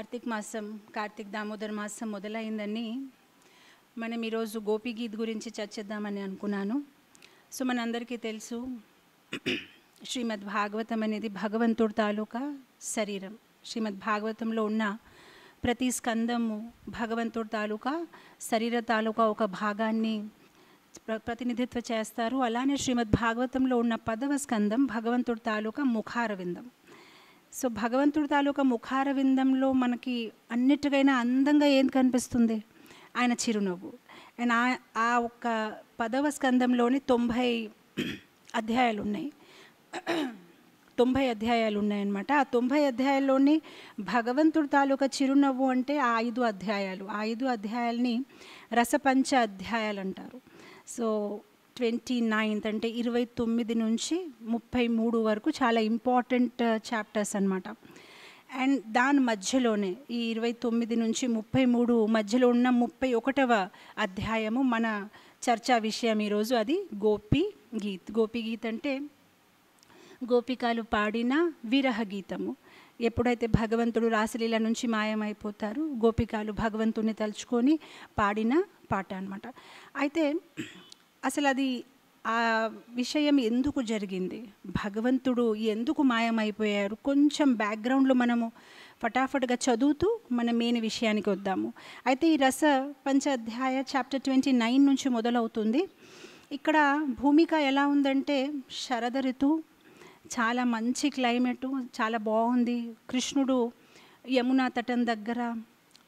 కార్తీక్ మాసం కార్తీక్ దామోదర్ మాసం మొదలైందని మనం ఈరోజు గోపి గీత్ గురించి చర్చిద్దామని అనుకున్నాను. సో మనందరికీ తెలుసు శ్రీమద్ భాగవతం అనేది భగవంతుడి తాలూకా శరీరం. శ్రీమద్ భాగవతంలో ఉన్న ప్రతి స్కందము భగవంతుడి తాలూకా శరీర తాలూకా ఒక భాగాన్ని ప్ర- ప్రతినిధిత్వ చేస్తారు. అలానే శ్రీమద్ భాగవతంలో ఉన్న పదవ స్కందం భగవంతుడి తాలూకా ముఖారవిందం. సో భగవంతుడి తాలూకా ముఖార విందంలో మనకి అన్నిటికైనా అందంగా ఏం కనిపిస్తుంది? ఆయన చిరునవ్వు. అండ్ ఆ ఆ ఒక్క పదవ స్కందంలోని తొంభై అధ్యాయాలు ఉన్నాయి తొంభై అధ్యాయాలు ఉన్నాయన్నమాట ఆ తొంభై అధ్యాయాల్లోని భగవంతుడి తాలూకా చిరునవ్వు అంటే ఆ ఐదు అధ్యాయాలు. ఆ ఐదు అధ్యాయాల్ని రసపంచ అధ్యాయాలు అంటారు. సో ట్వంటీ నైన్త్ అంటే ఇరవై తొమ్మిది నుంచి ముప్పై మూడు వరకు చాలా ఇంపార్టెంట్ uh, చాప్టర్స్ అనమాట అండ్ దాని మధ్యలోనే ఈ ఇరవై తొమ్మిది నుంచి ముప్పై మూడు మధ్యలో ఉన్న ముప్పై ఒకటవ అధ్యాయము మన చర్చా విషయం ఈరోజు. అది గోపి గీత్. గోపి గీత్ అంటే గోపికలు పాడిన విరహ గీతము. ఎప్పుడైతే భగవంతుడు రాసలీల నుంచి మాయమైపోతారు గోపికలు భగవంతుని తలుచుకొని పాడిన పాట అనమాట అయితే అసలు అది ఆ విషయం ఎందుకు జరిగింది? భగవంతుడు ఎందుకు మాయమైపోయారు? కొంచెం బ్యాక్గ్రౌండ్లో మనము ఫటాఫట్గా చదువుతూ మన మెయిన్ విషయానికి వద్దాము. అయితే ఈ రస పంచాధ్యాయ చాప్టర్ ట్వంటీ నైన్ నుంచి మొదలవుతుంది. ఇక్కడ భూమిక ఎలా ఉందంటే శరద ఋతువు చాలా మంచి క్లైమేటు చాలా బాగుంది. కృష్ణుడు యమునా తటం దగ్గర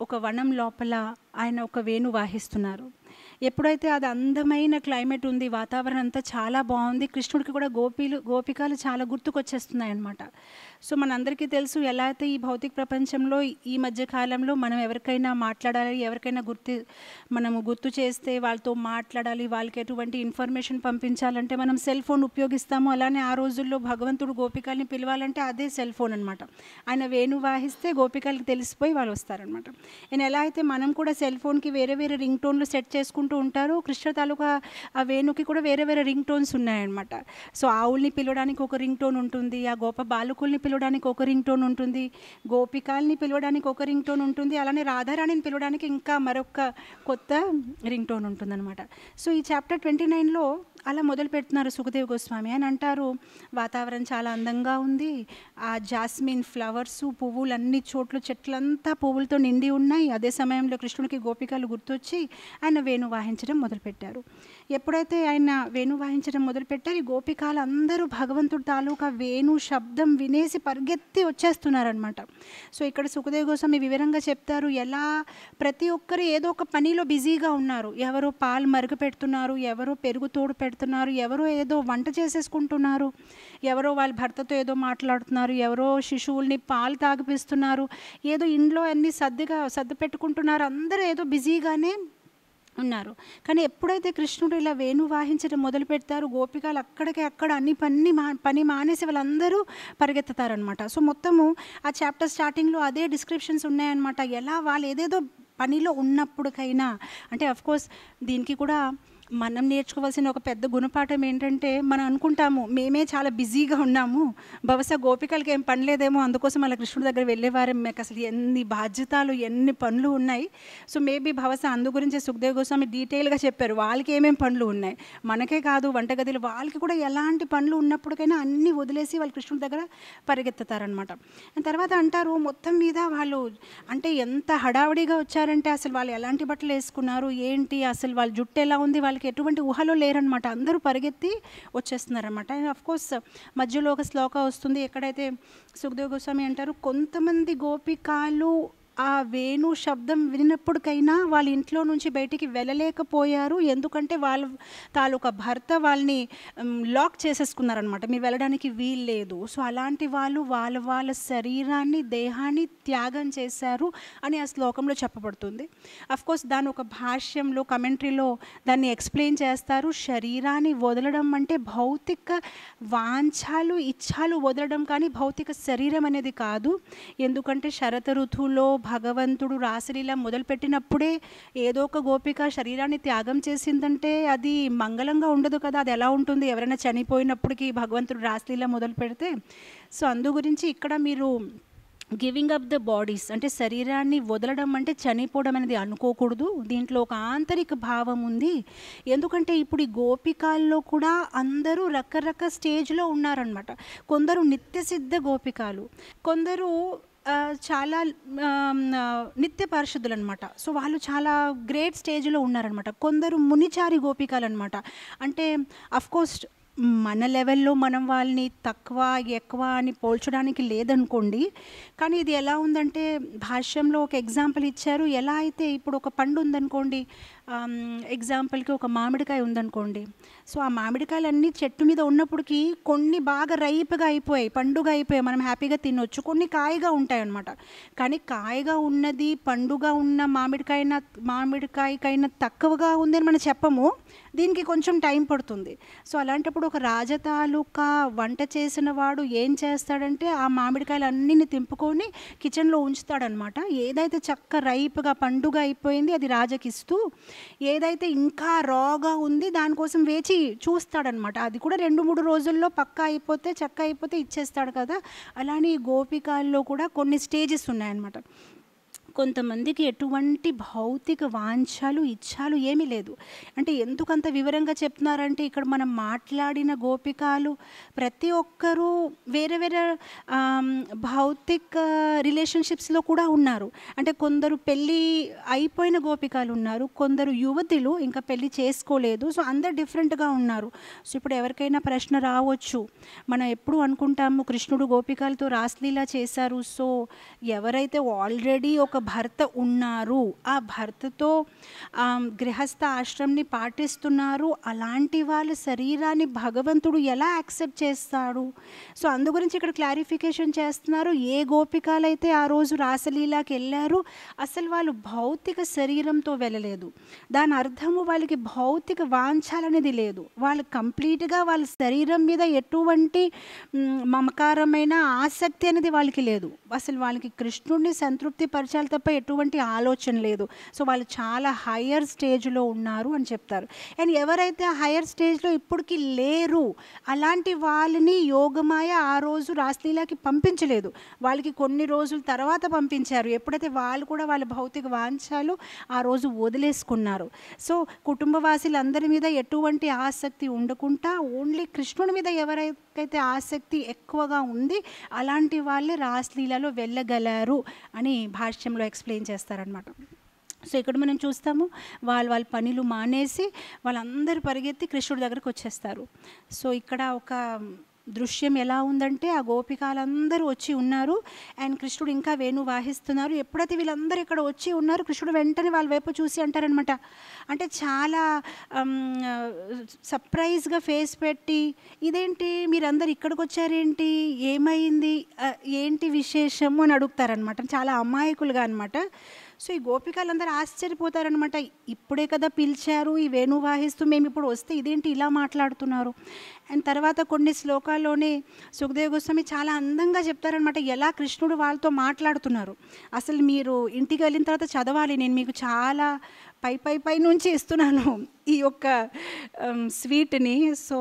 ఒక వనం లోపల ఆయన ఒక వేణు వాహిస్తున్నారు. ఎప్పుడైతే అది అందమైన క్లైమేట్ ఉంది వాతావరణం అంతా చాలా బాగుంది కృష్ణుడికి కూడా గోపీలు గోపికలు చాలా గుర్తుకొచ్చేస్తున్నాయి అనమాట సో మనందరికీ తెలుసు ఎలా అయితే ఈ భౌతిక ప్రపంచంలో ఈ మధ్య కాలంలో మనం ఎవరికైనా మాట్లాడాలి ఎవరికైనా గుర్తు మనము గుర్తు చేస్తే వాళ్ళతో మాట్లాడాలి వాళ్ళకి ఎటువంటి ఇన్ఫర్మేషన్ పంపించాలంటే మనం సెల్ ఫోన్ ఉపయోగిస్తాము. అలానే ఆ రోజుల్లో భగవంతుడు గోపికల్ని పిలవాలంటే అదే సెల్ ఫోన్ అనమాట ఆయన వేణు వాహిస్తే గోపికలకి తెలిసిపోయి వాళ్ళు వస్తారనమాట నేను ఎలా అయితే మనం కూడా సెల్ ఫోన్కి వేరే వేరే రింగ్ టోన్లు సెట్ చేసుకుంటూ ఉంటారు కృష్ణ తాలూకా ఆ వేణుకి కూడా వేరే వేరే రింగ్ టోన్స్ ఉన్నాయన్నమాట. సో ఆవుల్ని పిలవడానికి ఒక రింగ్ టోన్ ఉంటుంది ఆ గోప బాలకుల్ని పిలవడానికి ఒక రింగ్ టోన్ ఉంటుంది. గోపికాల్ని పిలవడానికి ఒక రింగ్ టోన్ ఉంటుంది. అలానే రాధారాణిని పిలవడానికి ఇంకా మరొక కొత్త రింగ్ టోన్ ఉంటుందన్నమాట. సో ఈ చాప్టర్ ట్వంటీ నైన్లో అలా మొదలు పెడుతున్నారు సుఖదేవ్ గోస్వామి అని అంటారు. వాతావరణం చాలా అందంగా ఉంది. ఆ జాస్మిన్ ఫ్లవర్స్ పువ్వులు అన్ని చోట్ల చెట్లంతా పువ్వులతో నిండి ఉన్నాయి. అదే సమయంలో కృష్ణుడికి గోపికలు గుర్తొచ్చి ఆయన వేణు వాయించడం మొదలుపెట్టారు. ఎప్పుడైతే ఆయన వేణు వాయించడం మొదలుపెట్టారు ఈ గోపికాలు అందరూ భగవంతుడి తాలూకా వేణు శబ్దం వినేసి పరిగెత్తి వచ్చేస్తున్నారనమాట సో ఇక్కడ సుఖదేవ్ గోస్వామి వివరంగా చెప్తారు ఎలా ప్రతి ఒక్కరు ఏదో ఒక పనిలో బిజీగా ఉన్నారు. ఎవరో పాలు మరుగు పెడుతున్నారు ఎవరో పెరుగు తోడు పెడుతున్నారు ఎవరో ఏదో వంట చేసేసుకుంటున్నారు ఎవరో వాళ్ళ భర్తతో ఏదో మాట్లాడుతున్నారు ఎవరో శిశువుల్ని పాలు తాగిపిస్తున్నారు ఏదో ఇంట్లో అన్ని సర్దిగా సర్ది పెట్టుకుంటున్నారు అందరూ ఏదో బిజీగానే ఉన్నారు. కానీ ఎప్పుడైతే కృష్ణుడు ఇలా వేణు వాహించడం మొదలు పెడతారు గోపికలు అక్కడికి అక్కడ అన్ని పని మా పని మానేసి వాళ్ళందరూ పరిగెత్తుతారనమాట సో మొత్తము ఆ చాప్టర్ స్టార్టింగ్లో అదే డిస్క్రిప్షన్స్ ఉన్నాయన్నమాట. ఎలా వాళ్ళు ఏదేదో పనిలో ఉన్నప్పటికైనా అంటే అఫ్కోర్స్ దీనికి కూడా మనం నేర్చుకోవాల్సిన ఒక పెద్ద గుణపాఠం ఏంటంటే మనం అనుకుంటాము మేమే చాలా బిజీగా ఉన్నాము బహుశా గోపికలకి ఏం పని లేదేమో అందుకోసం అలా కృష్ణుడి దగ్గర వెళ్ళేవారు. మీకు అసలు ఎన్ని బాధ్యతలు ఎన్ని పనులు ఉన్నాయి. సో మేబీ బహుశా అందు గురించి సుఖదేవ్ గోస్వామి డీటెయిల్గా చెప్పారు వాళ్ళకి ఏమేమి పనులు ఉన్నాయి. మనకే కాదు వంటగదిలో వాళ్ళకి కూడా ఎలాంటి పనులు ఉన్నప్పటికైనా అన్నీ వదిలేసి వాళ్ళు కృష్ణుడి దగ్గర పరిగెత్తుతారనమాట తర్వాత అంటారు మొత్తం మీద వాళ్ళు అంటే ఎంత హడావిడిగా వచ్చారంటే అసలు వాళ్ళు ఎలాంటి బట్టలు వేసుకున్నారు ఏంటి అసలు వాళ్ళ జుట్టు ఎలా ఉంది వాళ్ళకి? ఎటువంటి ఊహలో లేరనమాట అందరూ పరిగెత్తి వచ్చేస్తున్నారనమాట అండ్ అఫ్ కోర్స్ మధ్యలో ఒక శ్లోక వస్తుంది. ఎక్కడైతే సుఖదేవ్ గోస్వామి అంటారు కొంతమంది గోపికాలు ఆ వేణు శబ్దం వినినప్పటికైనా వాళ్ళ ఇంట్లో నుంచి బయటికి వెళ్ళలేకపోయారు. ఎందుకంటే వాళ్ళ తాలూకా భర్త వాళ్ళని లాక్ చేసేసుకున్నారనమాట మీరు వెళ్ళడానికి వీలు లేదు. సో అలాంటి వాళ్ళు వాళ్ళ వాళ్ళ శరీరాన్ని దేహాన్ని త్యాగం చేశారు అని ఆ శ్లోకంలో చెప్పబడుతుంది. కోర్స్ దాని ఒక భాష్యంలో కమెంటరీలో దాన్ని ఎక్స్ప్లెయిన్ చేస్తారు. శరీరాన్ని వదలడం అంటే భౌతిక వాంఛాలు ఇచ్ఛాలు వదలడం కానీ భౌతిక శరీరం అనేది కాదు. ఎందుకంటే శరత ఋతువులో భగవంతుడు రాసలీల మొదలుపెట్టినప్పుడే ఏదో ఒక గోపిక శరీరాన్ని త్యాగం చేసిందంటే అది మంగళంగా ఉండదు కదా అది ఎలా ఉంటుంది? ఎవరైనా చనిపోయినప్పటికీ భగవంతుడు రాసలీల మొదలు పెడితే సో అందు గురించి ఇక్కడ మీరు గివింగ్ అప్ ద బాడీస్ అంటే శరీరాన్ని వదలడం అంటే చనిపోవడం అనేది అనుకోకూడదు. దీంట్లో ఒక ఆంతరిక భావం ఉంది. ఎందుకంటే ఇప్పుడు ఈ గోపికాల్లో కూడా అందరూ రకరకాల స్టేజ్లో ఉన్నారనమాట కొందరు నిత్యసిద్ధ గోపికాలు కొందరు చాలా నిత్య పరిశుద్ధులు అనమాట సో వాళ్ళు చాలా గ్రేట్ స్టేజ్లో ఉన్నారనమాట కొందరు మునిచారి గోపికలు అనమాట అంటే అఫ్కోర్స్ మన లెవెల్లో మనం వాళ్ళని తక్కువ ఎక్కువ అని పోల్చడానికి లేదనుకోండి కానీ ఇది ఎలా ఉందంటే భాష్యంలో ఒక ఎగ్జాంపుల్ ఇచ్చారు. ఎలా అయితే ఇప్పుడు ఒక పండు ఉందనుకోండి ఆమ్, ఎగ్జాంపుల్కి ఒక మామిడికాయ ఉందనుకోండి. సో ఆ మామిడికాయలు అన్నీ చెట్టు మీద ఉన్నప్పటికీ కొన్ని బాగా రైప్గా అయిపోయాయి పండుగ అయిపోయాయి. మనం హ్యాపీగా తినొచ్చు. కొన్ని కాయగా ఉంటాయి అన్నమాట కానీ కాయగా ఉన్నది పండుగ ఉన్న మామిడికాయన మామిడికాయకైనా తక్కువగా ఉంది అని మనం చెప్పము. దీనికి కొంచెం టైం పడుతుంది. సో అలాంటప్పుడు ఒక రాజతాలూకా వంట చేసిన వాడు ఏం చేస్తాడంటే ఆ మామిడికాయలు అన్నిని తింపుకొని కిచెన్లో ఉంచుతాడనమాట. ఏదైతే చక్క రైప్గా పండుగ అయిపోయింది అది రాజకి ఇస్తూ ఏదైతే ఇంకా రాగా ఉంది దానికోసం వేచి చూస్తాడనమాట. అది కూడా రెండు మూడు రోజుల్లో పక్కా అయిపోతే చక్క అయిపోతే ఇచ్చేస్తాడు కదా. అలానే ఈ గోపికాల్లో కూడా కొన్ని స్టేజెస్ ఉన్నాయన్నమాట కొంతమందికి ఎటువంటి భౌతిక వాంఛాలు ఇచ్చాలు ఏమీ లేదు. అంటే ఎందుకంత వివరంగా చెప్తున్నారంటే ఇక్కడ మనం మాట్లాడిన గోపికాలు ప్రతి ఒక్కరూ వేరే వేరే భౌతిక రిలేషన్షిప్స్లో కూడా ఉన్నారు. అంటే కొందరు పెళ్ళి అయిపోయిన గోపికాలు ఉన్నారు కొందరు యువతులు ఇంకా పెళ్ళి చేసుకోలేదు. సో అందరు డిఫరెంట్గా ఉన్నారు. సో ఇప్పుడు ఎవరికైనా ప్రశ్న రావచ్చు. మనం ఎప్పుడు అనుకుంటాము కృష్ణుడు గోపికలతో రాస్లీలా చేశారు. సో ఎవరైతే ఆల్రెడీ ఒక భర్త ఉన్నారు. ఆ భర్తతో గృహస్థ ఆశ్రమంని పాటిస్తున్నారు. అలాంటి వాళ్ళ శరీరాన్ని భగవంతుడు ఎలా యాక్సెప్ట్ చేస్తాడు? సో అందు గురించి ఇక్కడ క్లారిఫికేషన్ చేస్తున్నారు. ఏ గోపికాలైతే ఆ రోజు రాసలీలాకి వెళ్ళారు అసలు వాళ్ళు భౌతిక శరీరంతో వెళ్ళలేదు. దాని అర్థము వాళ్ళకి భౌతిక వాంఛాలనేది లేదు. వాళ్ళు కంప్లీట్గా వాళ్ళ శరీరం మీద ఎటువంటి మమకారమైన ఆసక్తి అనేది వాళ్ళకి లేదు. అసలు వాళ్ళకి కృష్ణుడిని సంతృప్తి పరచాలి తప్ప ఎటువంటి ఆలోచన లేదు. సో వాళ్ళు చాలా హయ్యర్ స్టేజ్లో ఉన్నారు అని చెప్తారు. అండ్ ఎవరైతే హయ్యర్ స్టేజ్లో ఇప్పటికి లేరు అలాంటి వాళ్ళని యోగమాయ ఆ రోజు రాస్లీలాకి పంపించలేదు. వాళ్ళకి కొన్ని రోజుల తర్వాత పంపించారు. ఎప్పుడైతే వాళ్ళు కూడా వాళ్ళ భౌతిక వాంఛాలు ఆ రోజు వదిలేసుకున్నారు. సో కుటుంబవాసులందరి మీద ఎటువంటి ఆసక్తి ఉండకుండా ఓన్లీ కృష్ణుడి మీద ఎవరికైతే ఆసక్తి ఎక్కువగా ఉంది అలాంటి వాళ్ళే రాస్లీలలో వెళ్ళగలరు అని భాష్యంలో ఎక్స్ప్లెయిన్ చేస్తారనమాట సో ఇక్కడ మనం చూస్తాము వాళ్ళు వాళ్ళ పనులు మానేసి వాళ్ళందరూ పరిగెత్తి కృష్ణుడి దగ్గరకు వచ్చేస్తారు. సో ఇక్కడ ఒక దృశ్యం ఎలా ఉందంటే ఆ గోపికాలందరూ వచ్చి ఉన్నారు. అండ్ కృష్ణుడు ఇంకా వేణు వాహిస్తున్నారు. ఎప్పుడైతే వీళ్ళందరూ ఇక్కడ వచ్చి ఉన్నారు కృష్ణుడు వెంటనే వాళ్ళ వైపు చూసి అంటారనమాట అంటే చాలా సర్ప్రైజ్గా ఫేస్ పెట్టి ఇదేంటి? మీరందరు ఇక్కడికి వచ్చారేంటి ఏమైంది ఏంటి విశేషము? అని అడుగుతారనమాట చాలా అమాయకులుగా అనమాట సో ఈ గోపికలందరూ ఆశ్చర్యపోతారనమాట ఇప్పుడే కదా పిలిచారు ఈ వేణు వాహిస్తూ మేము ఇప్పుడు వస్తే ఇదేంటి ఇలా మాట్లాడుతున్నారు? అండ్ తర్వాత కొన్ని శ్లోకాల్లోనే సుఖదేవ గోస్వామి చాలా అందంగా చెప్తారనమాట ఎలా కృష్ణుడు వాళ్ళతో మాట్లాడుతున్నారు? అసలు మీరు ఇంటికి వెళ్ళిన తర్వాత చదవాలి నేను మీకు చాలా పై పై పై నుంచి ఇస్తున్నాను ఈ యొక్క స్వీట్ని. సో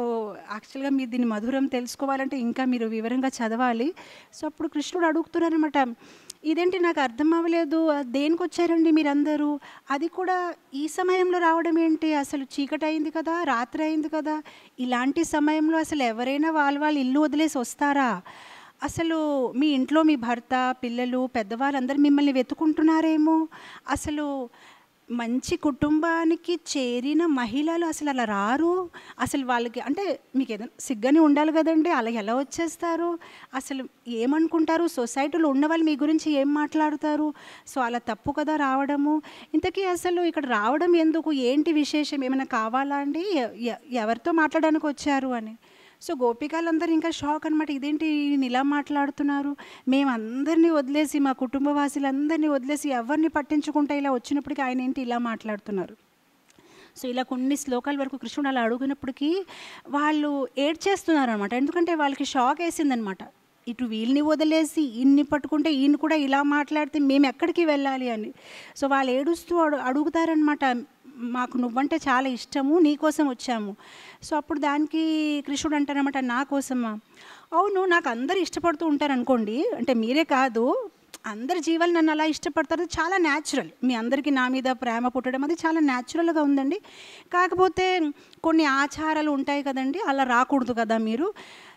యాక్చువల్గా మీరు దీన్ని మధురం తెలుసుకోవాలంటే ఇంకా మీరు వివరంగా చదవాలి. సో అప్పుడు కృష్ణుడు అడుగుతున్నారనమాట ఇదేంటి నాకు అర్థం అవ్వలేదు దేనికి వచ్చారండి మీరందరూ? అది కూడా ఈ సమయంలో రావడం ఏంటి? అసలు చీకటి అయింది కదా రాత్రి అయింది కదా. ఇలాంటి సమయంలో అసలు ఎవరైనా వాళ్ళ వాళ్ళ ఇల్లు వదిలేసి వస్తారా? అసలు మీ ఇంట్లో మీ భర్త పిల్లలు పెద్దవాళ్ళందరూ మిమ్మల్ని వెతుకుంటున్నారేమో? అసలు మంచి కుటుంబానికి చేరిన మహిళలు అసలు అలా రారు? అసలు వాళ్ళకి అంటే మీకు ఏదైనా సిగ్గని ఉండాలి కదండి అలా ఎలా వచ్చేస్తారు? అసలు ఏమనుకుంటారు? సొసైటీలో ఉన్న వాళ్ళు మీ గురించి ఏం మాట్లాడతారు? సో అలా తప్పు కదా రావడము? ఇంతకీ అసలు ఇక్కడ రావడం ఎందుకు? ఏంటి విశేషం? ఏమైనా కావాలా అండి? ఎవరితో మాట్లాడడానికి వచ్చారు అని? సో గోపికలందరూ ఇంకా షాక్ అనమాట ఇదేంటి ఈయన ఇలా మాట్లాడుతున్నారు? మేమందరినీ వదిలేసి మా కుటుంబ వాసులందరినీ వదిలేసి ఎవరిని పట్టించుకుంటే ఇలా వచ్చినప్పటికీ ఆయన ఏంటి ఇలా మాట్లాడుతున్నారు? సో ఇలా కొన్ని శ్లోకాల వరకు కృష్ణుడు అలా అడుగునప్పటికీ వాళ్ళు ఏడ్చేస్తున్నారు అనమాట ఎందుకంటే వాళ్ళకి షాక్ వేసిందనమాట ఇటు వీళ్ళని వదిలేసి ఇన్ని పట్టుకుంటే ఈయన కూడా ఇలా మాట్లాడితే మేము ఎక్కడికి వెళ్ళాలి అని. సో వాళ్ళు ఏడుస్తూ అడు అడుగుతారనమాట మాకు నువ్వంటే చాలా ఇష్టము నీకోసం వచ్చాము. సో అప్పుడు దానికి కృష్ణుడు అంటారనమాట నా కోసమా? అవును నాకు అందరు ఇష్టపడుతూ ఉంటారు అనుకోండి అంటే మీరే కాదు అందరి జీవాలు నన్ను అలా ఇష్టపడతారు చాలా న్యాచురల్ మీ అందరికీ నా మీద ప్రేమ పుట్టడం అది చాలా న్యాచురల్గా ఉందండి. కాకపోతే కొన్ని ఆచారాలు ఉంటాయి కదండి అలా రాకూడదు కదా మీరు.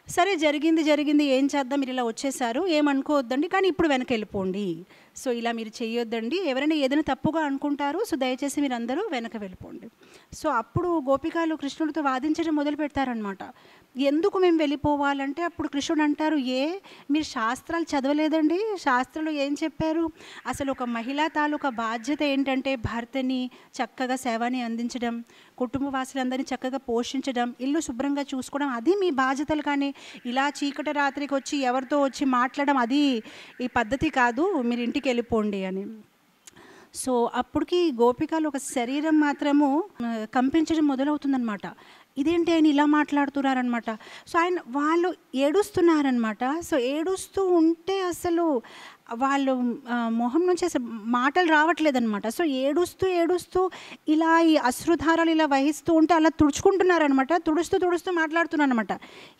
సరే జరిగింది జరిగింది ఏం చేద్దాం మీరు ఇలా వచ్చేసారు ఏమనుకోవద్దండి కానీ ఇప్పుడు వెనక వెళ్ళిపోండి సో ఇలా మీరు చేయొద్దండి. ఎవరైనా ఏదైనా తప్పుగా అనుకుంటారు సో దయచేసి మీరు అందరూ వెనక వెళ్ళిపోండి. సో అప్పుడు గోపికాలు కృష్ణుడితో వాదించడం మొదలు పెడతారనమాట ఎందుకు మేము వెళ్ళిపోవాలంటే అప్పుడు కృష్ణుడు అంటారు ఏ మీరు శాస్త్రాలు చదవలేదండి? శాస్త్రాలు ఏం చెప్పారు? అసలు ఒక మహిళా తాలూకా బాధ్యత ఏంటంటే భర్తని చక్కగా సేవని అందించడం కుటుంబ వాసులందరినీ చక్కగా పోషించడం ఇల్లు శుభ్రంగా చూసుకోవడం అది మీ బాధ్యతలు కానీ ఇలా చీకటి రాత్రికి వచ్చి ఎవరితో వచ్చి మాట్లాడడం అది ఈ పద్ధతి కాదు. మీరు ఇంటికి వెళ్ళిపోండి అని. సో అప్పటికి గోపికలు ఒక శరీరం మాత్రము కంపించడం మొదలవుతుందన్నమాట. ఇదేంటి ఆయన ఇలా మాట్లాడుతున్నారనమాట సో ఆయన వాళ్ళు ఏడుస్తున్నారనమాట సో ఏడుస్తూ ఉంటే అసలు వాళ్ళు మొహం నుంచి అసలు మాటలు రావట్లేదన్నమాట. సో ఏడుస్తూ ఏడుస్తూ ఇలా ఈ అశ్రుధారాలు ఇలా వహిస్తూ ఉంటే అలా తుడుచుకుంటున్నారనమాట తుడుస్తూ తుడుస్తూ మాట్లాడుతున్నారనమాట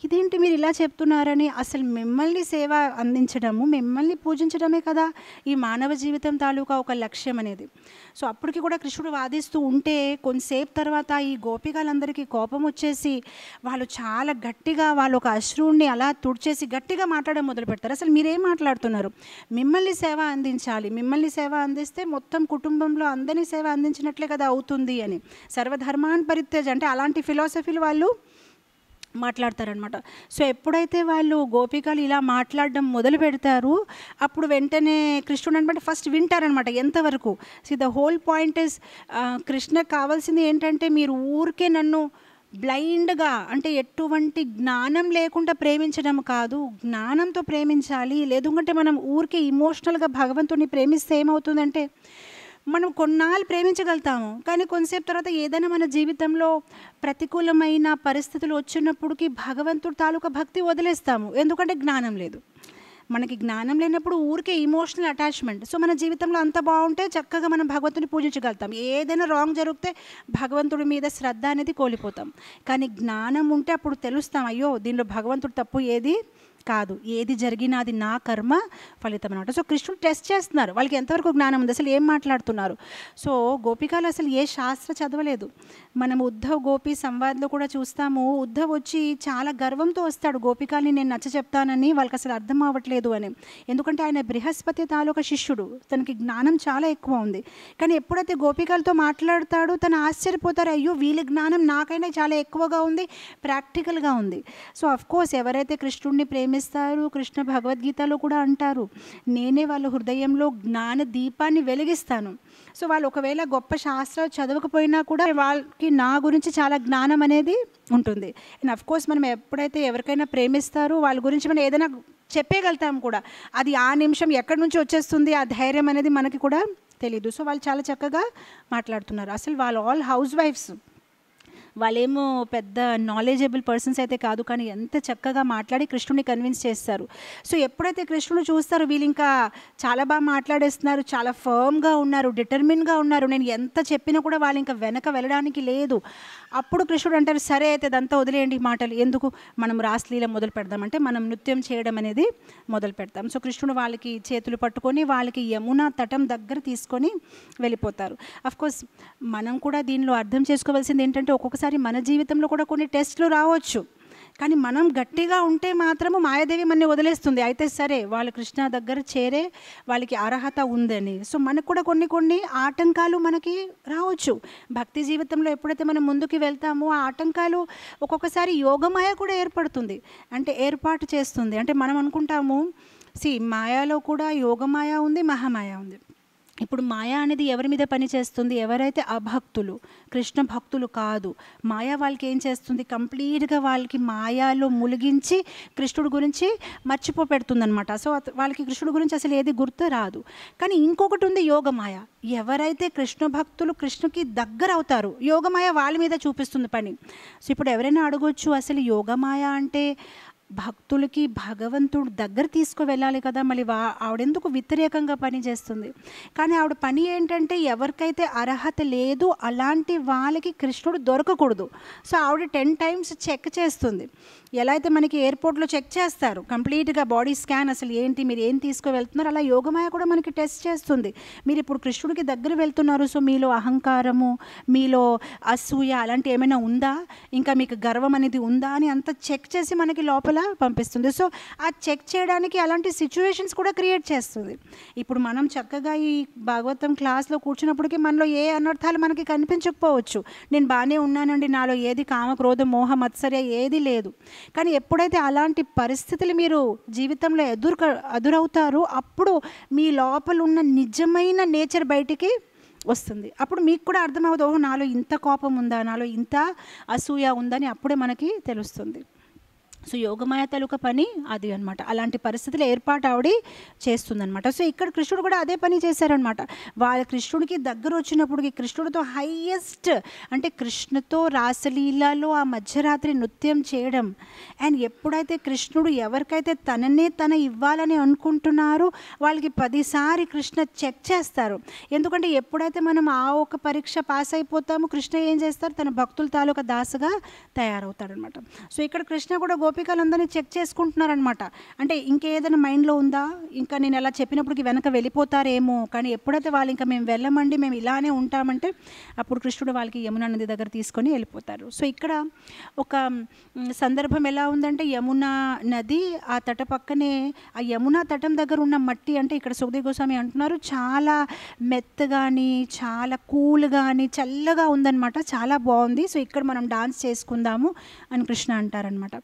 ఇదేంటి మీరు ఇలా చెప్తున్నారని అసలు మిమ్మల్ని సేవ అందించడము మిమ్మల్ని పూజించడమే కదా ఈ మానవ జీవితం తాలూకా ఒక లక్ష్యం అనేది. సో అప్పటికి కూడా కృష్ణుడు వాదిస్తూ ఉంటే కొంతసేపు తర్వాత ఈ గోపికలందరికీ కోపం వచ్చేసి వాళ్ళు చాలా గట్టిగా వాళ్ళు ఒక అశ్రువుని అలా తుడిచేసి గట్టిగా మాట్లాడడం మొదలు పెడతారు అసలు మీరేం మాట్లాడుతున్నారు? మిమ్మల్ని సేవ అందించాలి. మిమ్మల్ని సేవ అందిస్తే మొత్తం కుటుంబంలో అందరినీ సేవ అందించినట్లే కదా అవుతుంది అని. సర్వధర్మాన్ పరిత్యజ అంటే అలాంటి ఫిలాసఫీలు వాళ్ళు మాట్లాడతారనమాట సో ఎప్పుడైతే వాళ్ళు గోపికలు ఇలా మాట్లాడడం మొదలు పెడతారు అప్పుడు వెంటనే కృష్ణుడు అనమాట ఫస్ట్ వింటారనమాట ఎంతవరకు. See the whole point is Krishna కావాల్సింది ఏంటంటే మీరు ఊరికే నన్ను బ్లైండ్గా అంటే ఎటువంటి జ్ఞానం లేకుండా ప్రేమించడం కాదు. జ్ఞానంతో ప్రేమించాలి. లేదంటే మనం ఊరికే ఇమోషనల్గా భగవంతుని ప్రేమిస్తే ఏమవుతుందంటే మనం కొన్నాళ్ళు ప్రేమించగలుగుతాము. కానీ కొంతసేపు తర్వాత ఏదైనా మన జీవితంలో ప్రతికూలమైన పరిస్థితులు వచ్చినప్పటికీ భగవంతుడు తాలూకా భక్తి వదిలేస్తాము. ఎందుకంటే జ్ఞానం లేదు. మనకి జ్ఞానం లేనప్పుడు ఊరికే ఇమోషనల్ అటాచ్మెంట్ సో మన జీవితంలో అంత బాగుంటే చక్కగా మనం భగవంతుని పూజించగలుగుతాం. ఏదైనా రాంగ్ జరిగితే భగవంతుడి మీద శ్రద్ధ అనేది కోల్పోతాం. కానీ జ్ఞానం ఉంటే అప్పుడు తెలుస్తాం అయ్యో దీనిలో భగవంతుడు తప్పు ఏది? కాదు. ఏది జరిగినా అది నా కర్మ ఫలితం అనమాట సో కృష్ణుడు టెస్ట్ చేస్తున్నారు. వాళ్ళకి ఎంతవరకు జ్ఞానం ఉంది? అసలు ఏం మాట్లాడుతున్నారు? సో గోపికలు అసలు ఏ శాస్త్ర చదవలేదు. మనం ఉద్ధవ్ గోపి సంవాద్లో కూడా చూస్తాము. ఉద్ధవ్ వచ్చి చాలా గర్వంతో వస్తాడు. గోపికల్ని నేను నచ్చ చెప్తానని వాళ్ళకి అసలు అర్థం అవ్వట్లేదు అని. ఎందుకంటే ఆయన బృహస్పతి తాలూకా శిష్యుడు. తనకి జ్ఞానం చాలా ఎక్కువ ఉంది. కానీ ఎప్పుడైతే గోపికలతో మాట్లాడతాడో తను ఆశ్చర్యపోతారు. అయ్యో వీళ్ళ జ్ఞానం నాకైనా చాలా ఎక్కువగా ఉంది ప్రాక్టికల్గా ఉంది. సో అఫ్ కోర్స్ ఎవరైతే కృష్ణుడిని నమ్మిస్తారు కృష్ణ భగవద్గీతలో కూడా అంటారు నేనే వాళ్ళ హృదయంలో జ్ఞాన దీపాన్ని వెలిగిస్తాను. సో వాళ్ళు ఒకవేళ గొప్ప శాస్త్రాలు చదవకపోయినా కూడా వాళ్ళకి నా గురించి చాలా జ్ఞానం అనేది ఉంటుంది. అండ్ అఫ్ కోర్స్ మనం ఎప్పుడైతే ఎవరికైనా ప్రేమిస్తారో వాళ్ళ గురించి మనం ఏదైనా చెప్పేయగలుగుతాం కూడా. అది ఆ నిమిషం ఎక్కడి నుంచి వచ్చేస్తుంది ఆ ధైర్యం అనేది మనకి కూడా తెలియదు సో వాళ్ళు చాలా చక్కగా మాట్లాడుతున్నారు. అసలు వాళ్ళు ఆల్ హౌస్ వైఫ్స్ వాళ్ళేమో పెద్ద నాలెడ్జబుల్ పర్సన్స్ అయితే కాదు కానీ ఎంత చక్కగా మాట్లాడి కృష్ణుని కన్విన్స్ చేస్తారు. సో ఎప్పుడైతే కృష్ణుడు చూస్తారో వీళ్ళు ఇంకా చాలా బాగా మాట్లాడేస్తున్నారు చాలా ఫర్మ్గా ఉన్నారు డిటర్మిన్గా ఉన్నారు. నేను ఎంత చెప్పినా కూడా వాళ్ళు ఇంకా వెనక వెళ్ళడానికి లేదు. అప్పుడు కృష్ణుడు అంటారు సరే అయితే అదంతా వదిలేయండి మాటలు. ఎందుకు? మనం రాసలీల మొదలు పెడదామంటే మనం నృత్యం చేయడం అనేది మొదలు పెడతాం. సో కృష్ణుడు వాళ్ళకి చేతులు పట్టుకొని వాళ్ళకి యమునా తటం దగ్గర తీసుకొని వెళ్ళిపోతారు. అఫ్కోర్స్ మనం కూడా దీనిలో అర్థం చేసుకోవాల్సింది ఏంటంటే ఒక్కొక్కసారి మన జీవితంలో కూడా కొన్ని టెస్ట్లు రావచ్చు. కానీ మనం గట్టిగా ఉంటే మాత్రము మాయాదేవి మనని వదిలేస్తుంది. అయితే సరే వాళ్ళు కృష్ణ దగ్గర చేరే వాళ్ళకి అర్హత ఉందని. సో మనకు కూడా కొన్ని కొన్ని ఆటంకాలు మనకి రావచ్చు. భక్తి జీవితంలో ఎప్పుడైతే మనం ముందుకు వెళ్తామో ఆ ఆటంకాలు ఒక్కొక్కసారి యోగమాయ కూడా ఏర్పడుతుంది. అంటే ఏర్పాటు చేస్తుంది. అంటే మనం అనుకుంటాము సి మాయాలో కూడా యోగమాయ ఉంది మహామాయ ఉంది. ఇప్పుడు మాయా అనేది ఎవరి మీద పని చేస్తుంది? ఎవరైతే అభక్తులు కృష్ణ భక్తులు కాదు మాయా వాళ్ళకి ఏం చేస్తుంది? కంప్లీట్గా వాళ్ళకి మాయాలో ములిగించి కృష్ణుడి గురించి మర్చిపో పెడుతుందనమాట సో అత- వాళ్ళకి కృష్ణుడి గురించి అసలు ఏది గుర్తు రాదు. కానీ ఇంకొకటి ఉంది యోగమాయ ఎవరైతే కృష్ణ భక్తులు కృష్ణుకి దగ్గర అవుతారు యోగమాయ వాళ్ళ మీద చూపిస్తుంది పని. సో ఇప్పుడు ఎవరైనా అడగొచ్చు అసలు యోగమాయ అంటే భక్తులకి భగవంతుడు దగ్గర తీసుకువెళ్ళాలి కదా మళ్ళీ వా ఆవిడెందుకు వ్యతిరేకంగా పని చేస్తుంది? కానీ ఆవిడ పని ఏంటంటే ఎవరికైతే అర్హత లేదు అలాంటి వాళ్ళకి కృష్ణుడు దొరకకూడదు. సో ఆవిడ టెన్ టైమ్స్ చెక్ చేస్తుంది. ఎలా అయితే మనకి ఎయిర్పోర్ట్లో చెక్ చేస్తారు కంప్లీట్గా బాడీ స్కాన్ అసలు ఏంటి మీరు ఏం తీసుకువెళ్తున్నారు అలా యోగమాయ కూడా మనకి టెస్ట్ చేస్తుంది. మీరు ఇప్పుడు కృష్ణుడికి దగ్గర వెళ్తున్నారు సో మీలో అహంకారము మీలో అసూయ అలాంటి ఏమైనా ఉందా? ఇంకా మీకు గర్వం అనేది ఉందా అని అంత చెక్ చేసి మనకి లోపల పంపిస్తుంది. సో ఆ చెక్ చేయడానికి అలాంటి సిచ్యువేషన్స్ కూడా క్రియేట్ చేస్తుంది. ఇప్పుడు మనం చక్కగా ఈ భాగవతం క్లాస్లో కూర్చున్నప్పటికీ మనలో ఏ అనర్థాలు మనకి కనిపించకపోవచ్చు. నేను బాగానే ఉన్నానండి నాలో ఏది కామ క్రోధ మోహ మత్సర్య ఏది లేదు. కానీ ఎప్పుడైతే అలాంటి పరిస్థితులు మీరు జీవితంలో ఎదురు ఎదురవుతారో అప్పుడు మీ లోపల ఉన్న నిజమైన నేచర్ బయటికి వస్తుంది. అప్పుడు మీకు కూడా అర్థమవుతుంది ఓహో నాలో ఇంత కోపం ఉందా నాలో ఇంత అసూయ ఉందని అప్పుడే మనకి తెలుస్తుంది. సో యోగమాయ తాలూకా పని అది అనమాట అలాంటి పరిస్థితులు ఏర్పాటు ఆవిడ చేస్తుందనమాట సో ఇక్కడ కృష్ణుడు కూడా అదే పని చేశారనమాట వాళ్ళ కృష్ణుడికి దగ్గర వచ్చినప్పటికి కృష్ణుడితో హయ్యెస్ట్ అంటే కృష్ణతో రాసలీలలో ఆ మధ్యరాత్రి నృత్యం చేయడం. అండ్ ఎప్పుడైతే కృష్ణుడు ఎవరికైతే తననే తన ఇవ్వాలని అనుకుంటున్నారో వాళ్ళకి పదిసారి కృష్ణ చెక్ చేస్తారు. ఎందుకంటే ఎప్పుడైతే మనం ఆ ఒక పరీక్ష పాస్ అయిపోతామో కృష్ణ ఏం చేస్తారు? తన భక్తుల తాలూకా దాసగా తయారవుతాడనమాట సో ఇక్కడ కృష్ణ కూడా గోపికలందరినీ చెక్ చేసుకుంటున్నారనమాట అంటే ఇంకేదైనా మైండ్లో ఉందా? ఇంకా నేను అలా చెప్పినప్పటికి వెనక వెళ్ళిపోతారేమో. కానీ ఎప్పుడైతే వాళ్ళు ఇంకా మేము వెళ్ళమండి మేము ఇలానే ఉంటామంటే అప్పుడు కృష్ణుడు వాళ్ళకి యమునా నది దగ్గర తీసుకొని వెళ్ళిపోతారు. సో ఇక్కడ ఒక సందర్భం ఎలా ఉందంటే యమునా నది ఆ తట పక్కనే ఆ యమునా తటం దగ్గర ఉన్న మట్టి అంటే ఇక్కడ సుఖదేవ్ గోస్వామి అంటున్నారు చాలా మెత్తగాని చాలా కూల్ కానీ చల్లగా ఉందన్నమాట. చాలా బాగుంది. సో ఇక్కడ మనం డాన్స్ చేసుకుందాము అని కృష్ణ అంటారనమాట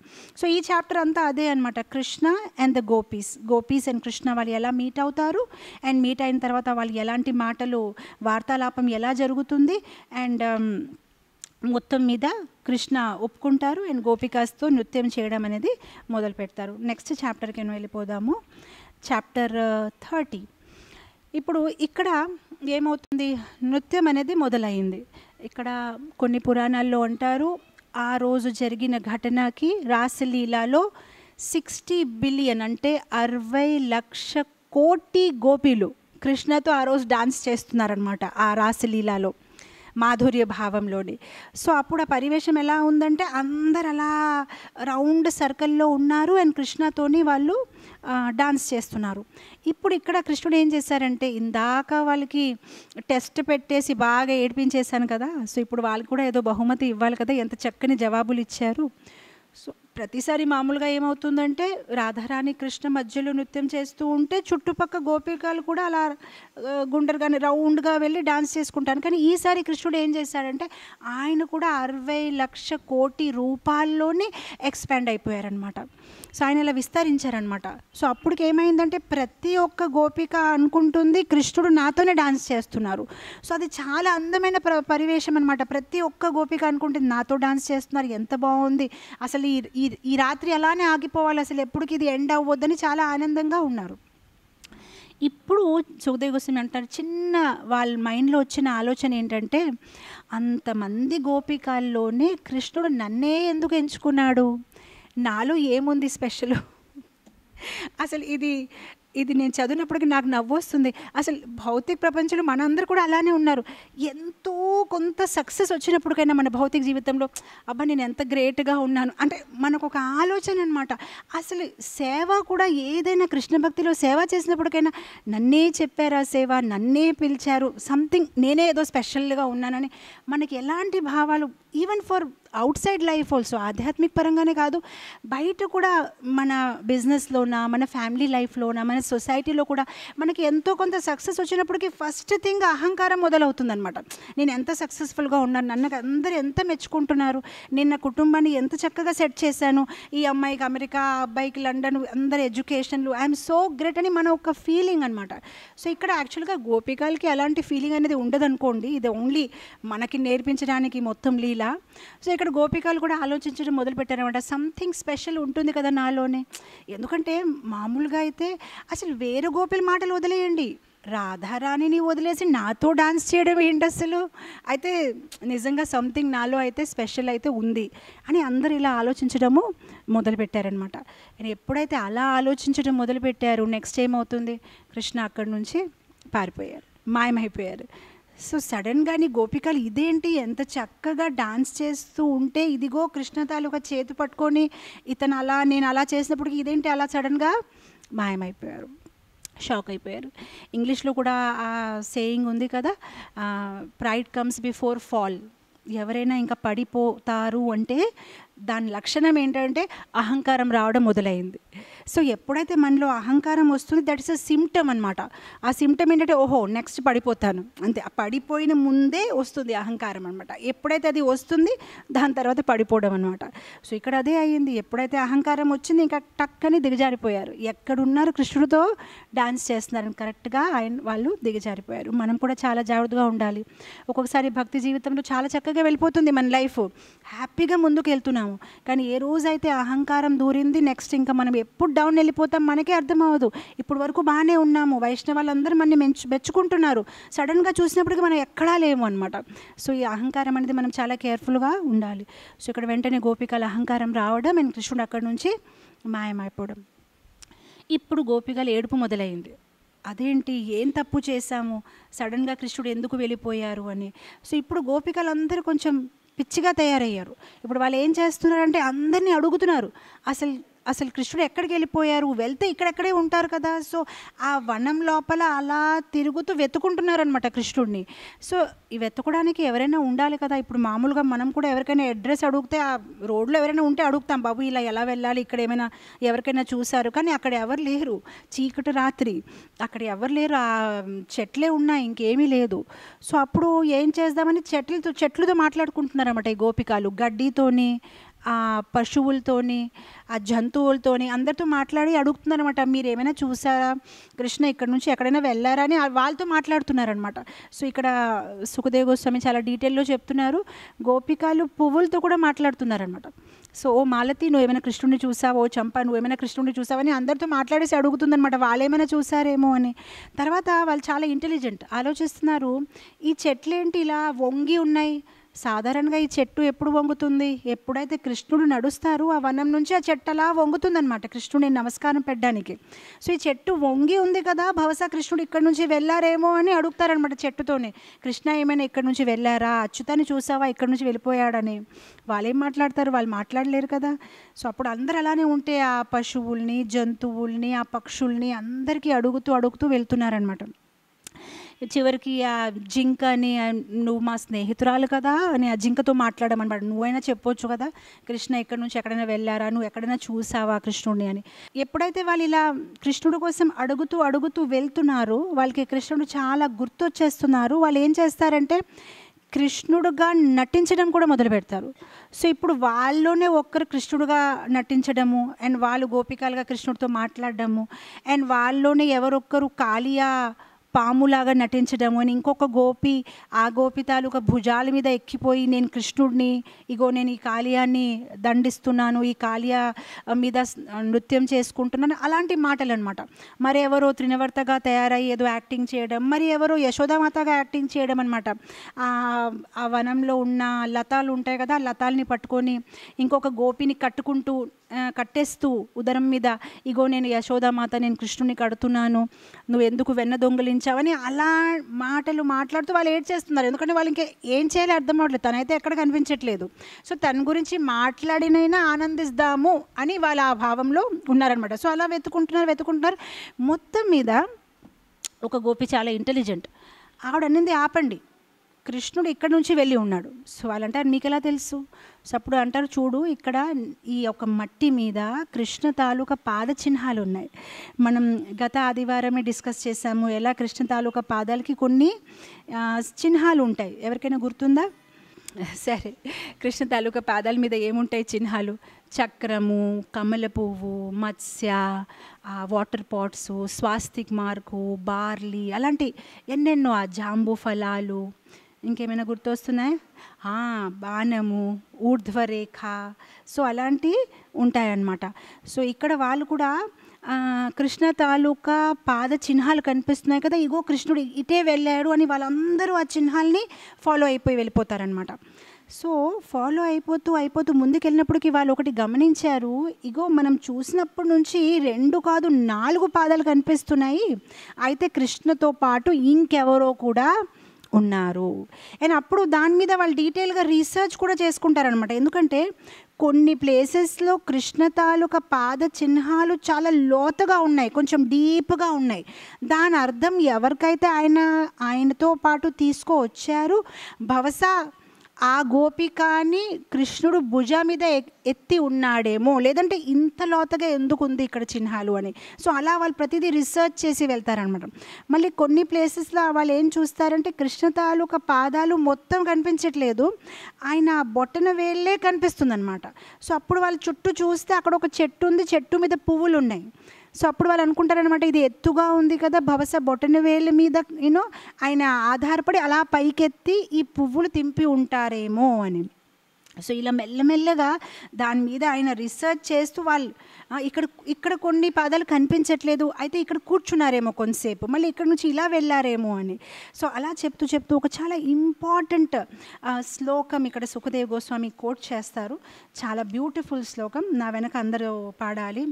సో ఈ చాప్టర్ అంతా అదే అనమాట Krishna and the gopis gopis and Krishna వాళ్ళు ఎలా మీట్ అవుతారు? అండ్ మీట్ అయిన తర్వాత వాళ్ళు ఎలాంటి మాటలు వార్తాలాపం ఎలా జరుగుతుంది? అండ్ um, మొత్తం మీద కృష్ణ ఒప్పుకుంటారు అండ్ గోపికాస్తో నృత్యం చేయడం అనేది మొదలు పెడతారు. నెక్స్ట్ చాప్టర్కి వెళ్ళిపోదాము. చాప్టర్ థర్టీ uh, ఇప్పుడు ఇక్కడ ఏమవుతుంది? నృత్యం అనేది మొదలైంది. ఇక్కడ కొన్ని పురాణాల్లో అంటారు ఆ రోజు జరిగిన ఘటనకి రాసలీలాలో సిక్స్టీ బిలియన్ అంటే అరవై లక్ష కోటి గోపీలు కృష్ణతో ఆ రోజు డాన్స్ చేస్తున్నారనమాట ఆ రాసలీలాలో మాధుర్య భావంలోని. సో అప్పుడు ఆ పరివేశం ఎలా ఉందంటే అందరు అలా రౌండ్ సర్కిల్లో ఉన్నారు అండ్ కృష్ణతోని వాళ్ళు డాన్స్ చేస్తున్నారు. ఇప్పుడు ఇక్కడ కృష్ణుడు ఏం చేశారంటే ఇందాక వాళ్ళకి టెస్ట్ పెట్టేసి బాగా ఏడిపించేశాను కదా సో ఇప్పుడు వాళ్ళకి కూడా ఏదో బహుమతి ఇవ్వాలి కదా ఎంత చక్కని జవాబులు ఇచ్చారు. సో ప్రతిసారి మామూలుగా ఏమవుతుందంటే రాధారాణి కృష్ణ మధ్యలో నృత్యం చేస్తూ ఉంటే చుట్టుపక్క గోపికలు కూడా అలా ఆ, గుండరుగానే రౌండ్గా వెళ్ళి డాన్స్ చేసుకుంటాను కానీ ఈసారి కృష్ణుడు ఏం చేశాడంటే ఆయన కూడా అరవై లక్ష కోటి రూపాల్లోనే ఎక్స్పాండ్ అయిపోయారనమాట సో ఆయన ఇలా విస్తరించారనమాట సో అప్పటికి ఏమైందంటే ప్రతి ఒక్క గోపిక అనుకుంటుంది కృష్ణుడు నాతోనే డాన్స్ చేస్తున్నారు. సో అది చాలా అందమైన ప్ర పరివేశం అనమాట ప్రతి ఒక్క గోపిక అనుకుంటుంది నాతో డాన్స్ చేస్తున్నారు ఎంత బాగుంది. అసలు ఈ ఈ రాత్రి అలానే ఆగిపోవాలి అసలు ఎప్పటికి ఇది ఎండ్ అవ్వద్దని చాలా ఆనందంగా ఉన్నారు. ఇప్పుడు సుఖదేవ్ గోస్వామి అంటారు చిన్న వాళ్ళ మైండ్లో వచ్చిన ఆలోచన ఏంటంటే అంతమంది గోపికల్లోనే కృష్ణుడు నన్నే ఎందుకు ఎంచుకున్నాడు? నాలో ఏముంది స్పెషల్? అసలు ఇది ఇది నేను చదివినప్పటికీ నాకు నవ్వు వస్తుంది. అసలు భౌతిక ప్రపంచంలో మనందరూ కూడా అలానే ఉన్నారు. ఎంతో కొంత సక్సెస్ వచ్చినప్పటికైనా మన భౌతిక జీవితంలో అబ్బా నేను ఎంత గ్రేట్గా ఉన్నాను. అంటే మనకు ఒక ఆలోచన అనమాట అసలు సేవ కూడా ఏదైనా కృష్ణ భక్తిలో సేవ చేసినప్పటికైనా నన్నే చెప్పారా సేవ నన్నే పిలిచారు. సంథింగ్ నేనే ఏదో స్పెషల్గా ఉన్నానని. మనకి ఎలాంటి భావాలు even for outside life also ఆధ్యాత్మిక పరంగానే కాదు బయట కూడా మన బిజినెస్లోన మన ఫ్యామిలీ లైఫ్లోన మన సొసైటీలో కూడా మనకి ఎంతో కొంత సక్సెస్ వచ్చినప్పటికీ ఫస్ట్ థింగ్ అహంకారం మొదలవుతుందనమాట నేను ఎంత సక్సెస్ఫుల్గా ఉన్నాను నన్ను అందరూ ఎంత మెచ్చుకుంటున్నారు నేను నా కుటుంబాన్ని ఎంత చక్కగా సెట్ చేశాను ఈ అమ్మాయికి అమెరికా ఆ అబ్బాయికి లండన్ అందరు ఎడ్యుకేషన్లు ఐఎమ్ సో గ్రేట్ అని మన ఒక ఫీలింగ్ అనమాట సో ఇక్కడ యాక్చువల్గా గోపికలకి అలాంటి ఫీలింగ్ అనేది ఉండదనుకోండి ఇది ఓన్లీ మనకి నేర్పించడానికి మొత్తం లీల. సో ఇక్కడ గోపికలు కూడా ఆలోచించడం మొదలుపెట్టారనమాట సంథింగ్ స్పెషల్ ఉంటుంది కదా నాలోనే. ఎందుకంటే మామూలుగా అయితే అసలు వేరే గోపిల మాటలు వదిలేయండి. రాధారాణిని వదిలేసి నాతో డాన్స్ చేయడం ఏంటి అసలు? అయితే నిజంగా సంథింగ్ నాలో అయితే స్పెషల్ అయితే ఉంది అని అందరు ఇలా ఆలోచించడము మొదలుపెట్టారనమాట ఎప్పుడైతే అలా ఆలోచించడం మొదలుపెట్టారు నెక్స్ట్ ఏమవుతుంది? కృష్ణ అక్కడి నుంచి పారిపోయారు మాయమైపోయారు. సో సడన్గాని గోపికలు ఇదేంటి? ఎంత చక్కగా డాన్స్ చేస్తూ ఉంటే ఇదిగో కృష్ణ తాలూకా చేతి పట్టుకొని ఇతను అలా నేను అలా చేసినప్పుడు ఇదేంటి అలా సడన్గా? మాయమైపోయారు. షాక్ అయిపోయారు. ఇంగ్లీష్లో కూడా ఆ సేయింగ్ ఉంది కదా ప్రైడ్ కమ్స్ బిఫోర్ ఫాల్ ఎవరైనా ఇంకా పడిపోతారు అంటే దాని లక్షణం ఏంటంటే అహంకారం రావడం మొదలైంది. సో ఎప్పుడైతే మనలో అహంకారం వస్తుంది దట్ ఇస్ అ సిమ్టమ్ అనమాట ఆ సిమ్టమ్ ఏంటంటే ఓహో నెక్స్ట్ పడిపోతాను. అంతే ఆ పడిపోయిన ముందే వస్తుంది అహంకారం అనమాట ఎప్పుడైతే అది వస్తుంది దాని తర్వాత పడిపోవడం అనమాట సో ఇక్కడ అదే అయ్యింది. ఎప్పుడైతే అహంకారం వచ్చింది ఇంకా టక్కని దిగజారిపోయారు. ఎక్కడున్నారు కృష్ణుడితో? డాన్స్ చేస్తున్నారు. కరెక్ట్గా ఆయన వాళ్ళు దిగజారిపోయారు. మనం కూడా చాలా జాగ్రత్తగా ఉండాలి. ఒక్కొక్కసారి భక్తి జీవితంలో చాలా చక్కగా వెళ్ళిపోతుంది మన లైఫ్. హ్యాపీగా ముందుకు వెళ్తున్నాము. కానీ ఏ రోజైతే అహంకారం దూరింది నెక్స్ట్ ఇంకా మనం ఎప్పుడు డౌన్ వెళ్ళిపోతాం మనకే అర్థం అవ్వదు ఇప్పుడు వరకు బాగానే ఉన్నాము. వైష్ణవాళ్ళందరూ మనని మెచ్చు మెచ్చుకుంటున్నారు. సడన్గా చూసినప్పటికీ మనం ఎక్కడా లేము అనమాట సో ఈ అహంకారం అనేది మనం చాలా కేర్ఫుల్గా ఉండాలి. సో ఇక్కడ వెంటనే గోపికల అహంకారం రావడం అండ్ కృష్ణుడు అక్కడి నుంచి మాయమైపోవడం. ఇప్పుడు గోపికల ఏడుపు మొదలైంది. అదేంటి? ఏం తప్పు చేశాము? సడన్గా కృష్ణుడు ఎందుకు వెళ్ళిపోయారు? అని. సో ఇప్పుడు గోపికలందరూ కొంచెం పిచ్చిగా తయారయ్యారు. ఇప్పుడు వాళ్ళు ఏం చేస్తున్నారంటే అందరినీ అడుగుతున్నారు. అసలు అసలు కృష్ణుడు ఎక్కడికి వెళ్ళిపోయారు? వెళ్తే ఇక్కడెక్కడే ఉంటారు కదా. సో ఆ వనం లోపల అలా తిరుగుతూ వెతుకుంటున్నారనమాట కృష్ణుడిని. సో ఈ వెతకడానికి ఎవరైనా ఉండాలి కదా. ఇప్పుడు మామూలుగా మనం కూడా ఎవరికైనా అడ్రస్ అడిగితే ఆ రోడ్లో ఎవరైనా ఉంటే అడుగుతాం బాబు ఇలా ఎలా వెళ్ళాలి? ఇక్కడ ఏమైనా ఎవరికైనా చూశారు? కానీ అక్కడ ఎవరు లేరు. చీకటి రాత్రి. అక్కడ ఎవరు లేరు. ఆ చెట్లే ఉన్నాయి ఇంకేమీ లేదు. సో అప్పుడు ఏం చేద్దామని చెట్లతో చెట్లతో మాట్లాడుకుంటున్నారన్నమాట ఈ గోపికాలు. గడ్డితోని ఆ పశువులతోని ఆ జంతువులతోని అందరితో మాట్లాడి అడుగుతున్నారనమాట మీరు ఏమైనా చూసారా? కృష్ణ ఇక్కడ నుంచి ఎక్కడైనా వెళ్ళారా అని వాళ్ళతో మాట్లాడుతున్నారనమాట సో ఇక్కడ సుఖదేవ్ గోస్వామి చాలా డీటెయిల్లో చెప్తున్నారు. గోపికాలు పువ్వులతో కూడా మాట్లాడుతున్నారనమాట సో ఓ మాలతి నువ్వు ఏమైనా కృష్ణుడిని చూసావో? చంప నువ్వు ఏమైనా కృష్ణుడిని చూసావని అందరితో మాట్లాడేసి అడుగుతుందనమాట వాళ్ళు ఏమైనా చూసారేమో అని. తర్వాత వాళ్ళు చాలా ఇంటెలిజెంట్ ఆలోచిస్తున్నారు. ఈ చెట్లేంటి ఇలా వంగి ఉన్నాయి? సాధారణంగా ఈ చెట్టు ఎప్పుడు వంగుతుంది? ఎప్పుడైతే కృష్ణుడు నడుస్తారు ఆ వనం నుంచి ఆ చెట్టు అలా వంగుతుందనమాట కృష్ణుడిని నమస్కారం పెట్టడానికి. సో ఈ చెట్టు వంగి ఉంది కదా భవసా కృష్ణుడు ఇక్కడ నుంచి వెళ్ళారేమో అని అడుగుతారనమాట చెట్టుతోనే. కృష్ణ ఏమైనా ఇక్కడ నుంచి వెళ్ళారా? అచ్యుతాన్ని చూసావా? ఇక్కడ నుంచి వెళ్ళిపోయాడని. వాళ్ళు ఏం మాట్లాడతారు? వాళ్ళు మాట్లాడలేరు కదా. సో అప్పుడు అందరు అలానే ఉంటే ఆ పశువుల్ని జంతువుల్ని ఆ పక్షుల్ని అందరికీ అడుగుతూ అడుగుతూ వెళ్తున్నారనమాట చివరికి ఆ జింక అని నువ్వు మా స్నేహితురాలు కదా అని ఆ జింకతో మాట్లాడమన్నమాట నువ్వైనా చెప్పొచ్చు కదా కృష్ణ ఎక్కడి నుంచి ఎక్కడైనా వెళ్ళారా నువ్వు ఎక్కడైనా చూసావా కృష్ణుడిని అని. ఎప్పుడైతే వాళ్ళు ఇలా కృష్ణుడి కోసం అడుగుతూ అడుగుతూ వెళ్తున్నారు వాళ్ళకి కృష్ణుడు చాలా గుర్తొచ్చేస్తున్నారు. వాళ్ళు ఏం చేస్తారంటే కృష్ణుడుగా నటించడం కూడా మొదలు పెడతారు. సో ఇప్పుడు వాళ్ళలోనే ఒక్కరు కృష్ణుడుగా నటించడము అండ్ వాళ్ళు గోపికాలుగా కృష్ణుడితో మాట్లాడడము అండ్ వాళ్ళలోనే ఎవరొక్కరు కాళియా పాములాగా నటించడము అని ఇంకొక గోపి ఆ గోపి తాలూకా భుజాల మీద ఎక్కిపోయి నేను కృష్ణుడిని ఇగో నేను ఈ కాళియాన్ని దండిస్తున్నాను ఈ కాళియా మీద నృత్యం చేసుకుంటున్నాను అలాంటి మాటలు అనమాట మరి ఎవరో త్రినవర్తగా తయారై ఏదో యాక్టింగ్ చేయడం మరి ఎవరో యశోదామాతగా యాక్టింగ్ చేయడం అనమాట ఆ వనంలో ఉన్న లతాలు ఉంటాయి కదా ఆ లతాల్ని పట్టుకొని ఇంకొక గోపిని కట్టుకుంటూ కట్టేస్తూ ఉదరం మీద ఇగో నేను యశోదామాత నేను కృష్ణుని కడుతున్నాను నువ్వు ఎందుకు వెన్న దొంగలించావని అలా మాటలు మాట్లాడుతూ వాళ్ళు ఏడ్ చేస్తున్నారు ఎందుకంటే వాళ్ళు ఇంకా ఏం చేయాలి అర్థం అవ్వట్లేదు. తనైతే ఎక్కడ కనిపించట్లేదు. సో తన గురించి మాట్లాడినైనా ఆనందిస్తాము అని వాళ్ళ ఆ భావంలో ఉన్నారనమాట సో అలా వెతుకుంటున్నారు వెతుకుంటున్నారు. మొత్తం మీద ఒక గోపి చాలా ఇంటెలిజెంట్. ఆవిడ అన్నింది ఆపండి. కృష్ణుడు ఇక్కడ నుంచి వెళ్ళి ఉన్నాడు. సో వాళ్ళంటారు మీకు ఎలా తెలుసు? సో అప్పుడు అంటారు. చూడు ఇక్కడ ఈ ఒక మట్టి మీద కృష్ణ తాలూకా పాద చిహ్నాలు ఉన్నాయి. మనం గత ఆదివారమే డిస్కస్ చేసాము ఎలా కృష్ణ తాలూకా పాదాలకి కొన్ని చిహ్నాలు ఉంటాయి. ఎవరికైనా గుర్తుందా? సరే. కృష్ణ తాలూకా పాదాల మీద ఏముంటాయి చిహ్నాలు? చక్రము కమల పువ్వు మత్స్య వాటర్ పాట్స్ స్వాస్తిక్ మార్కు బార్లీ అలాంటి ఎన్నెన్నో ఆ జాంబు ఫలాలు. ఇంకేమైనా గుర్తొస్తున్నాయి? బాణము ఊర్ధ్వరేఖ సో అలాంటివి ఉంటాయన్నమాట. సో ఇక్కడ వాళ్ళు కూడా కృష్ణ తాలూకా పాద చిహ్నాలు కనిపిస్తున్నాయి కదా ఇగో కృష్ణుడు ఇటే వెళ్ళాడు అని వాళ్ళందరూ ఆ చిహ్నాల్ని ఫాలో అయిపోయి వెళ్ళిపోతారనమాట సో ఫాలో అయిపోతూ అయిపోతూ ముందుకెళ్ళినప్పటికీ వాళ్ళు ఒకటి గమనించారు ఇగో మనం చూసినప్పటి నుంచి రెండు కాదు నాలుగు పాదాలు కనిపిస్తున్నాయి. అయితే కృష్ణతో పాటు ఇంకెవరో కూడా ఉన్నారు. అండ్ అప్పుడు దాని మీద వాళ్ళు డీటెయిల్గా రీసెర్చ్ కూడా చేసుకుంటారనమాట ఎందుకంటే కొన్ని ప్లేసెస్లో కృష్ణ తాలూకా పాద చిహ్నాలు చాలా లోతుగా ఉన్నాయి కొంచెం డీప్గా ఉన్నాయి. దాని అర్థం ఎవరికైతే ఆయన ఆయనతో పాటు తీసుకువచ్చారు బహుశా ఆ గోపికాని కృష్ణుడు భుజ మీద ఎత్తి ఉన్నాడేమో. లేదంటే ఇంత లోతగా ఎందుకు ఉంది ఇక్కడ చిహ్నాలు అని. సో అలా వాళ్ళు ప్రతిదీ రీసెర్చ్ చేసి వెళ్తారనమాట మళ్ళీ కొన్ని ప్లేసెస్లో వాళ్ళు ఏం చూస్తారంటే కృష్ణ తాలూకా పాదాలు మొత్తం కనిపించట్లేదు. ఆయన బొట్టన వేళ్ళే కనిపిస్తుంది అనమాట సో అప్పుడు వాళ్ళు చుట్టూ చూస్తే అక్కడ ఒక చెట్టు ఉంది. చెట్టు మీద పువ్వులు ఉన్నాయి సో అప్పుడు వాళ్ళు అనుకుంటారనమాట ఇది ఎత్తుగా ఉంది కదా భవస బొటన వేళ్ళ మీద యూనో ఆయన ఆధారపడి అలా పైకెత్తి ఈ పువ్వులు తింపి ఉంటారేమో అని. సో ఇలా మెల్లమెల్లగా దాని మీద ఆయన రీసెర్చ్ చేస్తూ వాళ్ళు ఇక్కడ ఇక్కడ కొన్ని పాదాలు కనిపించట్లేదు అయితే ఇక్కడ కూర్చున్నారేమో కొంతసేపు మళ్ళీ ఇక్కడ నుంచి ఇలా వెళ్ళారేమో అని. సో అలా చెప్తూ చెప్తూ ఒక చాలా ఇంపార్టెంట్ శ్లోకం ఇక్కడ సుఖదేవ్ గోస్వామి కోట్ చేస్తారు. చాలా బ్యూటిఫుల్ శ్లోకం. నా వెనక అందరూ పాడాలి.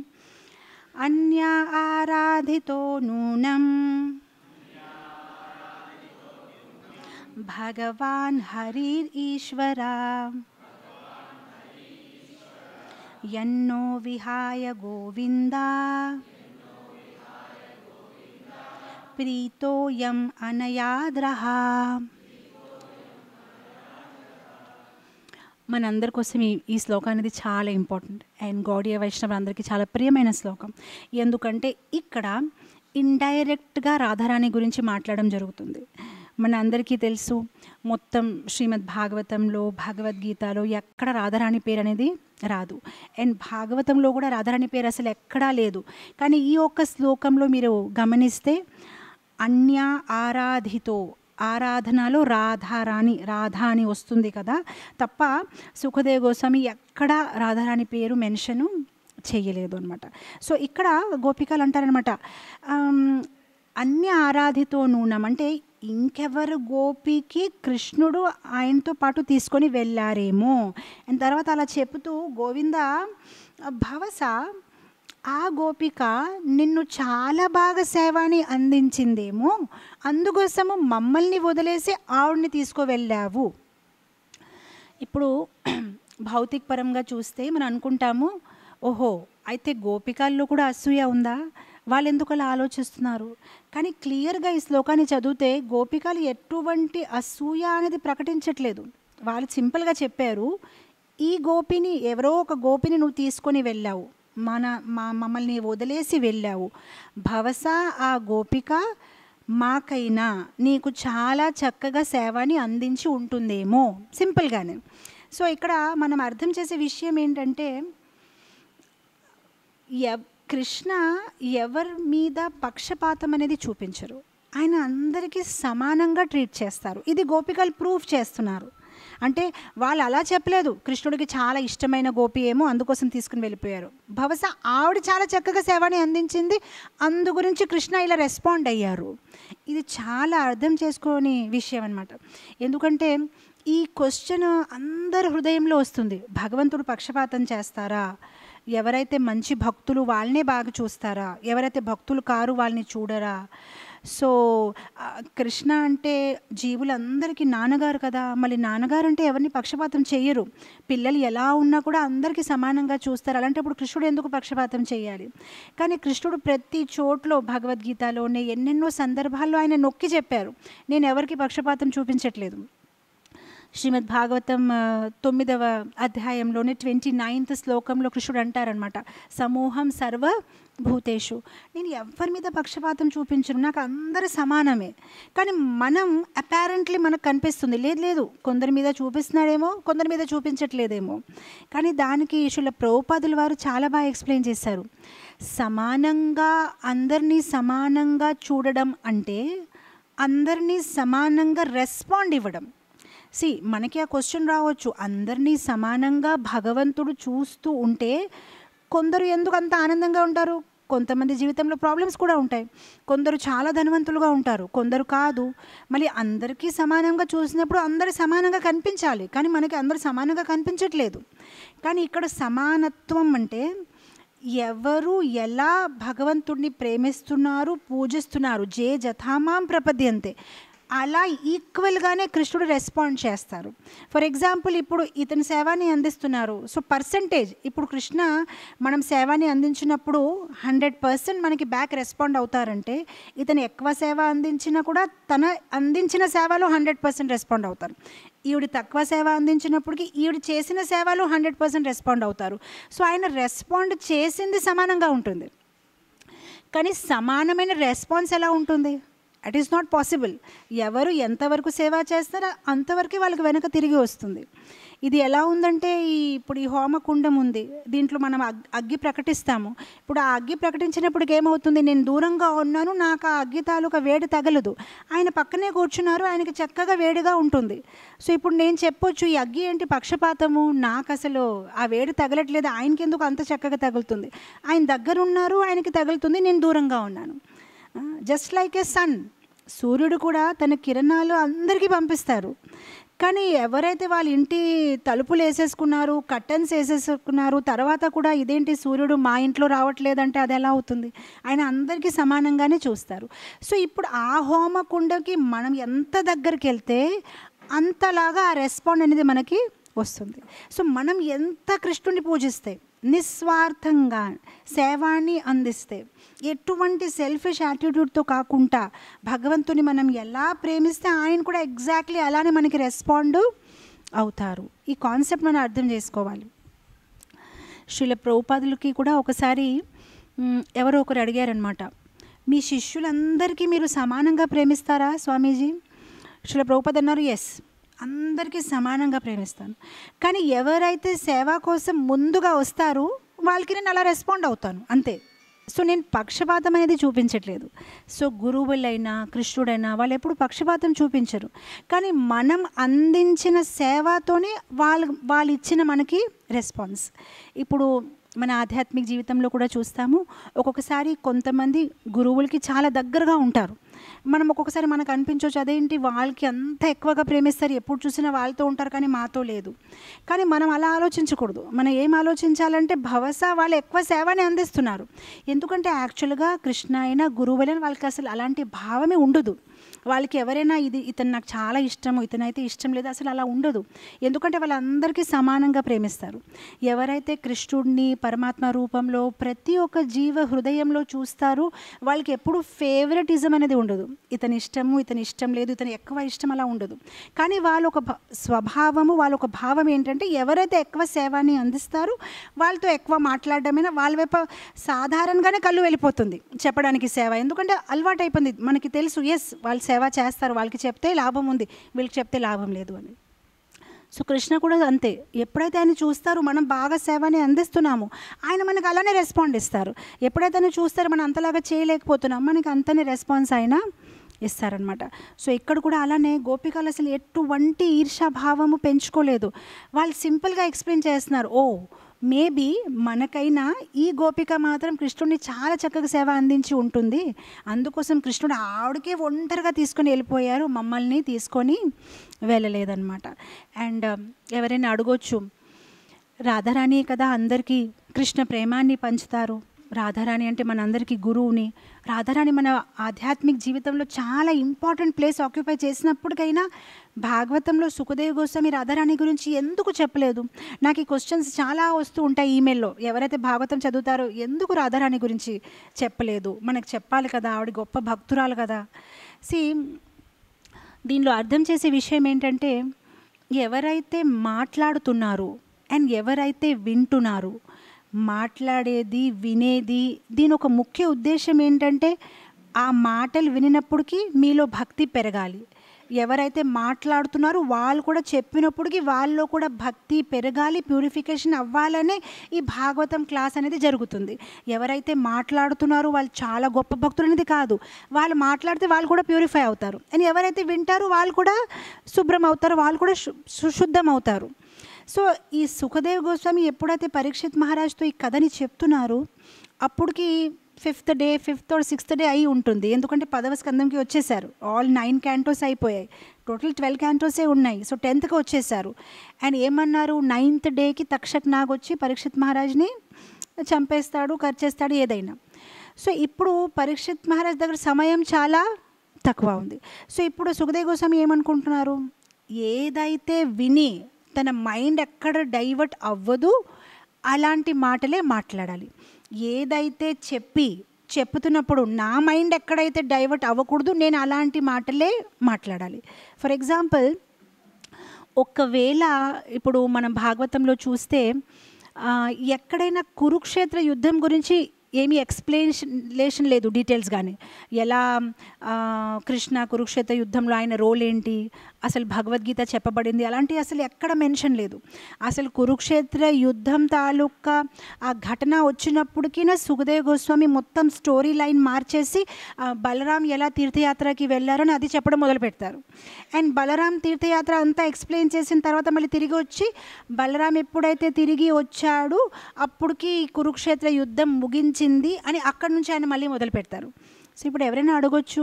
అన్య ఆరాధితో నూనం భగవాన్ హరిర్ ఈశ్వరా యన్నో విహాయ గోవిందా ప్రీతోయం మనందరి కోసం ఈ ఈ శ్లోకం అనేది చాలా ఇంపార్టెంట్ అండ్ గౌడీయ వైష్ణవులందరికీ చాలా ప్రియమైన శ్లోకం. ఎందుకంటే ఇక్కడ ఇండైరెక్ట్గా రాధారాణి గురించి మాట్లాడడం జరుగుతుంది. మన అందరికీ తెలుసు మొత్తం శ్రీమద్ భాగవతంలో భగవద్గీతలో ఎక్కడ రాధారాణి పేరు అనేది రాదు. అండ్ భాగవతంలో కూడా రాధారాణి పేరు అసలు ఎక్కడా లేదు. కానీ ఈ ఒక్క శ్లోకంలో మీరు గమనిస్తే అన్య ఆరాధితో ఆరాధనలో రాధారాణి రాధా అని వస్తుంది కదా. తప్ప సుఖదేవ్ గోస్వామి ఎక్కడ రాధారాణి పేరు మెన్షను చేయలేదు అనమాట సో ఇక్కడ గోపికలు అంటారనమాట అన్య ఆరాధితో నూనం అంటే ఇంకెవరు గోపికి కృష్ణుడు ఆయనతో పాటు తీసుకొని వెళ్ళారేమో అండ్ తర్వాత అలా చెబుతూ గోవింద భవస ఆ గోపిక నిన్ను చాలా బాగా సేవాని అందించిందేమో. అందుకోసము మమ్మల్ని వదిలేసి ఆవిడ్ని తీసుకువెళ్ళావు. ఇప్పుడు భౌతిక పరంగా చూస్తే మనం అనుకుంటాము ఓహో అయితే గోపికల్లో కూడా అసూయ ఉందా? వాళ్ళు ఎందుకు అలా ఆలోచిస్తున్నారు? కానీ క్లియర్గా ఈ శ్లోకాన్ని చదివితే గోపికలు ఎటువంటి అసూయ అనేది ప్రకటించట్లేదు. వాళ్ళు సింపుల్గా చెప్పారు ఈ గోపిని ఎవరో ఒక గోపిని నువ్వు తీసుకొని వెళ్ళావు. మన మా మమ్మల్ని వదిలేసి వెళ్ళావు. భవస ఆ గోపిక మాకైనా నీకు చాలా చక్కగా సేవని అందించి ఉంటుందేమో సింపుల్గానే. సో ఇక్కడ మనం అర్థం చేసే విషయం ఏంటంటే ఎవ్ కృష్ణ ఎవరి మీద పక్షపాతం అనేది చూపించరు. ఆయన అందరికీ సమానంగా ట్రీట్ చేస్తారు. ఇది గోపికలు ప్రూఫ్ చేస్తున్నారు. అంటే వాళ్ళు అలా చెప్పలేదు. కృష్ణుడికి చాలా ఇష్టమైన గోపి ఏమో అందుకోసం తీసుకుని వెళ్ళిపోయారు. భవస ఆవిడ చాలా చక్కగా సేవని అందించింది. అందు గురించి కృష్ణ ఇలా రెస్పాండ్ అయ్యారు. ఇది చాలా అర్థం చేసుకోని విషయం అనమాట ఎందుకంటే ఈ క్వశ్చన్ అందరి హృదయంలో వస్తుంది. భగవంతుడు పక్షపాతం చేస్తారా? ఎవరైతే మంచి భక్తులు వాళ్ళనే బాగా చూస్తారా? ఎవరైతే భక్తులు కారు వాళ్ళని చూడరా? సో కృష్ణ అంటే జీవులందరికీ నాన్నగారు కదా. మళ్ళీ నాన్నగారు అంటే ఎవరిని పక్షపాతం చేయరు పిల్లలు ఎలా ఉన్నా కూడా అందరికీ సమానంగా చూస్తారు. అలాంటప్పుడు కృష్ణుడు ఎందుకు పక్షపాతం చేయాలి కానీ కృష్ణుడు ప్రతి చోట్లో భగవద్గీతలోనే ఎన్నెన్నో సందర్భాల్లో ఆయన నొక్కి చెప్పారు. నేను ఎవరికి పక్షపాతం చూపించట్లేదు. శ్రీమద్ భాగవతం తొమ్మిదవ అధ్యాయంలోని ట్వంటీ నైన్త్ శ్లోకంలో కృష్ణుడు అంటారనమాట సమూహం సర్వ భూతేషు. నేను ఎవరి మీద పక్షపాతం చూపించను? నాకు అందరూ సమానమే. కానీ మనం అపారెంట్లీ మనకు కనిపిస్తుంది. లేదు లేదు కొందరి మీద చూపిస్తున్నాడేమో కొందరి మీద చూపించట్లేదేమో. కానీ దానికి శుల ప్రోపాదుల వారు చాలా బాగా ఎక్స్ప్లెయిన్ చేశారు. సమానంగా అందరినీ సమానంగా చూడడం అంటే అందరినీ సమానంగా రెస్పాండ్ ఇవ్వడం. సి మనకి ఆ క్వశ్చన్ రావచ్చు. అందరినీ సమానంగా భగవంతుడు చూస్తూ ఉంటే కొందరు ఎందుకు అంత ఆనందంగా ఉంటారు? కొంతమంది జీవితంలో ప్రాబ్లమ్స్ కూడా ఉంటాయి. కొందరు చాలా ధనవంతులుగా ఉంటారు. కొందరు కాదు. మళ్ళీ అందరికీ సమానంగా చూసినప్పుడు అందరు సమానంగా కనిపించాలి. కానీ మనకి అందరు సమానంగా కనిపించట్లేదు. కానీ ఇక్కడ సమానత్వం అంటే ఎవరు ఎలా భగవంతుడిని ప్రేమిస్తున్నారు పూజిస్తున్నారు? జే జథామాం ప్రపద్యంతే. అలా ఈక్వల్గానే కృష్ణుడు రెస్పాండ్ చేస్తారు. ఫర్ ఎగ్జాంపుల్ ఇప్పుడు ఇతని సేవాని అందిస్తున్నారు. సో పర్సంటేజ్ ఇప్పుడు కృష్ణ మనం సేవాని అందించినప్పుడు హండ్రెడ్ పర్సెంట్ మనకి బ్యాక్ రెస్పాండ్ అవుతారంటే ఇతను ఎక్కువ సేవ అందించినా కూడా తన అందించిన సేవలో హండ్రెడ్ పర్సెంట్ రెస్పాండ్ అవుతారు. ఈవిడ తక్కువ సేవ అందించినప్పటికీ ఈవిడ చేసిన సేవలో హండ్రెడ్ పర్సెంట్ రెస్పాండ్ అవుతారు. సో ఆయన రెస్పాండ్ చేసింది సమానంగా ఉంటుంది. కానీ సమానమైన రెస్పాన్స్ ఎలా ఉంటుంది? అట్ ఈస్ నాట్ పాసిబుల్ ఎవరు ఎంతవరకు సేవ చేస్తారో అంతవరకే వాళ్ళకి వెనక తిరిగి వస్తుంది. ఇది ఎలా ఉందంటే ఈ ఇప్పుడు ఈ హోమ కుండం ఉంది. దీంట్లో మనం అగ్ అగ్గి ప్రకటిస్తాము. ఇప్పుడు ఆ అగ్గి ప్రకటించినప్పటికి ఏమవుతుంది? నేను దూరంగా ఉన్నాను నాకు ఆ అగ్గి తాలూకా వేడి తగలదు. ఆయన పక్కనే కూర్చున్నారు ఆయనకి చక్కగా వేడిగా ఉంటుంది. సో ఇప్పుడు నేను చెప్పొచ్చు ఈ అగ్గి ఏంటి పక్షపాతము? నాకు అసలు ఆ వేడి తగలట్లేదు ఆయనకి ఎందుకు అంత చక్కగా తగులుతుంది? ఆయన దగ్గర ఉన్నారు ఆయనకి తగులుతుంది నేను దూరంగా ఉన్నాను. జస్ట్ లైక్ ఏ సన్ సూర్యుడు కూడా తన కిరణాలు అందరికీ పంపిస్తారు. కానీ ఎవరైతే వాళ్ళ ఇంటి తలుపులు వేసేసుకున్నారు కర్టన్స్ వేసేసుకున్నారు తర్వాత కూడా ఇదేంటి సూర్యుడు మా ఇంట్లో రావట్లేదంటే అది ఎలా అవుతుంది? ఆయన అందరికీ సమానంగానే చూస్తారు. సో ఇప్పుడు ఆ హోమకుండకి మనం ఎంత దగ్గరికి వెళ్తే అంతలాగా ఆ రెస్పాండ్ అనేది మనకి వస్తుంది. సో మనం ఎంత కృష్ణుని పూజిస్తే నిస్వార్థంగా సేవాన్ని అందిస్తే ఎటువంటి సెల్ఫిష్ యాటిట్యూడ్తో కాకుండా భగవంతుని మనం ఎలా ప్రేమిస్తే ఆయన కూడా ఎగ్జాక్ట్లీ అలానే మనకి రెస్పాండ్ అవుతారు. ఈ కాన్సెప్ట్ మనం అర్థం చేసుకోవాలి. శిల ప్రభుపాదులకి కూడా ఒకసారి ఎవరో ఒకరు అడిగారనమాట మీ శిష్యులందరికీ మీరు సమానంగా ప్రేమిస్తారా స్వామీజీ? శిల ప్రభుపాద్ అన్నారు ఎస్ అందరికీ సమానంగా ప్రేమిస్తాను. కానీ ఎవరైతే సేవ కోసం ముందుగా వస్తారో వాళ్ళకి నేను అలా రెస్పాండ్ అవుతాను. అంతే. సో నేను పక్షపాతం అనేది చూపించట్లేదు. సో గురువులైనా కృష్ణుడైనా వాళ్ళు ఎప్పుడు పక్షపాతం చూపించరు. కానీ మనం అందించిన సేవతోనే వాళ్ళు వాళ్ళు ఇచ్చిన మనకి రెస్పాన్స్ ఇప్పుడు మన ఆధ్యాత్మిక జీవితంలో కూడా చూస్తాము. ఒక్కొక్కసారి కొంతమంది గురువులకి చాలా దగ్గరగా ఉంటారు. మనం ఒక్కొక్కసారి మనకు అనిపించవచ్చు అదేంటి వాళ్ళకి అంత ఎక్కువగా ప్రేమిస్తారు? ఎప్పుడు చూసినా వాళ్ళతో ఉంటారు కానీ మాతో లేదు. కానీ మనం అలా ఆలోచించకూడదు. మనం ఏం ఆలోచించాలంటే భవసా వాళ్ళు ఎక్కువ సేవని అందిస్తున్నారు. ఎందుకంటే యాక్చువల్గా కృష్ణ అయినా గురువులైన వాళ్ళకి అసలు అలాంటి భావమే ఉండదు. వాళ్ళకి ఎవరైనా ఇది ఇతను నాకు చాలా ఇష్టము ఇతనైతే ఇష్టం లేదు అసలు అలా ఉండదు. ఎందుకంటే వాళ్ళందరికీ సమానంగా ప్రేమిస్తారు. ఎవరైతే కృష్ణుడిని పరమాత్మ రూపంలో ప్రతి ఒక్క జీవ హృదయంలో చూస్తారో వాళ్ళకి ఎప్పుడు ఫేవరెటిజం అనేది ఉండదు. ఇతని ఇష్టము ఇతని ఇష్టం లేదు ఇతని ఎక్కువ ఇష్టం అలా ఉండదు. కానీ వాళ్ళ ఒక స్వభావము వాళ్ళ ఒక భావం ఏంటంటే ఎవరైతే ఎక్కువ సేవాన్ని అందిస్తారో వాళ్ళతో ఎక్కువ మాట్లాడడమైనా వాళ్ళ వైపు సాధారణంగానే కళ్ళు వెళ్ళిపోతుంది చెప్పడానికి సేవ. ఎందుకంటే అలవాటు అయిపోయింది మనకి తెలుసు ఎస్ వాళ్ళు సేవ చేస్తారు వాళ్ళకి చెప్తే లాభం ఉంది వీళ్ళకి చెప్తే లాభం లేదు అని. సో కృష్ణ కూడా అంతే. ఎప్పుడైతే ఆయన చూస్తారో మనం బాగా సేవని అందిస్తున్నాము ఆయన మనకు అలానే రెస్పాండ్ ఇస్తారు. ఎప్పుడైతే ఆయన చూస్తారో మనం అంతలాగా చేయలేకపోతున్నాం మనకి అంతనే రెస్పాన్స్ ఆయన ఇస్తారనమాట సో ఇక్కడ కూడా అలానే గోపికలు అసలు ఎటువంటి ఈర్షాభావము పెంచుకోలేదు. వాళ్ళు సింపుల్గా ఎక్స్ప్లెయిన్ చేస్తున్నారు ఓ మేబీ మనకైనా ఈ గోపిక మాత్రం కృష్ణుడిని చాలా చక్కగా సేవ అందించి ఉంటుంది. అందుకోసం కృష్ణుడు ఆవిడకే ఒంటరిగా తీసుకొని వెళ్ళిపోయారు. మమ్మల్ని తీసుకొని వెళ్ళలేదన్నమాట. అండ్ um, ఎవరైనా అడగొచ్చు రాధారాణి కదా అందరికీ కృష్ణ ప్రేమాన్ని పంచుతారు. రాధారాణి అంటే మనందరికీ గురువుని. రాధారాణి మన ఆధ్యాత్మిక జీవితంలో చాలా ఇంపార్టెంట్ ప్లేస్ ఆక్యుపై చేసినప్పటికైనా భాగవతంలో సుఖదేవ్ గోస్వామి రాధారాణి గురించి ఎందుకు చెప్పలేదు? నాకు ఈ క్వశ్చన్స్ చాలా వస్తూ ఉంటాయి ఈమెయిల్లో. ఎవరైతే భాగవతం చదువుతారో ఎందుకు రాధారాణి గురించి చెప్పలేదు? మనకు చెప్పాలి కదా ఆవిడ గొప్ప భక్తురాలు కదా. సి దీనిలో అర్థం చేసే విషయం ఏంటంటే ఎవరైతే మాట్లాడుతున్నారు అండ్ ఎవరైతే వింటున్నారు మాట్లాడేది వినేది. దీని ఒక ముఖ్య ఉద్దేశం ఏంటంటే ఆ మాటలు వినినప్పటికీ మీలో భక్తి పెరగాలి. ఎవరైతే మాట్లాడుతున్నారో వాళ్ళు కూడా చెప్పినప్పటికీ వాళ్ళలో కూడా భక్తి పెరగాలి ప్యూరిఫికేషన్ అవ్వాలనే ఈ భాగవతం క్లాస్ అనేది జరుగుతుంది. ఎవరైతే మాట్లాడుతున్నారో వాళ్ళు చాలా గొప్ప భక్తులు అనేది కాదు. వాళ్ళు మాట్లాడితే వాళ్ళు కూడా ప్యూరిఫై అవుతారు. అండ్ ఎవరైతే వింటారో వాళ్ళు కూడా శుభ్రం అవుతారు వాళ్ళు కూడా సుశుద్ధం అవుతారు. సో ఈ సుఖదేవ్ గోస్వామి ఎప్పుడైతే పరీక్షిత్ మహారాజ్తో ఈ కథని చెప్తున్నారు అప్పటికి fifth day fifth or sixth day అయి ఉంటుంది. ఎందుకంటే పదవ స్కందంకి వచ్చేసారు. ఆల్ నైన్ క్యాంటోస్ అయిపోయాయి. టోటల్ ట్వెల్వ్ క్యాంటోసే ఉన్నాయి. సో టెన్త్కి వచ్చేసారు. అండ్ ఏమన్నారు? నైన్త్ డేకి తక్షక్ నాగ్ వచ్చి పరీక్షిత్ మహారాజ్ని చంపేస్తాడు ఖర్చేస్తాడు ఏదైనా. సో ఇప్పుడు పరీక్షిత్ మహారాజ్ దగ్గర సమయం చాలా తక్కువ ఉంది. సో ఇప్పుడు సుఖదేవ్ గోస్వామి ఏమనుకుంటున్నారు? ఏదైతే విని తన మైండ్ ఎక్కడ డైవర్ట్ అవ్వదు అలాంటి మాటలే మాట్లాడాలి. ఏదైతే చెప్పి చెప్తున్నప్పుడు నా మైండ్ ఎక్కడైతే డైవర్ట్ అవ్వకూడదు నేను అలాంటి మాటలే మాట్లాడాలి. ఫర్ ఎగ్జాంపుల్ ఒకవేళ ఇప్పుడు మనం భాగవతంలో చూస్తే ఎక్కడైనా కురుక్షేత్ర యుద్ధం గురించి ఏమీ ఎక్స్ప్లెనేషన్ లేదు డీటెయిల్స్ కానీ ఎలా కృష్ణ కురుక్షేత్ర యుద్ధంలో ఆయన రోల్ ఏంటి అసలు భగవద్గీత చెప్పబడింది. అలాంటి అసలు ఎక్కడ మెన్షన్ లేదు. అసలు కురుక్షేత్ర యుద్ధం తాలూకా ఆ ఘటన వచ్చినప్పటికీనా సుఖదేవ్ గోస్వామి మొత్తం స్టోరీ లైన్ మార్చేసి ఆ, బలరాం ఎలా తీర్థయాత్రకి వెళ్ళారని అది చెప్పడం మొదలు పెడతారు. అండ్ బలరాం తీర్థయాత్ర అంతా ఎక్స్ప్లెయిన్ చేసిన తర్వాత మళ్ళీ తిరిగి వచ్చి బలరాం ఎప్పుడైతే తిరిగి వచ్చాడు అప్పటికి కురుక్షేత్ర యుద్ధం ముగించింది అని అక్కడి నుంచి ఆయన మళ్ళీ మొదలు పెడతారు. సో ఇప్పుడు ఎవరైనా అడగొచ్చు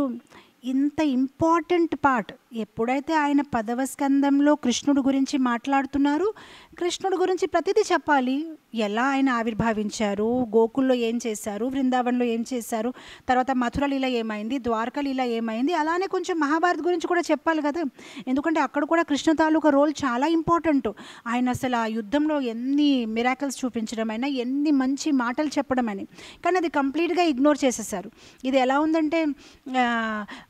ఇంత ఇంపార్టెంట్ పార్ట్. ఎప్పుడైతే ఆయన పదవ స్కందంలో కృష్ణుడు గురించి మాట్లాడుతున్నారు కృష్ణుడు గురించి ప్రతిదీ చెప్పాలి. ఎలా ఆయన ఆవిర్భావించారు? గోకుల్లో ఏం చేశారు? వృందావన్లో ఏం చేశారు? తర్వాత మథుర లీల ఏమైంది? ద్వారక లీల ఏమైంది? అలానే కొంచెం మహాభారత్ గురించి కూడా చెప్పాలి కదా. ఎందుకంటే అక్కడ కూడా కృష్ణ తాలూకా రోల్ చాలా ఇంపార్టెంట్. ఆయన అసలు ఆ యుద్ధంలో ఎన్ని మిరాకల్స్ చూపించడం అయినా ఎన్ని మంచి మాటలు చెప్పడం అని కానీ అది కంప్లీట్గా ఇగ్నోర్ చేసేసారు. ఇది ఎలా ఉందంటే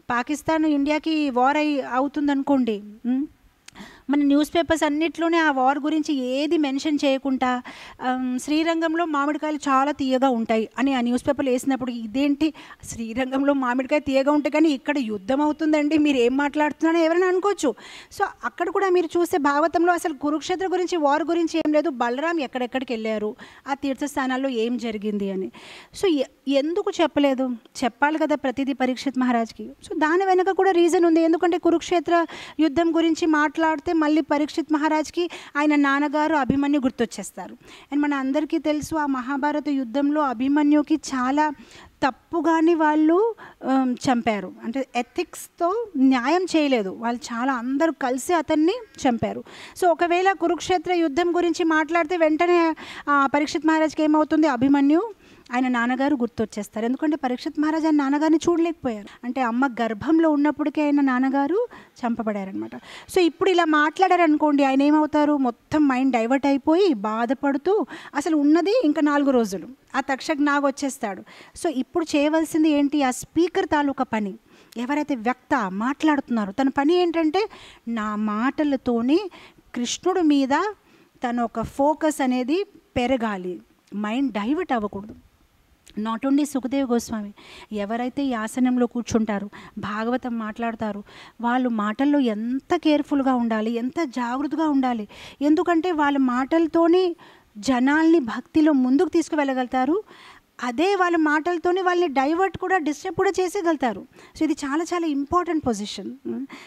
పాకిస్తాన్ ఇండియాకి వార్ అయి అవుతుందనుకోండి మన న్యూస్ పేపర్స్ అన్నిట్లోనే ఆ వార్ గురించి ఏది మెన్షన్ చేయకుండా శ్రీరంగంలో మామిడికాయలు చాలా తీయగా ఉంటాయి అని ఆ న్యూస్ పేపర్లు వేసినప్పుడు ఇదేంటి? శ్రీరంగంలో మామిడికాయ తీయగా ఉంటాయి కానీ ఇక్కడ యుద్ధం అవుతుందండి మీరు ఏం మాట్లాడుతున్నారో ఎవరైనా అనుకోవచ్చు. సో అక్కడ కూడా మీరు చూస్తే భాగవతంలో అసలు కురుక్షేత్ర గురించి వార్ గురించి ఏం లేదు. బలరాం ఎక్కడెక్కడికి వెళ్ళారు? ఆ తీర్థస్థానాల్లో ఏం జరిగింది అని. సో ఎందుకు చెప్పలేదు? చెప్పాలి కదా ప్రతిదీ పరీక్షిత్ మహారాజ్కి. సో దాని వెనక కూడా రీజన్ ఉంది. ఎందుకంటే కురుక్షేత్ర యుద్ధం గురించి మాట్లాడితే మళ్ళీ పరీక్షిత్ మహారాజ్కి ఆయన నాన్నగారు అభిమన్యు గుర్తొచ్చేస్తారు. అండ్ మన అందరికీ తెలుసు ఆ మహాభారత యుద్ధంలో అభిమన్యుకి చాలా తప్పుగాని వాళ్ళు చంపారు. అంటే ఎథిక్స్తో న్యాయం చేయలేదు. వాళ్ళు చాలా అందరూ కలిసి అతన్ని చంపారు. సో ఒకవేళ కురుక్షేత్ర యుద్ధం గురించి మాట్లాడితే వెంటనే పరీక్షిత్ మహారాజ్కి ఏమవుతుంది? అభిమన్యు ఆయన నాన్నగారు గుర్తొచ్చేస్తారు. ఎందుకంటే పరీక్షిత్ మహారాజ్ ఆయన నాన్నగారిని చూడలేకపోయారు. అంటే అమ్మ గర్భంలో ఉన్నప్పటికీ ఆయన నాన్నగారు చంపబడారనమాట సో ఇప్పుడు ఇలా మాట్లాడారనుకోండి ఆయన ఏమవుతారు? మొత్తం మైండ్ డైవర్ట్ అయిపోయి బాధపడుతూ అసలు ఉన్నది ఇంకా నాలుగు రోజులు. ఆ తక్షక్ నాగు వచ్చేస్తాడు. సో ఇప్పుడు చేయవలసింది ఏంటి? ఆ స్పీకర్ తాలూకా పని. ఎవరైతే వ్యక్త మాట్లాడుతున్నారో తన పని ఏంటంటే నా మాటలతోనే కృష్ణుడి మీద తన ఒక ఫోకస్ అనేది పెరగాలి. మైండ్ డైవర్ట్ అవ్వకూడదు. నాట్ ఓన్లీ సుఖదేవ్ గోస్వామి ఎవరైతే ఈ ఆసనంలో కూర్చుంటారు భాగవతం మాట్లాడతారు వాళ్ళు మాటల్లో ఎంత కేర్ఫుల్గా ఉండాలి ఎంత జాగ్రత్తగా ఉండాలి ఎందుకంటే వాళ్ళ మాటలతోనే జనాల్ని భక్తిలో ముందుకు తీసుకువెళ్ళగలుగుతారు. అదే వాళ్ళ మాటలతోనే వాళ్ళని డైవర్ట్ కూడా డిస్టర్బ్ కూడా చేసేయగలుగుతారు. సో ఇది చాలా చాలా ఇంపార్టెంట్ పొజిషన్.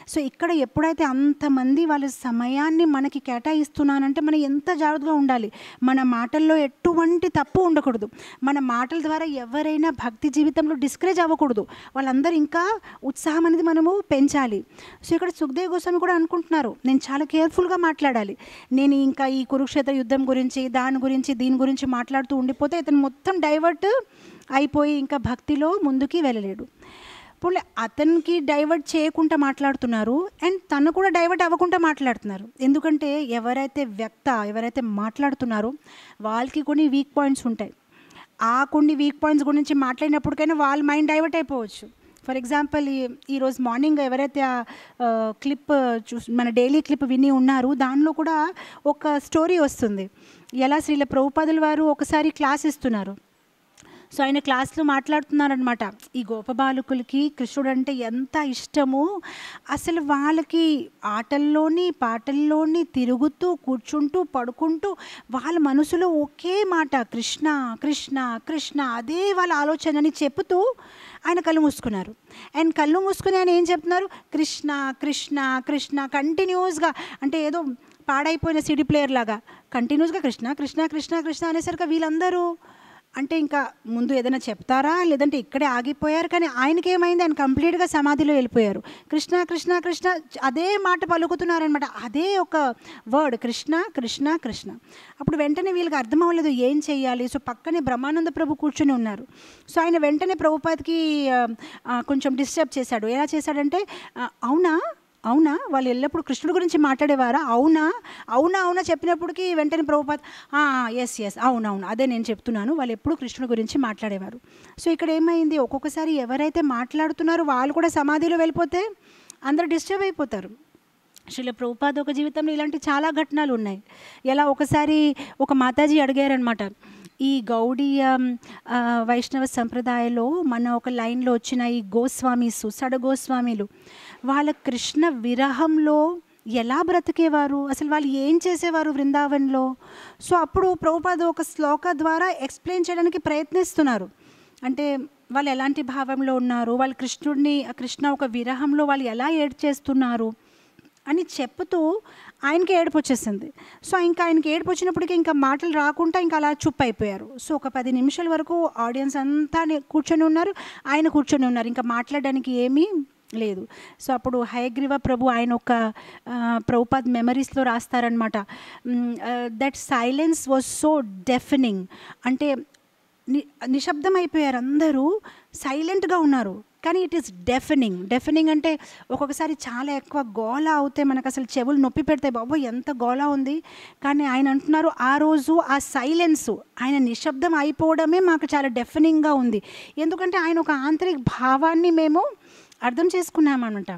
సో ఇక్కడ ఎప్పుడైతే అంతమంది వాళ్ళ సమయాన్ని మనకి కేటాయిస్తున్నానంటే మనం ఎంత జాగ్రత్తగా ఉండాలి? మన మాటల్లో ఎటువంటి తప్పు ఉండకూడదు. మన మాటల ద్వారా ఎవరైనా భక్తి జీవితంలో డిస్కరేజ్ అవ్వకూడదు. వాళ్ళందరూ ఇంకా ఉత్సాహం అనేది మనము పెంచాలి. సో ఇక్కడ సుఖదేవ్ గోస్వామి కూడా అనుకుంటున్నారు నేను చాలా కేర్ఫుల్గా మాట్లాడాలి. నేను ఇంకా ఈ కురుక్షేత్ర యుద్ధం గురించి దాని గురించి దీని గురించి మాట్లాడుతూ ఉండిపోతే ఇతను మొత్తం డైవర్ట్ డైవర్ట్ అయిపోయి ఇంకా భక్తిలో ముందుకి వెళ్ళలేడు. ఇప్పుడు అతనికి డైవర్ట్ చేయకుండా మాట్లాడుతున్నారు అండ్ తను కూడా డైవర్ట్ అవ్వకుండా మాట్లాడుతున్నారు. ఎందుకంటే ఎవరైతే వ్యక్త ఎవరైతే మాట్లాడుతున్నారో వాళ్ళకి కొన్ని వీక్ పాయింట్స్ ఉంటాయి. ఆ కొన్ని వీక్ పాయింట్స్ గురించి మాట్లాడినప్పటికైనా వాళ్ళ మైండ్ డైవర్ట్ అయిపోవచ్చు. ఫర్ ఎగ్జాంపుల్ ఈ- ఈరోజు మార్నింగ్ ఎవరైతే ఆ క్లిప్ చూ మన డైలీ క్లిప్ విని ఉన్నారు దానిలో కూడా ఒక స్టోరీ వస్తుంది. ఎలా శ్రీల ప్రభుపాదుల వారు ఒకసారి క్లాస్ ఇస్తున్నారు. సో ఆయన క్లాస్లో మాట్లాడుతున్నారనమాట ఈ గోపబాలకులకి కృష్ణుడు అంటే ఎంత ఇష్టము అసలు వాళ్ళకి ఆటల్లోని పాటల్లోని తిరుగుతూ కూర్చుంటూ పడుకుంటూ వాళ్ళ మనసులో ఒకే మాట కృష్ణ కృష్ణ కృష్ణ అదే వాళ్ళ ఆలోచనని చెబుతూ ఆయన కళ్ళు మూసుకున్నారు. అండ్ కళ్ళు మూసుకుని ఆయన ఏం చెప్తున్నారు? కృష్ణ కృష్ణ కృష్ణ కంటిన్యూస్గా అంటే ఏదో పాడైపోయిన సిడీ ప్లేయర్ లాగా కంటిన్యూస్గా కృష్ణ కృష్ణ కృష్ణ కృష్ణ అనేసరికి వీళ్ళందరూ అంటే ఇంకా ముందు ఏదైనా చెప్తారా? లేదంటే ఇక్కడే ఆగిపోయారు కానీ ఆయనకి ఏమైంది ఆయన కంప్లీట్గా సమాధిలో వెళ్ళిపోయారు. కృష్ణ కృష్ణ కృష్ణ అదే మాట పలుకుతున్నారనమాట అదే ఒక వర్డ్ కృష్ణ కృష్ణ కృష్ణ. అప్పుడు వెంటనే వీళ్ళకి అర్థం అవ్వలేదు ఏం చేయాలి సో పక్కనే బ్రహ్మానంద ప్రభు కూర్చుని ఉన్నారు. సో ఆయన వెంటనే ప్రభుపాదికి కొంచెం డిస్టర్బ్ చేశాడు. ఎలా చేశాడంటే అవునా? అవునా? వాళ్ళు ఎల్లప్పుడు కృష్ణుడి గురించి మాట్లాడేవారా? అవునా? అవునా అవునా చెప్పినప్పటికీ వెంటనే ప్రభుపాద్ ఎస్ ఎస్ అవునవును. అదే నేను చెప్తున్నాను. వాళ్ళు ఎప్పుడు కృష్ణుడి గురించి మాట్లాడేవారు. సో ఇక్కడ ఏమైంది? ఒక్కొక్కసారి ఎవరైతే మాట్లాడుతున్నారో వాళ్ళు కూడా సమాధిలో వెళ్ళిపోతే అందరూ డిస్టర్బ్ అయిపోతారు. శ్రీల ప్రభుపాద ఒక జీవితంలో ఇలాంటి చాలా ఘటనలు ఉన్నాయి. ఎలా ఒకసారి ఒక మాతాజీ అడిగారనమాట ఈ గౌడీయ వైష్ణవ సంప్రదాయంలో మన ఒక లైన్లో వచ్చిన ఈ గోస్వామీసు సుసడ గోస్వామిలు వాళ్ళ కృష్ణ విరహంలో ఎలా బ్రతికేవారు? అసలు వాళ్ళు ఏం చేసేవారు బృందావన్లో సో అప్పుడు ప్రభుపాద ఒక శ్లోక ద్వారా ఎక్స్ప్లెయిన్ చేయడానికి ప్రయత్నిస్తున్నారు. అంటే వాళ్ళు ఎలాంటి భావంలో ఉన్నారు? వాళ్ళు కృష్ణుడిని కృష్ణ ఒక విరహంలో వాళ్ళు ఎలా ఏడ్చేస్తున్నారు? అని చెప్తూ ఆయనకి ఏడుపు వచ్చేసింది. సో ఇంకా ఆయనకి ఏడుపు వచ్చినప్పటికీ ఇంకా మాటలు రాకుండా ఇంకా అలా చుప్ అయిపోయారు. సో ఒక పది నిమిషాల వరకు ఆడియన్స్ అంతా కూర్చొని ఉన్నారు. ఆయన కూర్చొని ఉన్నారు. ఇంకా మాట్లాడడానికి ఏమీ లేదు. సో అప్పుడు హయగ్రీవ ప్రభు ఆయన ఒక ప్రభుపాద్ మెమరీస్లో రాస్తారనమాట that silence was so defining అంటే ని నిశ్శబ్దం అయిపోయారు అందరూ సైలెంట్గా ఉన్నారు. కానీ ఇట్ ఈస్ డెఫినింగ్ డెఫినింగ్ అంటే ఒక్కొక్కసారి చాలా ఎక్కువ గోల అవుతే మనకు అసలు చెవులు నొప్పి పెడతాయి బాబు ఎంత గోలా ఉంది? కానీ ఆయన అంటున్నారు ఆ రోజు ఆ సైలెన్స్ ఆయన నిశ్శబ్దం అయిపోవడమే మాకు చాలా డెఫినింగ్గా ఉంది. ఎందుకంటే ఆయన ఒక ఆంతరిక భావాన్ని మేము అర్థం చేసుకున్నామన్నమాట.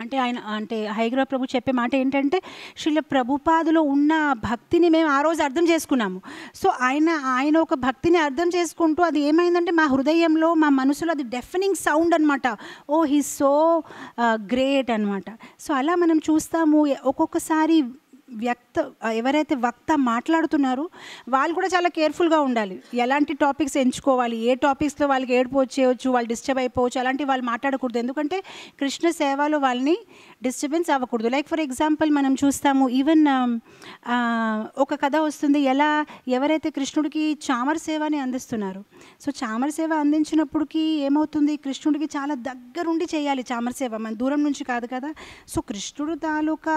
అంటే ఆయన అంటే హైగ్రవ ప్రభు చెప్పే మాట ఏంటంటే శ్రీల ప్రభుపాదులో ఉన్న భక్తిని మేము ఆ రోజు అర్థం చేసుకున్నాము. సో ఆయన ఆయన ఒక భక్తిని అర్థం చేసుకుంటూ అది ఏమైందంటే మా హృదయంలో మా మనసులో అది డెఫినింగ్ సౌండ్ అనమాట ఓ హీ సో గ్రేట్ అనమాట సో అలా మనం చూస్తాము ఒక్కొక్కసారి వ్యక్త ఎవరైతే వక్త మాట్లాడుతున్నారో వాళ్ళు కూడా చాలా కేర్ఫుల్గా ఉండాలి. ఎలాంటి టాపిక్స్ ఎంచుకోవాలి? ఏ టాపిక్స్లో వాళ్ళకి ఏడుపు వచ్చేయచ్చు వాళ్ళు డిస్టర్బ్ అయిపోవచ్చు అలాంటి వాళ్ళు మాట్లాడకూడదు. ఎందుకంటే కృష్ణ సేవలో వాళ్ళని డిస్టర్బెన్స్ అవ్వకూడదు. లైక్ ఫర్ ఎగ్జాంపుల్ మనం చూస్తాము ఈవెన్ um, ఒక కథ వస్తుంది ఎలా ఎవరైతే కృష్ణుడికి చామర సేవని అందిస్తున్నారు. సో చామర సేవ అందించినప్పటికి ఏమవుతుంది? కృష్ణుడికి చాలా దగ్గరుండి చేయాలి చామర సేవ. మన దూరం నుంచి కాదు కదా. సో కృష్ణుడు తాలూకా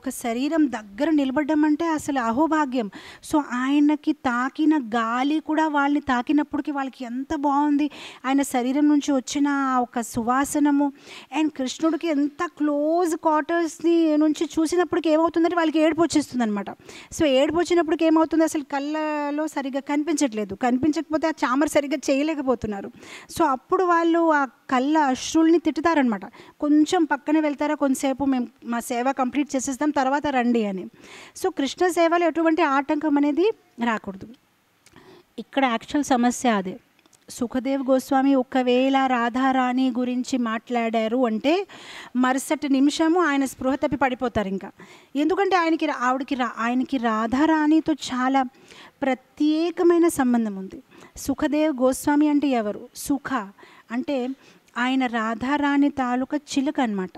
ఒక శరీరం దగ్గర నిలబడడం అంటే అసలు అహోభాగ్యం. సో ఆయనకి తాకిన గాలి కూడా వాళ్ళని తాకినప్పటికీ వాళ్ళకి ఎంత బాగుంది. ఆయన శరీరం నుంచి వచ్చిన ఒక సువాసనము. అండ్ కృష్ణుడికి ఎంత క్లోజ్ క్వార్టర్స్ని నుంచి చూసినప్పటికి ఏమవుతుందంటే వాళ్ళకి ఏడుపు వచ్చేస్తుంది అనమాట సో ఏడుపు వచ్చినప్పటికి ఏమవుతుంది? అసలు కళ్ళలో సరిగ్గా కనిపించట్లేదు. కనిపించకపోతే ఆ చామర సరిగ్గా చేయలేకపోతున్నారు. సో అప్పుడు వాళ్ళు ఆ కళ్ళ అశ్రుల్ని తిట్టుతారనమాట కొంచెం పక్కనే వెళ్తారా? కొంతసేపు మేము మా సేవ కంప్లీట్ చేసేస్తాం తర్వాత రండి అని. సో కృష్ణ సేవలో ఎటువంటి ఆటంకం అనేది రాకూడదు. ఇక్కడ యాక్చువల్ సమస్య అదే. సుఖదేవ్ గోస్వామి ఒకవేళ రాధారాణి గురించి మాట్లాడారు అంటే మరుసటి నిమిషము ఆయన స్పృహ తప్పి పడిపోతారు ఇంకా. ఎందుకంటే ఆయనకి ఆవిడకి రా ఆయనకి రాధారాణితో చాలా ప్రత్యేకమైన సంబంధం ఉంది. సుఖదేవ్ గోస్వామి అంటే ఎవరు? సుఖ. అంటే ఆయన రాధారాణి తాలూకా చిలుక అనమాట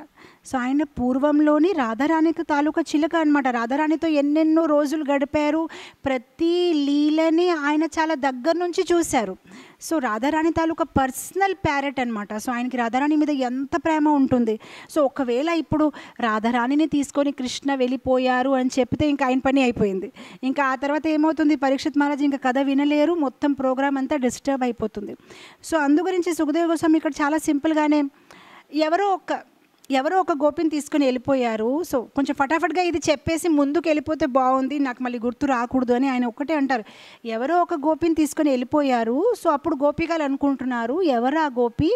సో ఆయన పూర్వంలోని రాధారాణికి తాలూకా చిలక అనమాట రాధారాణితో ఎన్నెన్నో రోజులు గడిపారు. ప్రతి లీలని ఆయన చాలా దగ్గర నుంచి చూశారు. సో రాధారాణి తాలూకా పర్సనల్ ప్యారెట్ అనమాట సో ఆయనకి రాధారాణి మీద ఎంత ప్రేమ ఉంటుంది. సో ఒకవేళ ఇప్పుడు రాధారాణిని తీసుకొని కృష్ణ వెళ్ళిపోయారు అని చెప్తే ఇంకా ఆయన పని అయిపోయింది. ఇంకా ఆ తర్వాత ఏమవుతుంది? పరీక్షిత్ మహారాజ్ ఇంకా కథ వినలేరు. మొత్తం ప్రోగ్రామ్ అంతా డిస్టర్బ్ అయిపోతుంది. సో అందు గురించి సుఖదేవ గోస్వామి ఇక్కడ చాలా సింపుల్గానే ఎవరో ఒక ఎవరో ఒక గోపిని తీసుకొని వెళ్ళిపోయారు. సో కొంచెం ఫటాఫట్గా ఇది చెప్పేసి ముందుకు వెళ్ళిపోతే బాగుంది. నాకు మళ్ళీ గుర్తు రాకూడదు అని ఆయన ఒక్కటే అంటారు. ఎవరో ఒక గోపిని తీసుకొని వెళ్ళిపోయారు. సో అప్పుడు గోపికలు అనుకుంటున్నారు ఎవరు ఆ గోపి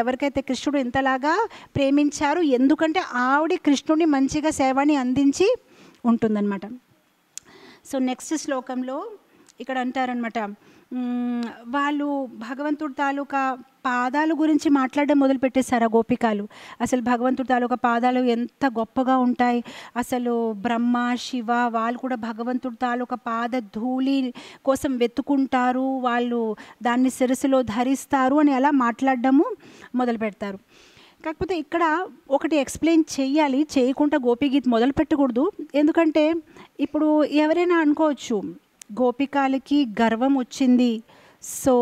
ఎవరికైతే కృష్ణుడు ఇంతలాగా ప్రేమించారు? ఎందుకంటే ఆవిడ కృష్ణుడిని మంచిగా సేవని అందించి ఉంటుందన్నమాట. సో నెక్స్ట్ శ్లోకంలో ఇక్కడ అంటారనమాట వాళ్ళు భగవంతుడి తాలూకా పాదాల గురించి మాట్లాడడం మొదలుపెట్టేశారు ఆ గోపికాలు. అసలు భగవంతుడి తాలూకా పాదాలు ఎంత గొప్పగా ఉంటాయి. అసలు బ్రహ్మ శివ వాళ్ళు కూడా భగవంతుడి తాలూకా పాద ధూళి కోసం వెతుకుంటారు. వాళ్ళు దాన్ని శిరస్సులో ధరిస్తారు అని అలా మాట్లాడడము మొదలు పెడతారు కాకపోతే ఇక్కడ ఒకటి ఎక్స్ప్లెయిన్ చేయాలి చేయకుండా గోపీగీత్ మొదలు పెట్టకూడదు ఎందుకంటే ఇప్పుడు ఎవరైనా అనుకోవచ్చు గోపికాలకి గర్వం వచ్చింది. సో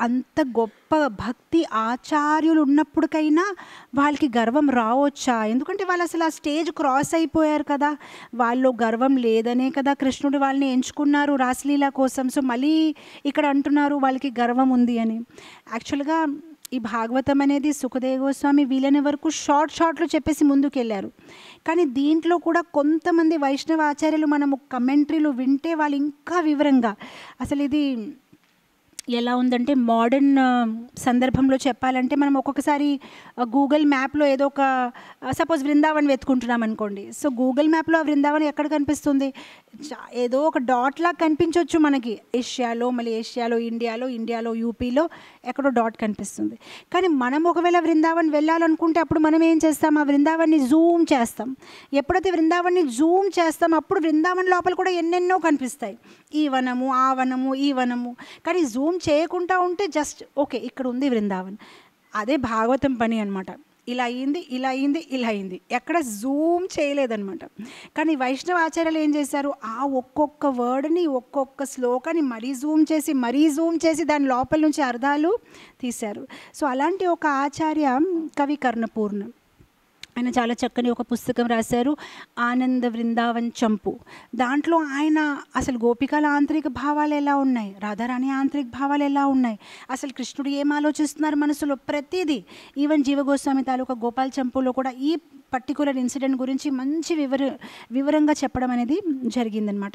అంత గొప్ప భక్తి ఆచార్యులు ఉన్నప్పటికైనా వాళ్ళకి గర్వం రావచ్చా? ఎందుకంటే వాళ్ళు అసలు ఆ స్టేజ్ క్రాస్ అయిపోయారు కదా. వాళ్ళు గర్వం లేదనే కదా కృష్ణుడు వాళ్ళని ఎంచుకున్నారు రాసలీల కోసం. సో మళ్ళీ ఇక్కడ అంటున్నారు వాళ్ళకి గర్వం ఉంది అని. యాక్చువల్గా ఈ భాగవతం అనేది సుఖదేవ గోస్వామి వీలైన వరకు షార్ట్ షార్ట్లో చెప్పేసి ముందుకెళ్ళారు కానీ దీంట్లో కూడా కొంతమంది వైష్ణవ ఆచార్యులు మనము కమెంట్రీలు వింటే వాళ్ళు ఇంకా వివరంగా. అసలు ఇది ఎలా ఉందంటే మోడర్న్ సందర్భంలో చెప్పాలంటే మనం ఒక్కొక్కసారి గూగుల్ మ్యాప్లో ఏదో ఒక సపోజ్ బృందావన్ వెతుకుంటున్నాం అనుకోండి. సో గూగుల్ మ్యాప్లో ఆ బృందావన్ ఎక్కడ కనిపిస్తుంది? చా- ఏదో ఒక డాట్ లాగా కనిపించవచ్చు మనకి. ఏషియాలో మళ్ళీ ఏషియాలో ఇండియాలో ఇండియాలో యూపీలో ఎక్కడో డాట్ కనిపిస్తుంది. కానీ మనం ఒకవేళ బృందావన్ వెళ్ళాలనుకుంటే అప్పుడు మనం ఏం చేస్తాం? ఆ బృందావన్ని జూమ్ చేస్తాం. ఎప్పుడైతే బృందావన్ని జూమ్ చేస్తాం అప్పుడు బృందావన్ లోపల కూడా ఎన్నెన్నో కనిపిస్తాయి. ఈ వనము ఆ వనము ఈ వనము. కానీ జూమ్ చేయకుండా ఉంటే జస్ట్ ఓకే ఇక్కడ ఉంది బృందావన్ అదే భాగవతం పని అనమాట ఇలా అయింది ఇలా అయింది ఇలా అయింది. ఎక్కడ జూమ్ చేయలేదనమాట కానీ వైష్ణవ ఆచార్యులు ఏం చేశారు? ఆ ఒక్కొక్క వర్డ్ని ఒక్కొక్క శ్లోకాన్ని మరీ జూమ్ చేసి మరీ జూమ్ చేసి దాని లోపల నుంచి అర్థాలు తీశారు. సో అలాంటి ఒక ఆచార్య కవి కర్ణపూర్ణ. ఆయన చాలా చక్కని ఒక పుస్తకం రాశారు ఆనంద వృందావన్ చంపు. దాంట్లో ఆయన అసలు గోపికల ఆంతరిక భావాలు ఎలా ఉన్నాయి? రాధారాణి ఆంతరిక భావాలు ఎలా ఉన్నాయి? అసలు కృష్ణుడు ఏం ఆలోచిస్తున్నారు మనసులో? ప్రతిదీ ఈవెన్ జీవగోస్వామి తాలూకా గోపాల్ చంపులో కూడా ఈ పర్టికులర్ ఇన్సిడెంట్ గురించి మంచి వివర వివరంగా చెప్పడం అనేది జరిగిందనమాట.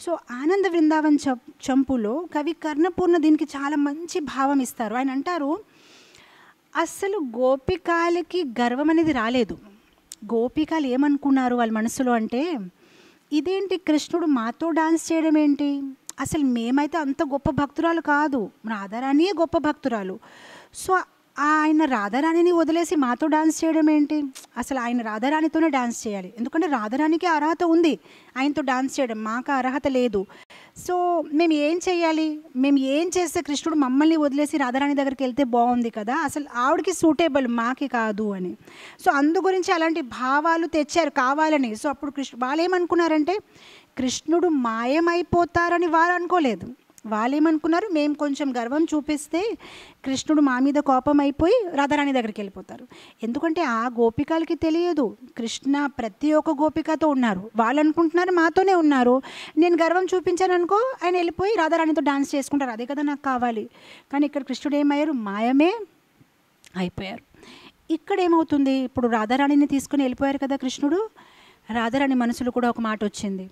సో ఆనంద వృందావన్ చంపులో కవి కర్ణపూర్ణ దీనికి చాలా మంచి భావం ఇస్తారు. ఆయన అంటారు అసలు గోపికాలకి గర్వం అనేది రాలేదు. గోపికలు ఏమనుకున్నారు వాళ్ళ మనసులో అంటే ఇదేంటి కృష్ణుడు మాతో డాన్స్ చేయడం ఏంటి? అసలు మేమైతే అంత గొప్ప భక్తురాలు కాదు. రాధారాణియే గొప్ప భక్తురాలు. సో ఆయన రాధారాణిని వదిలేసి మాతో డాన్స్ చేయడం ఏంటి? అసలు ఆయన రాధారాణితోనే డాన్స్ చేయాలి. ఎందుకంటే రాధారాణికి అర్హత ఉంది. ఆయనతో డాన్స్ చేయడం మాకు అర్హత లేదు. సో మేము ఏం చేయాలి? మేము ఏం చేస్తే కృష్ణుడు మమ్మల్ని వదిలేసి రాధారాణి దగ్గరికి వెళ్తే బాగుంది కదా? అసలు ఆవిడకి సూటేబుల్ మాకి కాదు అని. సో అందు గురించి అలాంటి భావాలు తెచ్చారు కావాలని. సో అప్పుడు కృష్ణ వాళ్ళు ఏమనుకున్నారంటే కృష్ణుడు మాయమైపోతారని వారు అనుకోలేదు. వాళ్ళు ఏమనుకున్నారు మేము కొంచెం గర్వం చూపిస్తే కృష్ణుడు మా మీద కోపం అయిపోయి రాధారాణి దగ్గరికి వెళ్ళిపోతారు. ఎందుకంటే ఆ గోపికలకి తెలియదు కృష్ణ ప్రతి ఒక్క గోపికతో ఉన్నారు. వాళ్ళు అనుకుంటున్నారు మాతోనే ఉన్నారు. నేను గర్వం చూపించాను అనుకో ఆయన వెళ్ళిపోయి రాధారాణితో డాన్స్ చేసుకుంటారు. అదే కదా నాకు కావాలి. కానీ ఇక్కడ కృష్ణుడు ఏమయ్యారు? మాయమే అయిపోయారు. ఇక్కడ ఏమవుతుంది ఇప్పుడు రాధారాణిని తీసుకుని వెళ్ళిపోయారు కదా కృష్ణుడు. రాధారాణి మనసులో కూడా ఒక మాట వచ్చింది.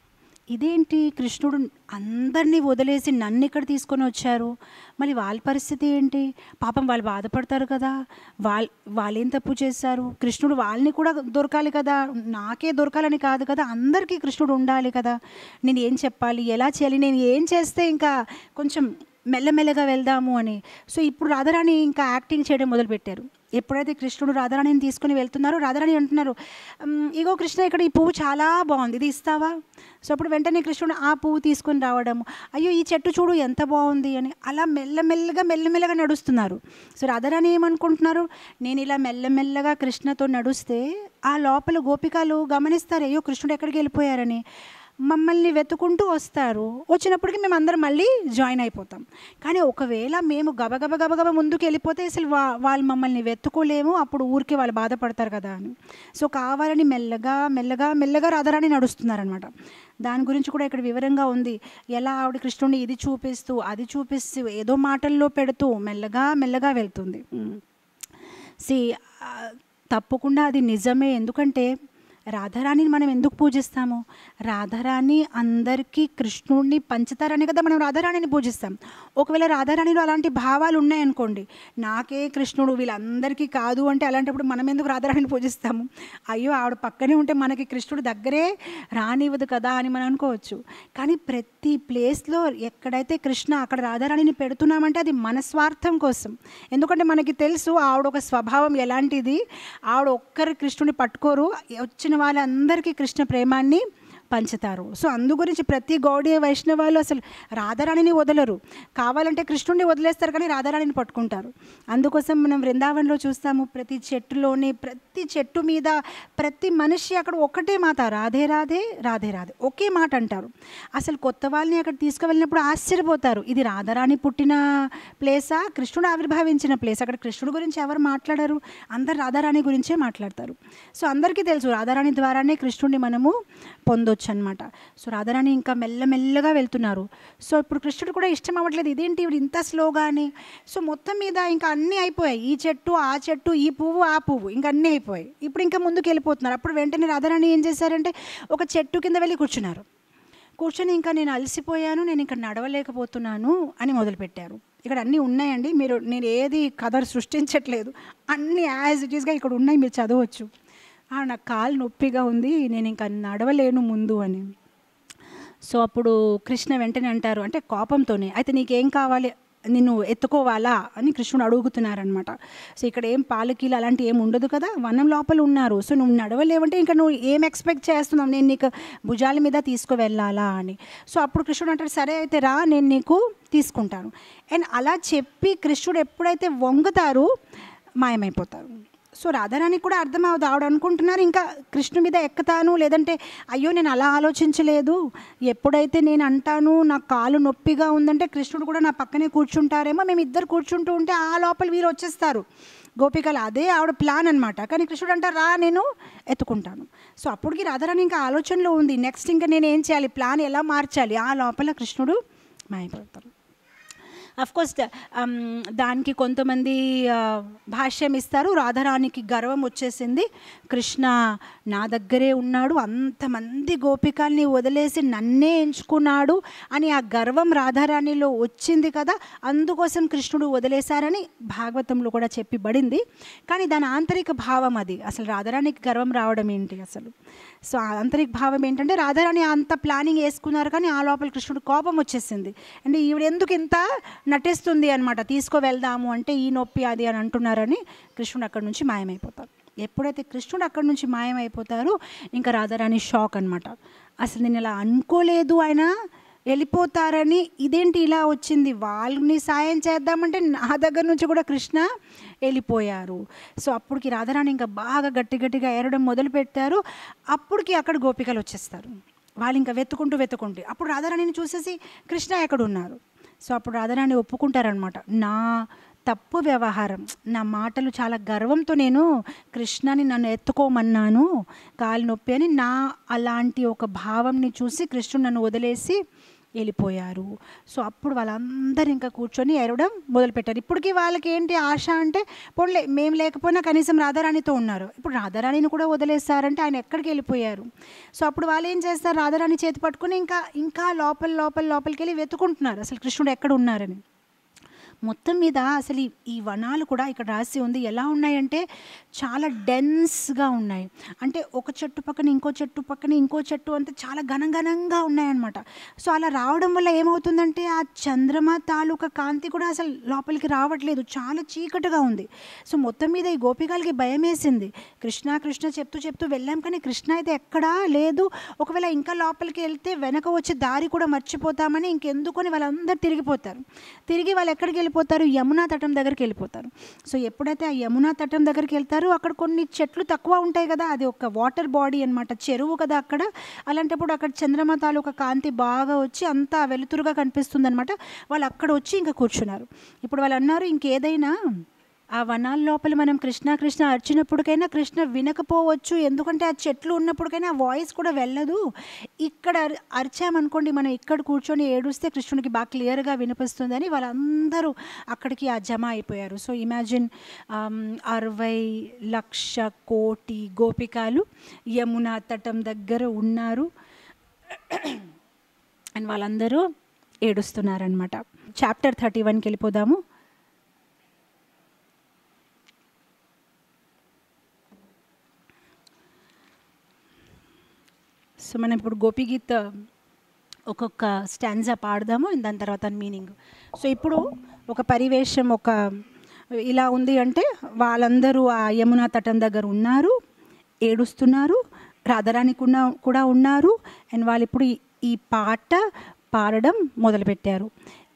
ఇదేంటి కృష్ణుడు అందరినీ వదిలేసి నన్ను ఇక్కడ తీసుకొని వచ్చారు? మళ్ళీ వాళ్ళ పరిస్థితి ఏంటి? పాపం వాళ్ళు బాధపడతారు కదా. వాళ్ళ వాళ్ళేం తప్పు చేశారు? కృష్ణుడు వాళ్ళని కూడా దొరకాలి కదా. నాకే దొరకాలని కాదు కదా. అందరికీ కృష్ణుడు ఉండాలి కదా. నేను ఏం చెప్పాలి? ఎలా చేయాలి? నేను ఏం చేస్తే ఇంకా కొంచెం మెల్లమెల్లగా వెళ్దాము అని. సో ఇప్పుడు రాధారాణి ఇంకా యాక్టింగ్ చేయడం మొదలుపెట్టారు. ఎప్పుడైతే కృష్ణుడు రాధారాణిని తీసుకుని వెళ్తున్నారో రాధారాణి అంటున్నారు ఇగో కృష్ణ ఇక్కడ ఈ పువ్వు చాలా బాగుంది. ఇది ఇస్తావా? సో అప్పుడు వెంటనే కృష్ణుడు ఆ పువ్వు తీసుకుని రావడం అయ్యో ఈ చెట్టు చూడు ఎంత బాగుంది అని. అలా మెల్లమెల్లగా మెల్లమెల్లగా నడుస్తున్నారు. సో రాధారాణి ఏమనుకుంటున్నారు? నేను ఇలా మెల్లమెల్లగా కృష్ణతో నడుస్తే ఆ లోపల గోపికలు గమనిస్తారు. అయ్యో కృష్ణుడు ఎక్కడికి వెళ్ళిపోయారని. మమ్మల్ని వెతుకుంటూ వస్తారు. వచ్చినప్పటికి మేము అందరం మళ్ళీ జాయిన్ అయిపోతాం. కానీ ఒకవేళ మేము గబగబ గబగబ ముందుకు వెళ్ళిపోతే అసలు వా వాళ్ళు మమ్మల్ని వెతుకోలేము. అప్పుడు ఊరికి వాళ్ళు బాధపడతారు కదా అని. సో కావాలని మెల్లగా మెల్లగా మెల్లగా రాధారాణి నడుస్తున్నారనమాట. దాని గురించి కూడా ఇక్కడ వివరంగా ఉంది. ఎలా ఆవిడ కృష్ణుడిని ఇది చూపిస్తూ అది చూపిస్తూ ఏదో మాటల్లో పెడుతూ మెల్లగా మెల్లగా వెళ్తుంది. సి తప్పకుండా అది నిజమే. ఎందుకంటే రాధారాణిని మనం ఎందుకు పూజిస్తాము? రాధారాణి అందరికీ కృష్ణుడిని పంచుతారనే కదా మనం రాధారాణిని పూజిస్తాం. ఒకవేళ రాధారాణిలో అలాంటి భావాలు ఉన్నాయనుకోండి నాకే కృష్ణుడు వీళ్ళందరికీ కాదు అంటే అలాంటప్పుడు మనం ఎందుకు రాధారాణిని పూజిస్తాము? అయ్యో ఆవిడ పక్కనే ఉంటే మనకి కృష్ణుడు దగ్గరే రానివ్వదు కదా అని మనం అనుకోవచ్చు. కానీ ప్రతి ప్లేస్లో ఎక్కడైతే కృష్ణ అక్కడ రాధారాణిని పెడుతున్నామంటే అది మన స్వార్థం కోసం. ఎందుకంటే మనకి తెలుసు ఆవిడ ఒక స్వభావం ఎలాంటిది? ఆవిడ ఒక్కరు కృష్ణుని పట్టుకోరు. వచ్చిన వాళ్ళందరికీ కృష్ణ ప్రేమాన్ని పంచుతారు. సో అందు గురించి ప్రతి గౌడీయ వైష్ణవాలు అసలు రాధారాణిని వదలరు. కావాలంటే కృష్ణుడిని వదిలేస్తారు కానీ రాధారాణిని పట్టుకుంటారు. అందుకోసం మనం వృందావనంలో చూస్తాము ప్రతి చెట్టులోని ప్రతి చెట్టు మీద ప్రతి మనిషి అక్కడ ఒకటే మాట రాధే రాధే రాధే రాధే ఒకే మాట అంటారు. అసలు కొత్త వాళ్ళని అక్కడ తీసుకువెళ్ళినప్పుడు ఆశ్చర్యపోతారు. ఇది రాధారాణి పుట్టిన ప్లేసా కృష్ణుడు ఆవిర్భావించిన ప్లేస్? అక్కడ కృష్ణుడు గురించి ఎవరు మాట్లాడరు. అందరు రాధారాణి గురించే మాట్లాడతారు. సో అందరికీ తెలుసు రాధారాణి ద్వారానే కృష్ణుడిని మనము పొందొచ్చు. అనమాట. సో రాధారాణి ఇంకా మెల్లమెల్లగా వెళ్తున్నారు. సో ఇప్పుడు కృష్ణుడు కూడా ఇష్టం అవ్వట్లేదు. ఇదేంటి ఇప్పుడు ఇంత స్లోగానే? సో మొత్తం మీద ఇంకా అన్నీ అయిపోయాయి. ఈ చెట్టు ఆ చెట్టు ఈ పువ్వు ఆ పువ్వు ఇంకా అన్నీ అయిపోయాయి. ఇప్పుడు ఇంకా ముందుకు వెళ్ళిపోతున్నారు. అప్పుడు వెంటనే రాధారాణి ఏం చేశారంటే ఒక చెట్టు కింద వెళ్ళి కూర్చున్నారు. కూర్చొని ఇంకా నేను అలసిపోయాను నేను ఇంకా నడవలేకపోతున్నాను అని మొదలుపెట్టారు. ఇక్కడ అన్నీ ఉన్నాయండి. మీరు నేను ఏది కథ సృష్టించట్లేదు. అన్నీ యాజ్ ఇట్ ఈస్గా ఇక్కడ ఉన్నాయి. మీరు చదవచ్చు. నాకు కాలు నొప్పిగా ఉంది నేను ఇంకా నడవలేను ముందు అని. సో అప్పుడు కృష్ణ వెంటనే అంటారు అంటే కోపంతోనే అయితే నీకేం కావాలి? నిన్ను ఎత్తుకోవాలా? అని కృష్ణుడు అడుగుతున్నారనమాట సో ఇక్కడ ఏం పాలకీలు అలాంటి ఏం ఉండదు కదా వనం లోపల ఉన్నారు. సో నువ్వు నడవలేవంటే ఇంకా నువ్వు ఏం ఎక్స్పెక్ట్ చేస్తున్నావు? నేను నీకు భుజాల మీద తీసుకువెళ్ళాలా అని. సో అప్పుడు కృష్ణుడు అంటాడు సరే అయితే రా నేను నీకు తీసుకుంటాను. అండ్ అలా చెప్పి కృష్ణుడు ఎప్పుడైతే వంగుతారు మాయమైపోతారు. సో రాధారాణికి కూడా అర్థం అవ్వదు ఆవిడ అనుకుంటున్నారు ఇంకా కృష్ణు మీద ఎక్కుతాను లేదంటే అయ్యో నేను అలా ఆలోచించలేదు ఎప్పుడైతే నేను అంటాను నా కాలు నొప్పిగా ఉందంటే కృష్ణుడు కూడా నా పక్కనే కూర్చుంటారేమో మేము ఇద్దరు కూర్చుంటూ ఉంటే ఆ లోపల వీరు వచ్చేస్తారు. గోపికలు అదే ఆవిడ ప్లాన్ అనమాట కానీ కృష్ణుడు అంట రా నేను ఎత్తుకుంటాను. సో అప్పటికి రాధారాణి ఇంకా ఆలోచనలో ఉంది. నెక్స్ట్ ఇంకా నేను ఏం చేయాలి? ప్లాన్ ఎలా మార్చాలి? ఆ లోపల కృష్ణుడు మాయపడతారు కోర్స్ um, దానికి కొంతమంది భాష్యం ఇస్తారు. రాధారాణికి గర్వం వచ్చేసింది. కృష్ణ నా దగ్గరే ఉన్నాడు. అంతమంది గోపికల్ని వదిలేసి నన్నే ఎంచుకున్నాడు అని ఆ గర్వం రాధారాణిలో వచ్చింది కదా అందుకోసం కృష్ణుడు వదిలేశారని భాగవతంలో కూడా చెప్పిబడింది. కానీ దాని ఆంతరిక భావం అది. అసలు రాధారాణికి గర్వం రావడం ఏంటి అసలు? సో ఆ భావం ఏంటంటే రాధారాణి అంత ప్లానింగ్ వేసుకున్నారు కానీ ఆ లోపల కృష్ణుడు కోపం వచ్చేసింది. అంటే ఈవిడ ఎందుకు ఇంత నటిస్తుంది అనమాట తీసుకువెళ్దాము అంటే ఈ నొప్పి అది అని అంటున్నారని కృష్ణుడు అక్కడి నుంచి మాయమైపోతారు ఎప్పుడైతే కృష్ణుడు అక్కడి నుంచి మాయమైపోతారో ఇంకా రాధారాణి షాక్ అనమాట అసలు నేను ఇలా అనుకోలేదు ఆయన వెళ్ళిపోతారని ఇదేంటి ఇలా వచ్చింది? వాళ్ళని సాయం చేద్దామంటే నా దగ్గర నుంచి కూడా కృష్ణ వెళ్ళిపోయారు. సో అప్పటికి రాధారాణి ఇంకా బాగా గట్టి గట్టిగా ఏరడం మొదలు పెట్టారు. అప్పటికి అక్కడ గోపికలు వచ్చేస్తారు. వాళ్ళు ఇంకా వెతుకుంటూ వెతుకుంటూ అప్పుడు రాధారాణిని చూసేసి కృష్ణ ఎక్కడ ఉన్నారు సో అప్పుడు రాధారాణి ఒప్పుకుంటారనమాట నా తప్పు వ్యవహారం నా మాటలు చాలా గర్వంతో నేను కృష్ణని నన్ను ఎత్తుకోమన్నాను. కాలు నొప్పి అని నా అలాంటి ఒక భావంని చూసి కృష్ణుడు నన్ను వదిలేసి వెళ్ళిపోయారు. సో అప్పుడు వాళ్ళందరూ ఇంకా కూర్చొని ఎరవడం మొదలుపెట్టారు. ఇప్పటికీ వాళ్ళకి ఏంటి ఆశ అంటే పోన్లే మేము లేకపోయినా కనీసం రాధారాణితో ఉన్నారు. ఇప్పుడు రాధారాణిని కూడా వదిలేస్తారంటే ఆయన ఎక్కడికి వెళ్ళిపోయారు? సో అప్పుడు వాళ్ళు ఏం చేస్తారు? రాధారాణి చేతి పట్టుకుని ఇంకా ఇంకా లోపల లోపల లోపలికి వెళ్ళి వెతుకుంటున్నారు. అసలు కృష్ణుడు ఎక్కడ ఉన్నారని. మొత్తం మీద అసలు ఈ- వనాలు కూడా ఇక్కడ రాసి ఉంది. ఎలా ఉన్నాయంటే చాలా డెన్స్గా ఉన్నాయి. అంటే ఒక చెట్టు పక్కన ఇంకో చెట్టు పక్కన ఇంకో చెట్టు అంతా చాలా ఘనఘనంగా ఉన్నాయన్నమాట. సో అలా రావడం వల్ల ఏమవుతుందంటే ఆ చంద్రమ తాలూకా కాంతి కూడా అసలు లోపలికి రావట్లేదు. చాలా చీకటిగా ఉంది. సో మొత్తం మీద ఈ గోపికాలకి భయం వేసింది. కృష్ణ కృష్ణ చెప్తూ చెప్తూ వెళ్ళాం కానీ కృష్ణ అయితే ఎక్కడా లేదు. ఒకవేళ ఇంకా లోపలికి వెళ్తే వెనక వచ్చే దారి కూడా మర్చిపోతామని ఇంకెందుకొని వాళ్ళందరూ తిరిగిపోతారు. తిరిగి వాళ్ళు ఎక్కడికి వెళ్ళిపోతారు యమునా తటం దగ్గరికి వెళ్ళిపోతారు. సో ఎప్పుడైతే ఆ యమునా తటం దగ్గరికి వెళ్తారో అక్కడ కొన్ని చెట్లు తక్కువ ఉంటాయి కదా అది ఒక వాటర్ బాడీ అనమాట చెరువు కదా అక్కడ. అలాంటప్పుడు అక్కడ చంద్రమ తాలూకా కాంతి బాగా వచ్చి అంతా వెలుతురుగా కనిపిస్తుంది అనమాట వాళ్ళు అక్కడ వచ్చి ఇంకా కూర్చున్నారు. ఇప్పుడు వాళ్ళు అన్నారు ఇంకేదైనా ఆ వనాల లోపల మనం కృష్ణ కృష్ణ అరిచినప్పటికైనా కృష్ణ వినకపోవచ్చు. ఎందుకంటే ఆ చెట్లు ఉన్నప్పటికైనా ఆ వాయిస్ కూడా వెళ్ళదు. ఇక్కడ అరి- అరిచామనుకోండి మనం ఇక్కడ కూర్చొని ఏడుస్తే కృష్ణుడికి బాగా క్లియర్గా వినిపిస్తుందని వాళ్ళందరూ అక్కడికి ఆ జమ అయిపోయారు. సో ఇమాజిన్ అరవై లక్ష కోటి గోపికాలు యమునా తటం దగ్గర ఉన్నారు. అండ్ వాళ్ళందరూ ఏడుస్తున్నారనమాట చాప్టర్ థర్టీ వన్కి వెళ్ళిపోదాము. సో మనం ఇప్పుడు గోపిగీత్ ఒక్కొక్క స్టాండ్జా పాడదాము దాని తర్వాత మీనింగ్ సో ఇప్పుడు ఒక పరివేశం ఒక ఇలా ఉంది అంటే వాళ్ళందరూ ఆ యమునా తటం దగ్గర ఉన్నారు ఏడుస్తున్నారు రాధారాణి కూడా కూడా ఉన్నారు అండ్ వాళ్ళు ఇప్పుడు ఈ- పాట పాడడం మొదలుపెట్టారు.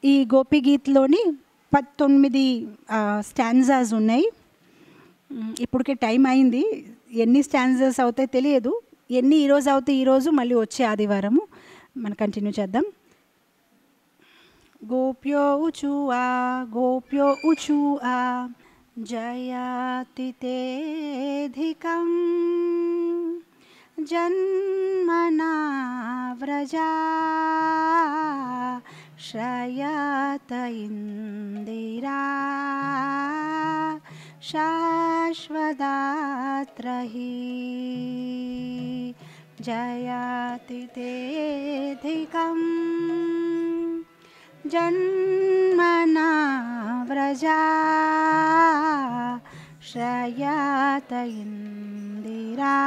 ఈ గోపి గీత్లోని పంతొమ్మిది స్టాన్జాస్ ఉన్నాయి. ఇప్పటికే టైం అయింది. ఎన్ని స్టాన్జర్స్ అవుతాయి తెలియదు. ఎన్ని ఈరోజు అవుతాయి ఈరోజు మళ్ళీ వచ్చే ఆదివారము. మనం కంటిన్యూ చేద్దాం. గోప్యో ఉచువా గోప్యో ఉచువా జయాతిధికం జన్మనా వ్రజా శ్రయత ఇందిరా. शाश्वत्र ही जयतितेधिकं जन्मना व्रजा श्रयात इन्दिरा।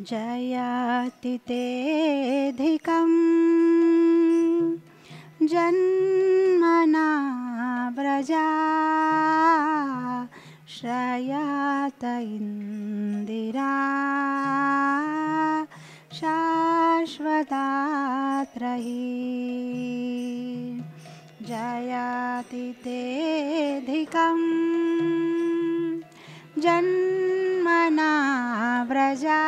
जयातितेऽधिकं जन्मना व्रजा श्रयात इन्दिरा। शाश्वतात्रयी। जयातितेऽधिकम् जन्मना व्रजा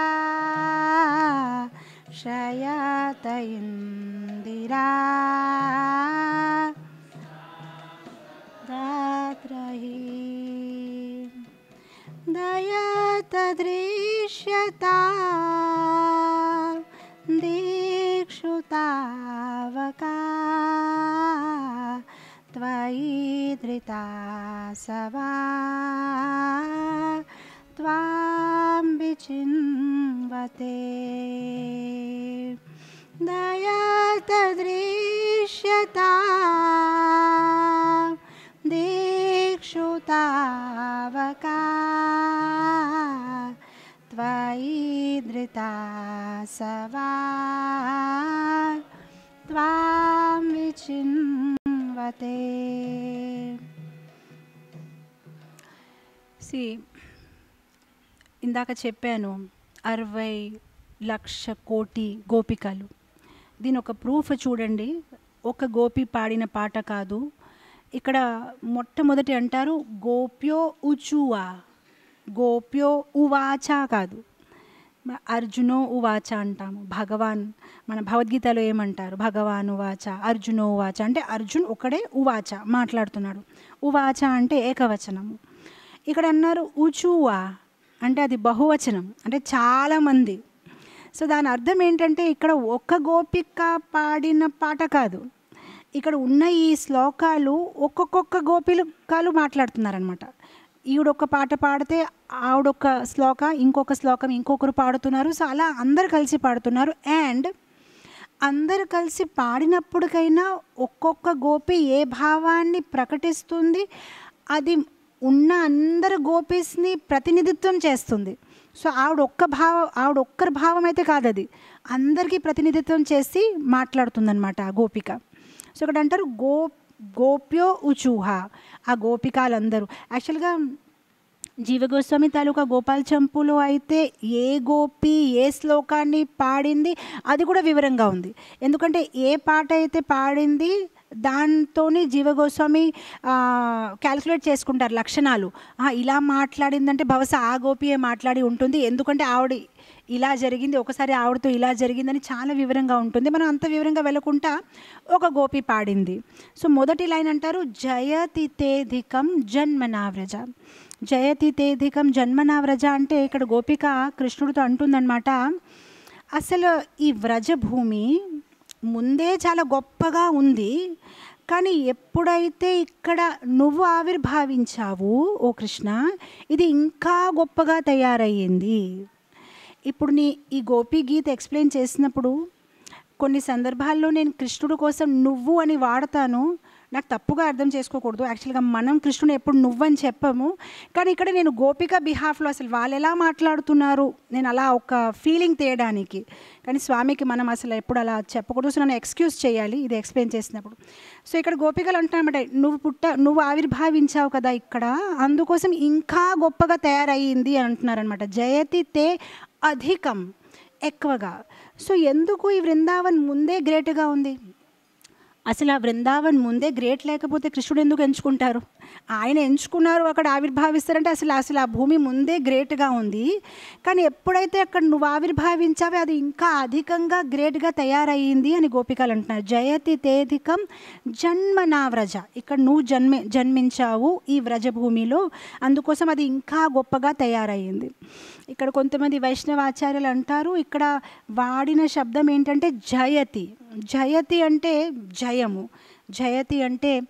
शयात इन्दिरा दात्रही दयतदृश्यता दीक्षुतावका त्वयि धृता सवा। त्वां विचिन्वते। दयतदृश्यता दीक्षुतावका त्वयि धृता सवा। त्वां సంవతే సి ఇందాక చెప్పాను అరవై లక్ష కోటి గోపికలు. దీని ఒక ప్రూఫ్ చూడండి. ఒక గోపి పాడిన పాట కాదు. ఇక్కడ మొట్టమొదటి అంటారు గోప్యో ఉచువా. గోప్యో ఉవాచా కాదు. అర్జునో ఉవాచ అంటాము. భగవాన్ మన భగవద్గీతలో ఏమంటారు? భగవాన్ ఉవాచ అర్జునో ఉవాచ. అంటే అర్జున్ ఒకడే ఉవాచ మాట్లాడుతున్నాడు. ఉవాచ అంటే ఏకవచనము. ఇక్కడ అన్నారు ఉచువా అంటే అది బహువచనం అంటే చాలామంది. సో దాని అర్థం ఏంటంటే ఇక్కడ ఒక్క గోపిక పాడిన పాట కాదు. ఇక్కడ ఉన్న ఈ శ్లోకాలు ఒక్కొక్క గోపికలు మాట్లాడుతున్నారనమాట ఈవిడొక్క పాట పాడితే ఆవిడొక శ్లోక ఇంకొక శ్లోకం ఇంకొకరు పాడుతున్నారు. సో అలా అందరు కలిసి పాడుతున్నారు. అండ్ అందరు కలిసి పాడినప్పటికైనా ఒక్కొక్క గోపి ఏ భావాన్ని ప్రకటిస్తుంది అది ఉన్న అందరు గోపీస్ని ప్రతినిధిత్వం చేస్తుంది. సో ఆవిడ ఒక్క భావ ఆవిడ ఒక్కరి భావం అయితే కాదు అది అందరికీ ప్రతినిధిత్వం చేసి మాట్లాడుతుందన్నమాట ఆ గోపిక. సో ఇక్కడ అంటారు గో గోప్యో ఉచూహ. ఆ గోపికాలందరూ. యాక్చువల్గా జీవగోస్వామి తాలూకా గోపాల్ చంపులో అయితే ఏ గోపి ఏ శ్లోకాన్ని పాడింది అది కూడా వివరంగా ఉంది. ఎందుకంటే ఏ పాట అయితే పాడింది దాంతోని జీవగోస్వామి క్యాల్కులేట్ చేసుకుంటారు లక్షణాలు. ఇలా మాట్లాడిందంటే బహుశా ఆ గోపియే మాట్లాడి ఉంటుంది. ఎందుకంటే ఆవిడ ఇలా జరిగింది ఒకసారి ఆవిడతో ఇలా జరిగిందని చాలా వివరంగా ఉంటుంది. మనం అంత వివరంగా వెళ్ళకుండా ఒక గోపి పాడింది. సో మొదటి లైన్ అంటారు జయతి తేధికం జన్మనావ్రజ. జయతి తేధికం జన్మనావ్రజ అంటే ఇక్కడ గోపిక కృష్ణుడితో అంటుందన్నమాట అసలు ఈ వ్రజభూమి ముందే చాలా గొప్పగా ఉంది కానీ ఎప్పుడైతే ఇక్కడ నువ్వు ఆవిర్భావించావు ఓ కృష్ణ ఇది ఇంకా గొప్పగా తయారయ్యింది. ఇప్పుడు నీ ఈ గోపి గీత ఎక్స్ప్లెయిన్ చేసినప్పుడు కొన్ని సందర్భాల్లో నేను కృష్ణుడు కోసం నువ్వు అని వాడతాను. నాకు తప్పుగా అర్థం చేసుకోకూడదు. యాక్చువల్గా మనం కృష్ణుని ఎప్పుడు నువ్వని చెప్పము. కానీ ఇక్కడ నేను గోపిక బిహాఫ్లో అసలు వాళ్ళు ఎలా మాట్లాడుతున్నారు? నేను అలా ఒక ఫీలింగ్ తేయడానికి. కానీ స్వామికి మనం అసలు ఎప్పుడు అలా చెప్పకూడదు. సో నన్ను ఎక్స్క్యూజ్ చేయాలి ఇది ఎక్స్ప్లెయిన్ చేసినప్పుడు. సో ఇక్కడ గోపికలు అంటున్నామంటే నువ్వు పుట్ట నువ్వు ఆవిర్భావించావు కదా ఇక్కడ. అందుకోసం ఇంకా గొప్పగా తయారయ్యింది అని అంటున్నారనమాట జయతి తే అధికం ఎక్కువగా. సో ఎందుకు ఈ వృందావన్ ముందే గ్రేట్గా ఉంది? అసలు ఆ వృందావన్ ముందే గ్రేట్ లేకపోతే కృష్ణుడు ఎందుకు ఎంచుకుంటారు? ఆయన ఎంచుకున్నారు అక్కడ ఆవిర్భావిస్తారంటే అసలు అసలు ఆ భూమి ముందే గ్రేట్గా ఉంది. కానీ ఎప్పుడైతే అక్కడ నువ్వు ఆవిర్భావించావో అది ఇంకా అధికంగా గ్రేట్గా తయారయ్యింది అని గోపికలు అంటున్నారు. జయతి తేధికం జన్మనా వ్రజ ఇక్కడ నువ్వు జన్మ జన్మించావు ఈ వ్రజభూమిలో అందుకోసం అది ఇంకా గొప్పగా తయారయ్యింది. ఇక్కడ కొంతమంది వైష్ణవాచార్యులు అంటారు ఇక్కడ వాడిన శబ్దం ఏంటంటే జయతి. జయతి అంటే జయము. జయతి అంటే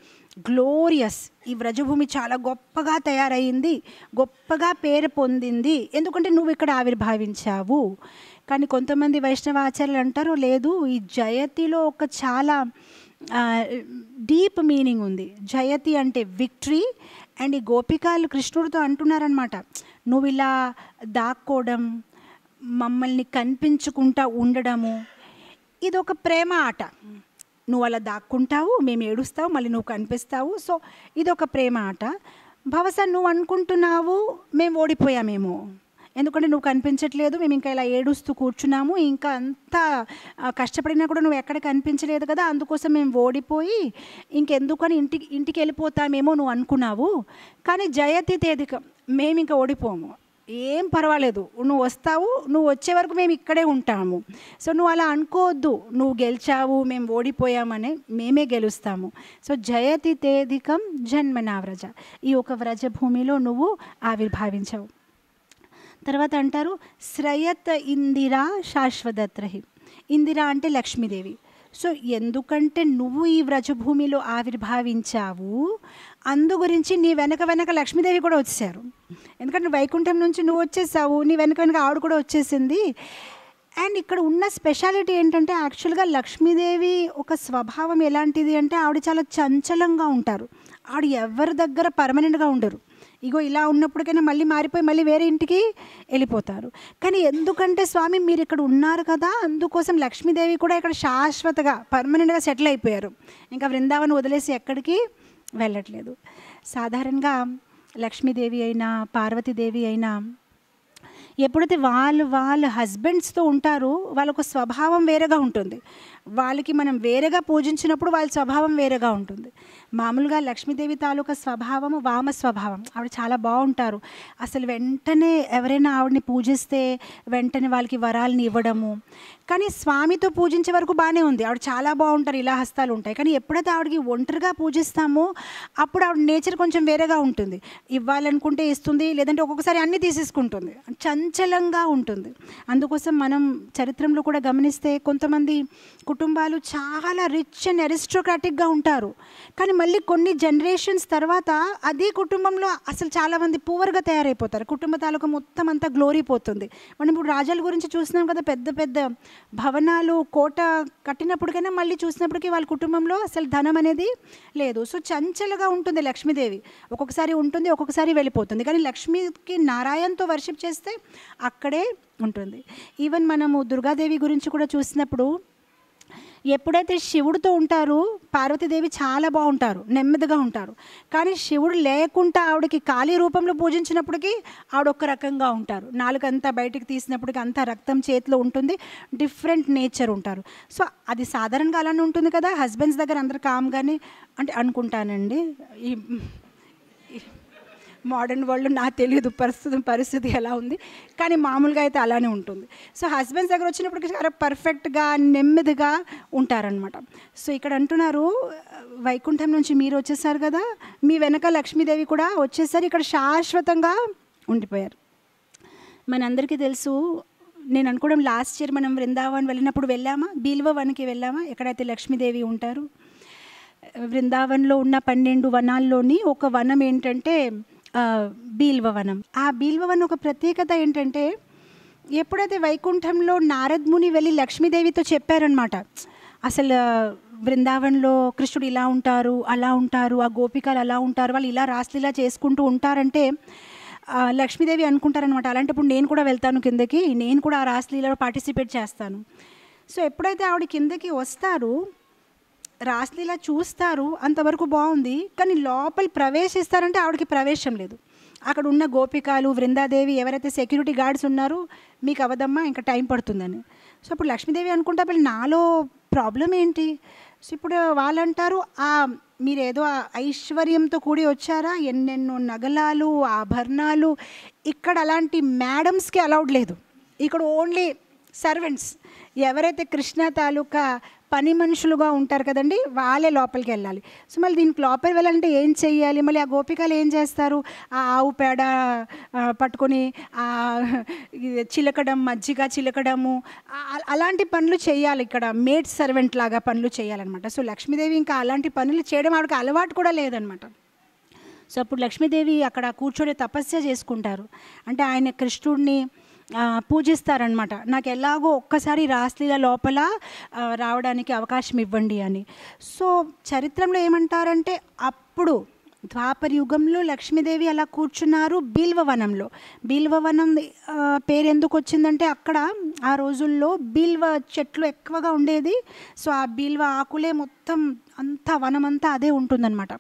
గ్లోరియస్. ఈ వ్రజభూమి చాలా గొప్పగా తయారైంది గొప్పగా పేరు పొందింది. ఎందుకంటే నువ్వు ఇక్కడ ఆవిర్భావించావు. కానీ కొంతమంది వైష్ణవాచార్యులు అంటారు లేదు ఈ జయతిలో ఒక చాలా డీప్ మీనింగ్ ఉంది. జయతి అంటే విక్టరీ అండ్ ఈ గోపికాలు కృష్ణుడితో అంటున్నారనమాట నువ్వు ఇలా దాక్కోవడం మమ్మల్ని కనిపించుకుంటా ఉండడము ఇది ఒక ప్రేమ ఆట. నువ్వు అలా దాక్కుంటావు మేము ఏడుస్తావు మళ్ళీ నువ్వు కనిపిస్తావు. సో ఇది ఒక ప్రేమ ఆట. బహుశా నువ్వు అనుకుంటున్నావు మేము ఓడిపోయామేమో. ఎందుకంటే నువ్వు కనిపించట్లేదు మేము ఇంకా ఇలా ఏడుస్తూ కూర్చున్నాము. ఇంకా అంతా కష్టపడినా కూడా నువ్వు ఎక్కడ కనిపించలేదు కదా అందుకోసం మేము ఓడిపోయి ఇంకెందుకని ఇంటికి ఇంటికి వెళ్ళిపోతామేమో నువ్వు అనుకున్నావు. కానీ జయతి తేదిక మేము ఇంకా ఓడిపోము. ఏం పర్వాలేదు. నువ్వు వస్తావు నువ్వు వచ్చే వరకు మేము ఇక్కడే ఉంటాము. సో నువ్వు అలా అనుకోవద్దు. నువ్వు గెలిచావు మేము ఓడిపోయామని మేమే గెలుస్తాము. సో జయతి తేదికం జన్మనా వ్రజ ఈ ఒక వ్రజ భూమిలో నువ్వు ఆవిర్భావించావు. తర్వాత అంటారు శ్రయత్ ఇందిరా శాశ్వతత్రహి. ఇందిరా అంటే లక్ష్మీదేవి. సో ఎందుకంటే నువ్వు ఈ వ్రజభూమిలో ఆవిర్భావించావు అందు గురించి నీ వెనక వెనక లక్ష్మీదేవి కూడా వచ్చేసారు ఎందుకంటే వైకుంఠం నుంచి నువ్వు వచ్చేసావు నీ వెనక వెనక ఆవిడ కూడా వచ్చేసింది. అండ్ ఇక్కడ ఉన్న స్పెషాలిటీ ఏంటంటే యాక్చువల్గా లక్ష్మీదేవి ఒక స్వభావం ఎలాంటిది అంటే ఆవిడ చాలా చంచలంగా ఉంటారు. ఆవిడ ఎవరి దగ్గర పర్మనెంట్గా ఉండరు. ఇగో ఇలా ఉన్నప్పటికైనా మళ్ళీ మారిపోయి మళ్ళీ వేరే ఇంటికి వెళ్ళిపోతారు. కానీ ఎందుకంటే స్వామి మీరు ఇక్కడ ఉన్నారు కదా అందుకోసం లక్ష్మీదేవి కూడా ఇక్కడ శాశ్వతగా పర్మనెంట్గా సెటిల్ అయిపోయారు. ఇంకా బృందావనం వదిలేసి ఎక్కడికి వెళ్ళట్లేదు. సాధారణంగా లక్ష్మీదేవి అయినా పార్వతీదేవి అయినా ఎప్పుడైతే వాళ్ళు వాళ్ళ హస్బెండ్స్తో ఉంటారో వాళ్ళకు స్వభావం వేరేగా ఉంటుంది. వాళ్ళకి మనం వేరేగా పూజించినప్పుడు వాళ్ళ స్వభావం వేరేగా ఉంటుంది. మామూలుగా లక్ష్మీదేవి తాలూకా స్వభావము వామ స్వభావం. ఆవిడ చాలా బాగుంటారు. అసలు వెంటనే ఎవరైనా ఆవిడని పూజిస్తే వెంటనే వాళ్ళకి వరాలని ఇవ్వడము. కానీ స్వామితో పూజించే వరకు బాగానే ఉంది. ఆవిడ చాలా బాగుంటారు. ఇలా హస్తాలు ఉంటాయి. కానీ ఎప్పుడైతే ఆవిడకి ఒంటరిగా పూజిస్తామో అప్పుడు ఆవిడ నేచర్ కొంచెం వేరేగా ఉంటుంది. ఇవ్వాలనుకుంటే ఇస్తుంది లేదంటే ఒక్కొక్కసారి అన్నీ తీసేసుకుంటుంది. చంచలంగా ఉంటుంది. అందుకోసం మనం చరిత్రంలో కూడా గమనిస్తే కొంతమంది కుటుంబాలు చాలా రిచ్ అండ్ అరిస్టోక్రాటిక్గా ఉంటారు. కానీ మళ్ళీ కొన్ని జనరేషన్స్ తర్వాత అదే కుటుంబంలో అసలు చాలామంది పూవర్గా తయారైపోతారు. కుటుంబ తాలూకా మొత్తం అంతా గ్లోరీ పోతుంది. మనం ఇప్పుడు రాజాల గురించి చూసినాం కదా పెద్ద పెద్ద భవనాలు కోట కట్టినప్పటికైనా మళ్ళీ చూసినప్పటికీ వాళ్ళ కుటుంబంలో అసలు ధనం అనేది లేదు. సో చంచలగా ఉంటుంది లక్ష్మీదేవి. ఒక్కొక్కసారి ఉంటుంది ఒక్కొక్కసారి వెళ్ళిపోతుంది. కానీ లక్ష్మికి నారాయణతో వర్షిప్ చేస్తే అక్కడే ఉంటుంది. ఈవెన్ మనము దుర్గాదేవి గురించి కూడా చూసినప్పుడు ఎప్పుడైతే శివుడితో ఉంటారో పార్వతీదేవి చాలా బాగుంటారు నెమ్మదిగా ఉంటారు. కానీ శివుడు లేకుండా ఆవిడకి ఖాళీ రూపంలో పూజించినప్పటికీ ఆవిడ ఒక రకంగా ఉంటారు. నాలుగంతా బయటికి తీసినప్పటికీ అంతా రక్తం చేతిలో ఉంటుంది డిఫరెంట్ నేచర్ ఉంటారు. సో అది సాధారణంగా అలానే ఉంటుంది కదా హస్బెండ్స్ దగ్గర అందరు కామ్గానే అంటే అనుకుంటానండి. ఈ మోడర్న్ వరల్డ్ నాకు తెలియదు పరిస్థితి పరిస్థితి ఎలా ఉంది. కానీ మామూలుగా అయితే అలానే ఉంటుంది. సో హస్బెండ్స్ దగ్గర వచ్చినప్పుడు చాలా పర్ఫెక్ట్గా నెమ్మదిగా ఉంటారనమాట సో ఇక్కడ అంటున్నారు వైకుంఠం నుంచి మీరు వచ్చేసారు కదా మీ వెనక లక్ష్మీదేవి కూడా వచ్చేసారు ఇక్కడ శాశ్వతంగా ఉండిపోయారు. మనందరికీ తెలుసు నేను అనుకోవడం లాస్ట్ ఇయర్ మనం వృందావన్ వెళ్ళినప్పుడు వెళ్ళామా? బీల్వవన్కి వెళ్ళామా? ఎక్కడైతే లక్ష్మీదేవి ఉంటారు. బృందావన్లో ఉన్న పన్నెండు వనాల్లోని ఒక వనం ఏంటంటే బీల్వవనం. ఆ బీల్వవనం ఒక ప్రత్యేకత ఏంటంటే ఎప్పుడైతే వైకుంఠంలో నారద్ముని వెళ్ళి లక్ష్మీదేవితో చెప్పారనమాట అసలు బృందావన్లో కృష్ణుడు ఇలా ఉంటారు అలా ఉంటారు ఆ గోపికలు అలా ఉంటారు వాళ్ళు ఇలా రాస్లీలా చేసుకుంటూ ఉంటారంటే లక్ష్మీదేవి అనుకుంటారనమాట అలాంటప్పుడు నేను కూడా వెళ్తాను కిందకి నేను కూడా ఆ రాస్లీలలో పార్టిసిపేట్ చేస్తాను. సో ఎప్పుడైతే ఆవిడ కిందకి వస్తారు రాస్లీలా చూస్తారు అంతవరకు బాగుంది. కానీ లోపల ప్రవేశిస్తారంటే ఆవిడకి ప్రవేశం లేదు. అక్కడ ఉన్న గోపికాలు వృందాదేవి ఎవరైతే సెక్యూరిటీ గార్డ్స్ ఉన్నారో మీకు అవదమ్మా ఇంకా టైం పడుతుందని. సో అప్పుడు లక్ష్మీదేవి అనుకుంటా పిల్లలు నాలో ప్రాబ్లం ఏంటి? సో ఇప్పుడు వాళ్ళు అంటారు ఆ మీరేదో ఆ ఐశ్వర్యంతో కూడి వచ్చారా? ఎన్నెన్నో నగలాలు ఆభరణాలు. ఇక్కడ అలాంటి మేడమ్స్కి అలౌడ్ లేదు. ఇక్కడ ఓన్లీ సర్వెంట్స్ ఎవరైతే కృష్ణ తాలూకా పని మనుషులుగా ఉంటారు కదండి వాళ్ళే లోపలికి వెళ్ళాలి. సో మళ్ళీ దీనికి లోపలికి వెళ్ళాలంటే ఏం చెయ్యాలి? మళ్ళీ ఆ గోపికలు ఏం చేస్తారు? ఆ ఆవు పేడ పట్టుకొని ఆ చిలకడం మజ్జిగ చిలకడము అలాంటి పనులు చేయాలి ఇక్కడ. మేడ్ సర్వెంట్ లాగా పనులు చేయాలన్నమాట సో లక్ష్మీదేవి ఇంకా అలాంటి పనులు చేయడం ఆవిడకి అలవాటు కూడా లేదనమాట సో అప్పుడు లక్ష్మీదేవి అక్కడ కూర్చొని తపస్య చేసుకుంటారు. అంటే ఆయన కృష్ణుడిని పూజిస్తారనమాట నాకు ఎలాగో ఒక్కసారి రాస్లీల లోపల రావడానికి అవకాశం ఇవ్వండి అని. సో చరిత్రంలో ఏమంటారంటే అప్పుడు ద్వాపర యుగంలో లక్ష్మీదేవి అలా కూర్చున్నారు బీల్వవనంలో. బీల్వవనం పేరు ఎందుకు వచ్చిందంటే అక్కడ ఆ రోజుల్లో బిల్వ చెట్లు ఎక్కువగా ఉండేది. సో ఆ బీల్వ ఆకులే మొత్తం అంతా వనమంతా అదే ఉంటుందన్నమాట.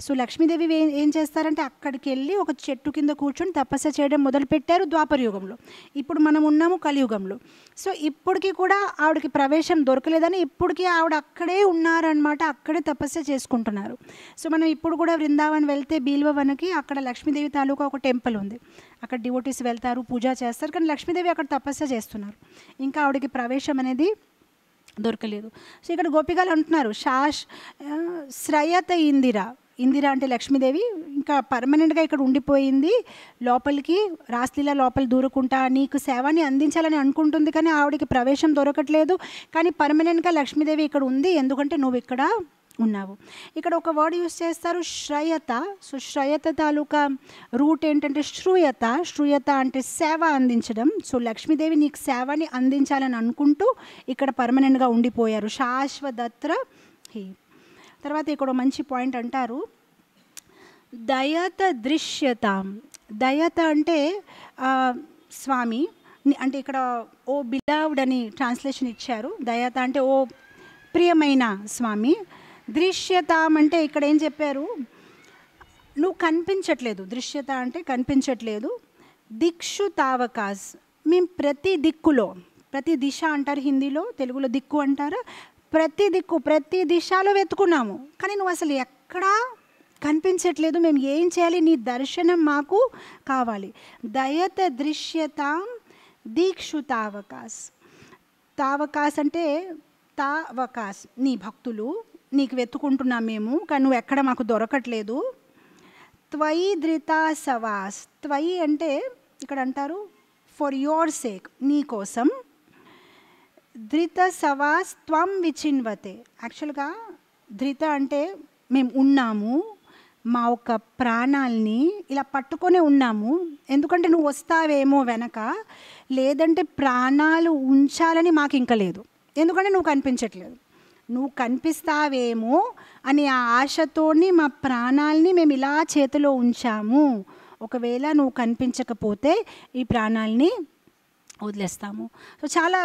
సో లక్ష్మీదేవి ఏం చేస్తారంటే అక్కడికి వెళ్ళి ఒక చెట్టు కింద కూర్చొని తపస్సు చేయడం మొదలుపెట్టారు ద్వాపర యుగంలో ఇప్పుడు మనం ఉన్నాము కలియుగంలో. సో ఇప్పటికీ కూడా ఆవిడకి ప్రవేశం దొరకలేదని ఇప్పటికీ ఆవిడ అక్కడే ఉన్నారనమాట అక్కడే తపస్సు చేసుకుంటున్నారు. సో మనం ఇప్పుడు కూడా బృందావన్ వెళ్తే బీల్వవనకి అక్కడ లక్ష్మీదేవి తాలూకా ఒక టెంపుల్ ఉంది. అక్కడ డివోటీస్ వెళ్తారు పూజ చేస్తారు కానీ లక్ష్మీదేవి అక్కడ తపస్సు చేస్తున్నారు. ఇంకా ఆవిడకి ప్రవేశం అనేది దొరకలేదు. సో ఇక్కడ గోపికలు అంటున్నారు శాష్ శ్రయత ఇందిర. ఇందిర అంటే లక్ష్మీదేవి ఇంకా పర్మనెంట్గా ఇక్కడ ఉండిపోయింది. లోపలికి రాస్లీల లోపల దూరకుంటా నీకు సేవని అందించాలని అనుకుంటుంది కానీ ఆవిడకి ప్రవేశం దొరకట్లేదు. కానీ పర్మనెంట్గా లక్ష్మీదేవి ఇక్కడ ఉంది ఎందుకంటే నువ్వు ఇక్కడ ఉన్నావు. ఇక్కడ ఒక వర్డ్ యూస్ చేస్తారు శ్రయత. సో శ్రయత తాలూకా రూట్ ఏంటంటే శ్రూయత. శ్రూయత అంటే సేవ అందించడం. సో లక్ష్మీదేవి నీకు సేవని అందించాలని అనుకుంటూ ఇక్కడ పర్మనెంట్గా ఉండిపోయారు. శాశ్వతత్ర హి. తర్వాత ఇక్కడ ఒక మంచి పాయింట్ అంటారు. దయత దృశ్యత. దయత అంటే స్వామి అంటే ఇక్కడ ఓ బిలావ్డ్ అని ట్రాన్స్లేషన్ ఇచ్చారు. దయత అంటే ఓ ప్రియమైన స్వామి. దృశ్యతాం అంటే ఇక్కడ ఏం చెప్పారు? నువ్వు కనిపించట్లేదు. దృశ్యత అంటే కనిపించట్లేదు. దిక్షు తావకాస్. మేము ప్రతి దిక్కులో ప్రతి దిశ అంటారు హిందీలో తెలుగులో దిక్కు అంటారు. ప్రతి దిక్కు ప్రతి దిశలో వెతుకున్నాము. కానీ నువ్వు అసలు ఎక్కడా కనిపించట్లేదు. మేము ఏం చేయాలి? నీ దర్శనం మాకు కావాలి. దయత దృశ్యతాం దీక్షు తావకాస్. తావకాస్ అంటే తావకాస్. నీ భక్తులు నీకు వెతుకుంటున్నాం మేము కానీ నువ్వు ఎక్కడ మాకు దొరకట్లేదు. త్వయి ధృత సవాస్. త్వయి అంటే ఇక్కడ అంటారు ఫర్ యువర్ సేక్ నీ కోసం. ధృత సవాస్ త్వం విచిన్వతే యాక్చువల్గా ధృత అంటే మేము ఉన్నాము మా ఒక ప్రాణాల్ని ఇలా పట్టుకొనే ఉన్నాము. ఎందుకంటే నువ్వు వస్తావేమో వెనక లేదంటే ప్రాణాలు ఉంచాలని మాకు ఇంకా లేదు. ఎందుకంటే నువ్వు కనిపించట్లేదు. నువ్వు కనిపిస్తావేమో అని ఆ ఆశతోని మా ప్రాణాల్ని మేము ఇలా చేతిలో ఉంచాము. ఒకవేళ నువ్వు కనిపించకపోతే ఈ ప్రాణాల్ని వదిలేస్తాము. సో చాలా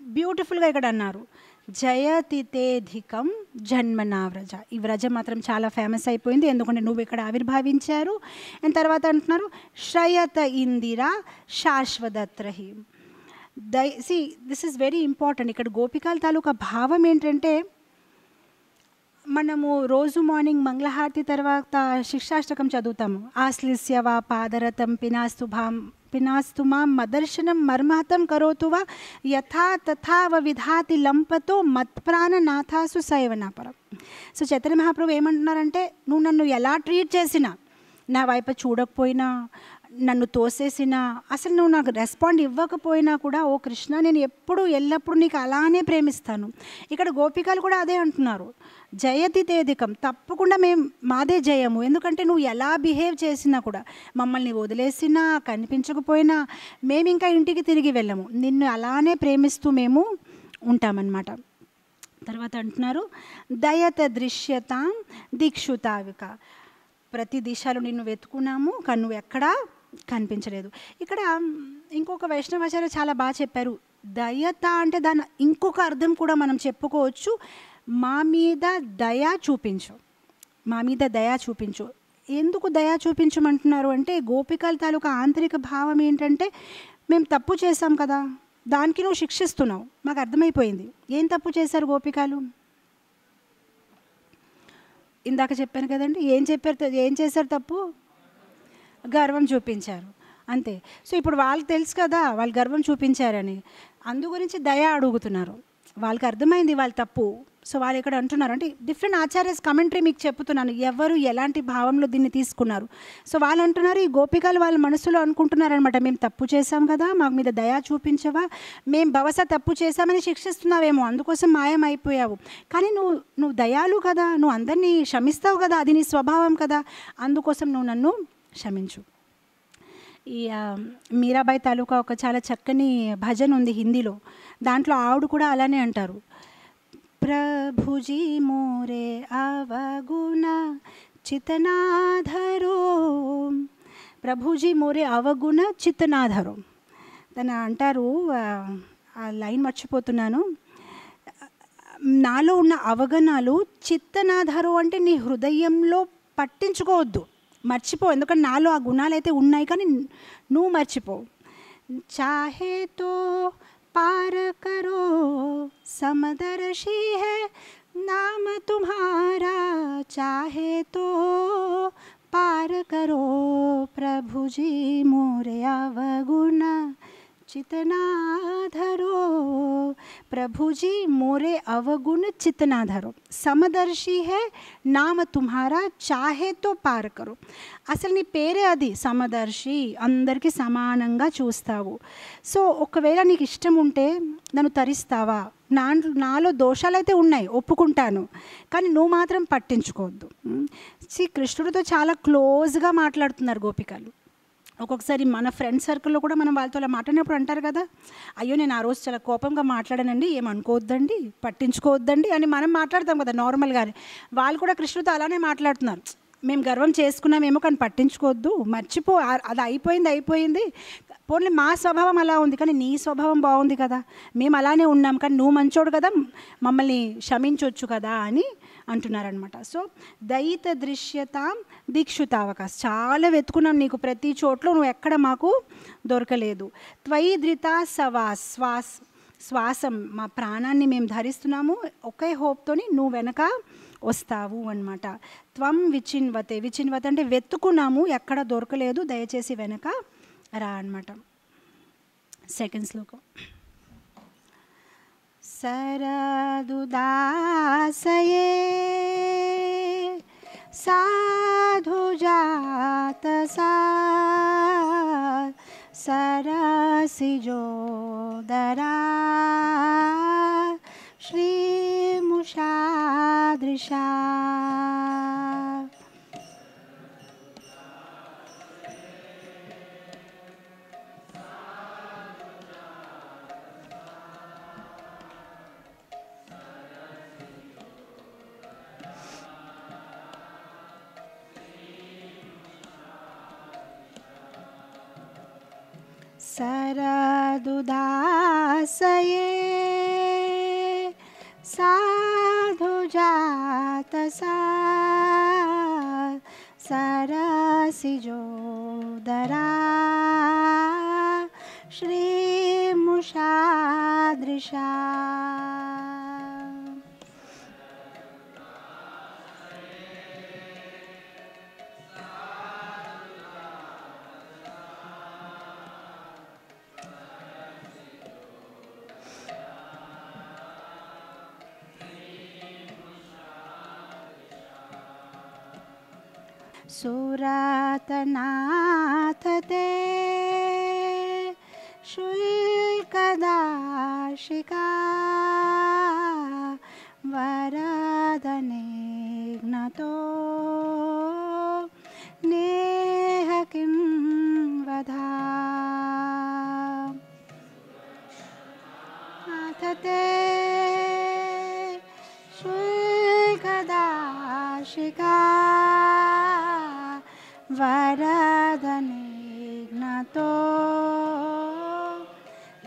బ్యూటిఫుల్గా ఇక్కడ అన్నారు. జయతితేధికం జన్మనా వ్రజ. ఈ వ్రజ మాత్రం చాలా ఫేమస్ అయిపోయింది. ఎందుకంటే నువ్వు ఇక్కడ ఆవిర్భావించారు. అండ్ తర్వాత అంటున్నారు శ్రయత ఇందిరా శాశ్వతత్రహీం. దై see this is very important ఇక్కడ గోపికాల తాలూకా భావం ఏంటంటే మనము రోజు మార్నింగ్ మంగళహారతి తర్వాత శిక్షాష్టకం చదువుతాము. ఆశ్లిస్య వా పాదరథం పినాస్తుభాం పినాస్తు మాం మదర్శనం మర్మహతం కరోతు వా యథా తథావ విధాతి లంపతో మత్ప్రాణ నాథాసు సైవనాపరం సో చైతన్య మహాప్రభు ఏమంటున్నారంటే నువ్వు నన్ను ఎలా ట్రీట్ చేసినా నా వైపు చూడకపోయినా నన్ను తోసేసినా అసలు నువ్వు నాకు రెస్పాండ్ ఇవ్వకపోయినా కూడా ఓ కృష్ణ నేను ఎప్పుడు ఎల్లప్పుడూ నీకు అలానే ప్రేమిస్తాను. ఇక్కడ గోపికలు కూడా అదే అంటున్నారు. జయతి తేదికం తప్పకుండా మేము మాదే జయము. ఎందుకంటే నువ్వు ఎలా బిహేవ్ చేసినా కూడా మమ్మల్ని వదిలేసినా కనిపించకపోయినా మేము ఇంకా ఇంటికి తిరిగి వెళ్ళము. నిన్ను అలానే ప్రేమిస్తూ మేము ఉంటామన్నమాట. తర్వాత అంటున్నారు దయత దృశ్యత దీక్షుతావిక. ప్రతి దిశలో నిన్ను వెతుకున్నాము కానీ నువ్వు ఎక్కడా కనిపించలేదు. ఇక్కడ ఇంకొక వైష్ణవాచార్య చాలా బాగా చెప్పారు. దయత అంటే దాని ఇంకొక అర్థం కూడా మనం చెప్పుకోవచ్చు. మా మీద దయ చూపించు. మా మీద దయ చూపించు. ఎందుకు దయ చూపించమంటున్నారు అంటే గోపికల తాలూకా ఆంతరిక భావం ఏంటంటే మేము తప్పు చేసాం కదా దానికి నువ్వు శిక్షిస్తున్నావు. మాకు అర్థమైపోయింది. ఏం తప్పు చేశారు గోపికలు? ఇందాక చెప్పాను కదండి ఏం చెప్పారు ఏం చేశారు తప్పు? గర్వం చూపించారు. అంతే. సో ఇప్పుడు వాళ్ళకి తెలుసు కదా వాళ్ళు గర్వం చూపించారని. అందు గురించి దయ అడుగుతున్నారు. వాళ్ళకి అర్థమైంది వాళ్ళ తప్పు. సో వాళ్ళు ఇక్కడ అంటున్నారు. అంటే డిఫరెంట్ ఆచార్యస్ కమెంటరీ మీకు చెప్తున్నాను. ఎవరు ఎలాంటి భావంలో దీన్ని తీసుకున్నారు? సో వాళ్ళు అంటున్నారు ఈ గోపికలు వాళ్ళ మనసులో అనుకుంటున్నారనమాట మేము తప్పు చేసాం కదా మాకు మీద దయా చూపించవా? మేము భవస తప్పు చేశామని శిక్షిస్తున్నావేమో అందుకోసం మాయమైపోయావు. కానీ నువ్వు నువ్వు దయాలు కదా నువ్వు అందరినీ క్షమిస్తావు కదా అది నీ స్వభావం కదా. అందుకోసం నువ్వు నన్ను క్షమించు. ఈ మీరాబాయ్ మీరాబాయి తాలూకా ఒక చాలా చక్కని భజన ఉంది హిందీలో. దాంట్లో ఆవిడ కూడా అలానే అంటారు. ప్రభుజీ మోరే అవగుణ చితనాధరో ప్రభుజీ మోరే అవగుణ చితనాధరో. తన అంటారు ఆ, ఆ లైన్ మర్చిపోతున్నాను. నాలో ఉన్న అవగణాలు చిత్తనాధారు అంటే నీ హృదయంలో పట్టించుకోవద్దు. మర్చిపో ఎందుకంటే నాలో ఆ గుణాలు అయితే ఉన్నాయి కానీ నువ్వు మర్చిపో చాహే తో పార కరో సమదర్శి హే నామ తుమ్హారా. చాహే తో పార కరో ప్రభుజీ మోరే అవగుణ. चितनाधरो प्रभु जी मोरे अवगुण चितनाधरो సమదర్శి హే నామ తుమ్హారా చాహే తో పార్ కరు అసలు నీ పేరే అది సమదర్శి అందరికీ సమానంగా చూస్తావు సో ఒకవేళ నీకు ఇష్టం ఉంటే నన్ను తరిస్తావా నా నాలో దోషాలైతే ఉన్నాయి ఒప్పుకుంటాను కానీ నువ్వు మాత్రం పట్టించుకోవద్దు సి కృష్ణుడితో చాలా క్లోజ్గా మాట్లాడుతున్నారు గోపికలు ఒక్కొక్కసారి మన ఫ్రెండ్ సర్కిల్లో కూడా మనం వాళ్ళతో అలా మాట్లాడినప్పుడు అంటారు కదా అయ్యో నేను ఆ రోజు చాలా కోపంగా మాట్లాడానండి ఏమనుకోవద్దండి పట్టించుకోవద్దండి అని మనం మాట్లాడతాం కదా నార్మల్గానే వాళ్ళు కూడా కృష్ణుతో అలానే మాట్లాడుతున్నారు. మేము గర్వం చేసుకున్నామేమో కానీ పట్టించుకోవద్దు మర్చిపో అది అయిపోయింది అయిపోయింది. పోనీ మా స్వభావం అలా ఉంది కానీ నీ స్వభావం బాగుంది కదా. మేము అలానే ఉన్నాం కానీ నువ్వు మంచోడు కదా మమ్మల్ని క్షమించవచ్చు కదా అని అంటున్నారనమాట సో దయిత దృశ్యత దీక్షుతావకాశ. చాలా వెతుకున్నాం నీకు ప్రతి చోట్ల నువ్వు ఎక్కడ మాకు దొరకలేదు. త్వయి ధృత సవాస్ శ్వాస్ శ్వాసం మా ప్రాణాన్ని మేము ధరిస్తున్నాము ఒకే హోప్తోని నువ్వు వెనక వస్తావు అనమాట త్వం విచిన్వతే విచిన్వత అంటే వెతుకున్నాము ఎక్కడ దొరకలేదు దయచేసి వెనక రా అనమాట సెకండ్ శ్లోకం. सरदुदासये साधु जात सा सरसिजोदरा श्रीमुषादृशा सरदुदासये साधु जात सा सरसिजोदरा श्रीमुषादृशा सुरातनाथ ते शुल्कदाशिका वरादने ज्ञतो नेह किं वधा। नाथ ते వరదనిఘ్నతో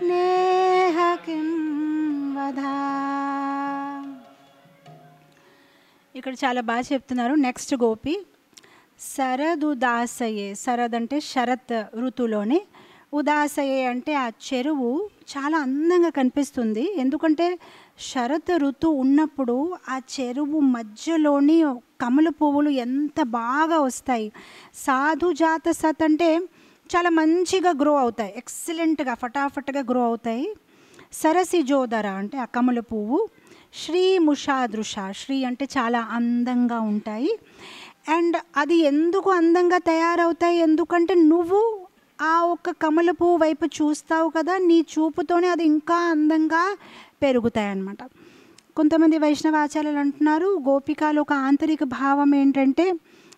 నేహ కిం వధా ఇక్కడ చాలా బాగా చెప్తున్నారు. నెక్స్ట్ గోపి శరదుదాసయే శరద్ అంటే శరత్ ఋతులోనే ఉదాసయే అంటే ఆ చెరువు చాలా అందంగా కనిపిస్తుంది. ఎందుకంటే శరత్ ఋతు ఉన్నప్పుడు ఆ చెరువు మధ్యలోని కమల పువ్వులు ఎంత బాగా వస్తాయి. సాధుజాత సత్ అంటే చాలా మంచిగా గ్రో అవుతాయి. ఎక్సలెంట్గా ఫటాఫట్గా గ్రో అవుతాయి. సరసి జోదర అంటే ఆ కమల పువ్వు శ్రీ ముషాదృష శ్రీ అంటే చాలా అందంగా ఉంటాయి. అండ్ అది ఎందుకు అందంగా తయారవుతాయి? ఎందుకంటే నువ్వు ఆ ఒక్క కమల పువ్వు వైపు చూస్తావు కదా నీ చూపుతోనే అది ఇంకా అందంగా పెరుగుతాయి అన్నమాట కొంతమంది వైష్ణవాచార్యులు అంటున్నారు గోపికలు ఒక ఆంతరిక భావం ఏంటంటే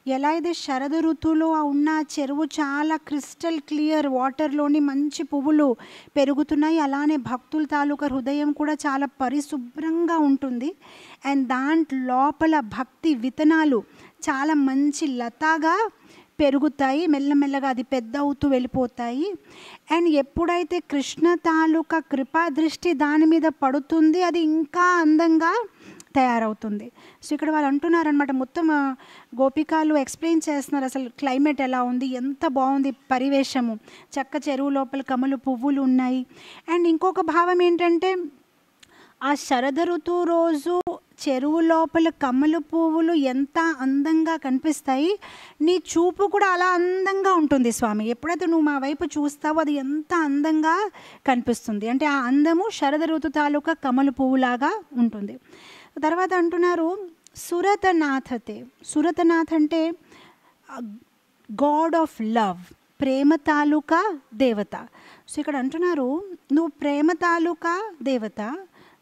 ఎలా అయితే శరద ఋతువులో ఉన్న చెరువు చాలా క్రిస్టల్ క్లియర్ వాటర్లోని మంచి పువ్వులు పెరుగుతున్నాయి అలానే భక్తుల తాలూకా హృదయం కూడా చాలా పరిశుభ్రంగా ఉంటుంది. అండ్ దాంట్ లోపల భక్తి విత్తనాలు చాలా మంచి లతాగా పెరుగుతాయి మెల్లమెల్లగా అది పెద్ద అవుతూ వెళ్ళిపోతాయి. అండ్ ఎప్పుడైతే కృష్ణ తాలూకా కృపా దృష్టి దాని మీద పడుతుంది అది ఇంకా అందంగా తయారవుతుంది. సో ఇక్కడ వాళ్ళు అంటున్నారనమాట మొత్తం గోపికాలు ఎక్స్ప్లెయిన్ చేస్తున్నారు అసలు క్లైమేట్ ఎలా ఉంది ఎంత బాగుంది పరివేశము చక్క చెరువు లోపల కమలు పువ్వులు ఉన్నాయి. అండ్ ఇంకొక భావం ఏంటంటే ఆ శరద ఋతువు రోజు చెరువు లోపల కమల పువ్వులు ఎంత అందంగా కనిపిస్తాయి. నీ చూపు కూడా అలా అందంగా ఉంటుంది స్వామి. ఎప్పుడైతే నువ్వు మా వైపు చూస్తావో అది ఎంత అందంగా కనిపిస్తుంది. అంటే ఆ అందము శరద ఋతు తాలూకా కమల పువ్వులాగా ఉంటుంది. తర్వాత అంటున్నారు సురతనాథతే. సురతనాథ్ అంటే గాడ్ ఆఫ్ లవ్ ప్రేమ తాలూకా దేవత. సో ఇక్కడ అంటున్నారు నువ్వు ప్రేమ తాలూకా దేవత